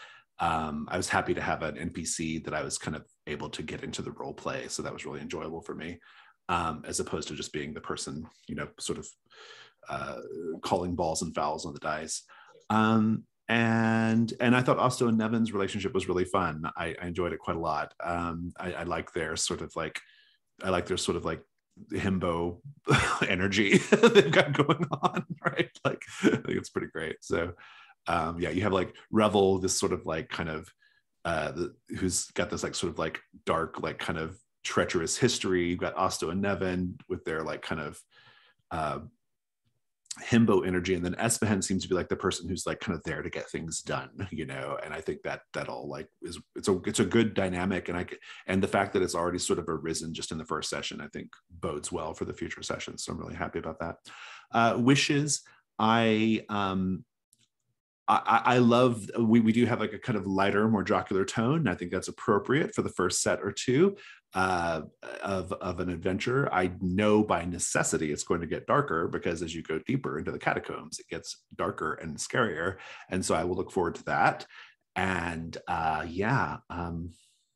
um, I was happy to have an NPC that I was kind of able to get into the role play. So that was really enjoyable for me, um, as opposed to just being the person, you know, sort of uh, calling balls and fouls on the dice. Um, and and I thought Osto and Nevin's relationship was really fun. I, I enjoyed it quite a lot. Um, I, I like their sort of like, I like their sort of like himbo energy they've got going on, right? Like I think it's pretty great. So um yeah you have like revel this sort of like kind of uh the, who's got this like sort of like dark like kind of treacherous history. You've got osto and nevin with their like kind of uh himbo energy. And then esfahan seems to be like the person who's like kind of there to get things done you know? And i think that that all like is it's a it's a good dynamic. And i and the fact that it's already sort of arisen just in the first session i think bodes well for the future sessions. So i'm really happy about that. Uh wishes. I um I, I love we, we do have like a kind of lighter, more jocular tone. I think that's appropriate for the first set or two uh, of, of an adventure. I know by necessity it's going to get darker because as you go deeper into the catacombs, it gets darker and scarier. And so I will look forward to that. And uh, yeah, um,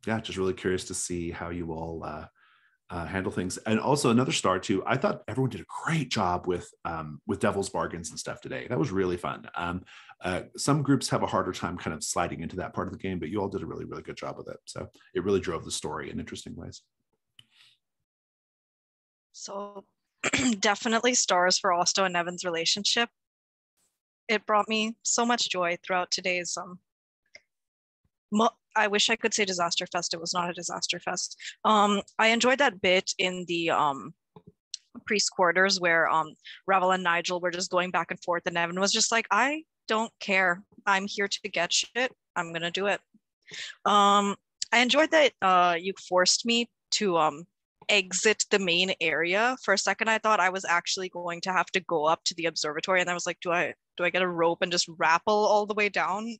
yeah, just really curious to see how you all uh, uh, handle things. And also another star too. I thought everyone did a great job with um, with Devil's Bargains and stuff today. That was really fun. Um, uh, some groups have a harder time kind of sliding into that part of the game, but you all did a really really good job with it. So it really drove the story in interesting ways. So definitely stars for Osto and Nevin's relationship. It brought me so much joy throughout today's um I wish I could say disaster fest. It was not a disaster fest. Um, I enjoyed that bit in the um priest quarters where um Revel and Nigel were just going back and forth, and Evan was just like, I don't care. I'm here to get shit. I'm gonna do it. Um, I enjoyed that uh you forced me to um exit the main area. For a second, I thought I was actually going to have to go up to the observatory, and I was like, "Do I do I get a rope and just rappel all the way down?"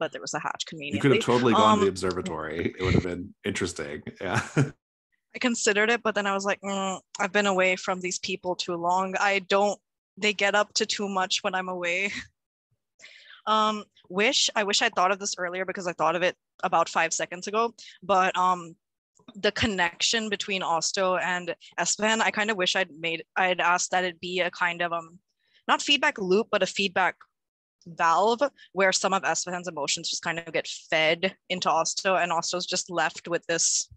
But there was a hatch conveniently. You could have totally gone to the Um, observatory. It would have been interesting. Yeah. I considered it, but then I was like, "Mm, I've been away from these people too long. I don't. They get up to too much when I'm away. Um, wish I wish I'd thought of this earlier because I thought of it about five seconds ago. But um, the connection between Osto and Espan, I kind of wish I'd made. I'd asked that it be a kind of um, not feedback loop, but a feedback valve where some of Espan's emotions just kind of get fed into Osto, and Osto's just left with this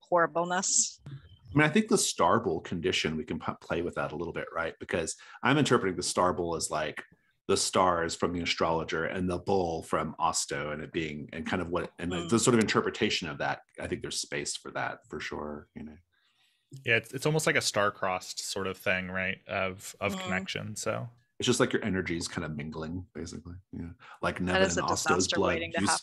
horribleness. I mean, I think the star bull condition, we can p- play with that a little bit, right? Because I'm interpreting the star bull as like the stars from the astrologer and the bull from Osto and it being, and kind of what, and the- the Mm. sort of interpretation of that. I think there's space for that for sure, you know. Yeah, it's, it's almost like a star-crossed sort of thing, right? Of of Mm. connection. So It's just like your energies kind of mingling, basically. Yeah. Like Nevin and a Osto's blood. waiting to.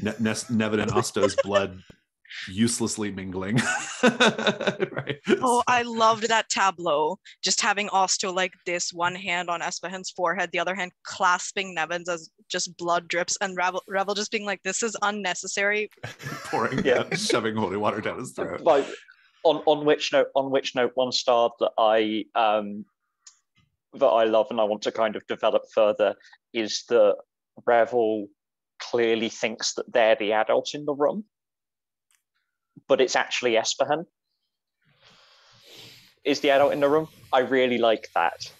Ne- Nevin and Osto's blood uselessly mingling. right. Oh, I loved that tableau. Just having Osto like this, one hand on Espahan's forehead, the other hand clasping Nevin's as just blood drips, and Revel, Revel just being like, "This is unnecessary." pouring, Yeah. yeah, shoving holy water down his throat. like on on which note on which note one star that i um that i love and i want to kind of develop further is that revel clearly thinks that they're the adult in the room but it's actually Espahan is the adult in the room? I really like that.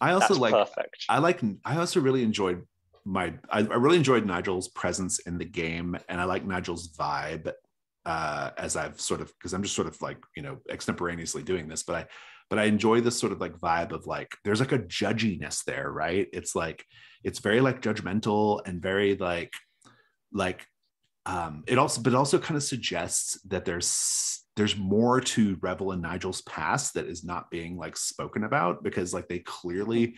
I also that's like perfect. I like I also really enjoyed my I, I really enjoyed Nigel's presence in the game and I like Nigel's vibe uh as I've sort of because I'm just sort of like you know extemporaneously doing this but I but I enjoy this sort of like vibe of like there's like a judginess there right? It's like it's very like judgmental and very like like um it also but it also kind of suggests that there's there's more to Revel and Nigel's past that is not being like spoken about because like they clearly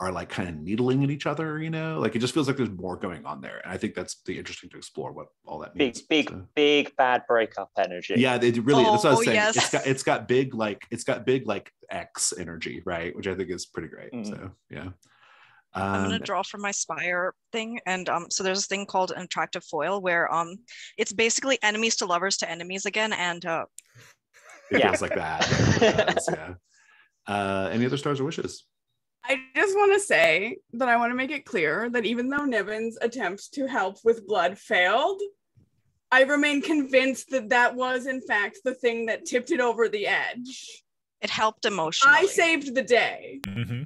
are like kind of needling at each other, you know, like it just feels like there's more going on there. And I think that's the interesting to explore what all that big means. big So- big bad breakup energy yeah, they really that's what I was Oh, saying. yes. It's got it's got big like it's got big like X energy, right? Which I think is pretty great. Mm. So yeah. I'm Um, gonna draw from my Spire thing, and um, so there's this thing called an attractive foil where um, it's basically enemies to lovers to enemies again, and uh, it Yeah. feels like that. Does, yeah. Uh, any other stars or wishes? I just want to say that I want to make it clear that even though Niven's attempt to help with blood failed, I remain convinced that that was in fact the thing that tipped it over the edge. it helped emotionally. I saved the day. hmm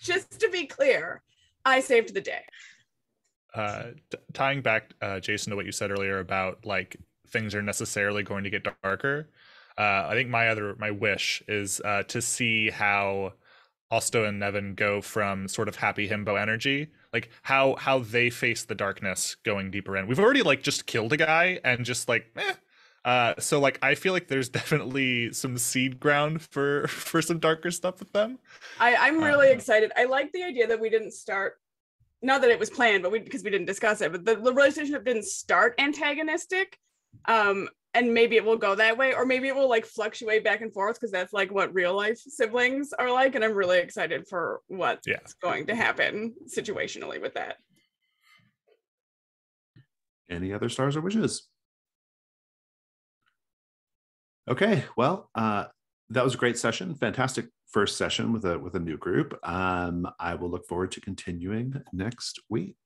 Just to be clear, I saved the day. uh, t- tying back, uh, Jason, to what you said earlier about like things are necessarily going to get darker. Uh, I think my other my wish is uh, to see how Osto and Nevin go from sort of happy himbo energy, like how how they face the darkness going deeper in. We've already like just killed a guy and just like, eh. Uh, so like I feel like there's definitely some seed ground for for some darker stuff with them. I, I'm really Uh, excited. I like the idea that we didn't start, not that it was planned, but we because we didn't discuss it, but the, the relationship didn't start antagonistic. Um, and maybe it will go that way, or maybe it will like fluctuate back and forth because that's like what real life siblings are like. And I'm really excited for what's Yeah. going to happen situationally with that. Any other stars or wishes? Okay, well, uh, that was a great session. Fantastic first session with a with a new group. Um, I will look forward to continuing next week.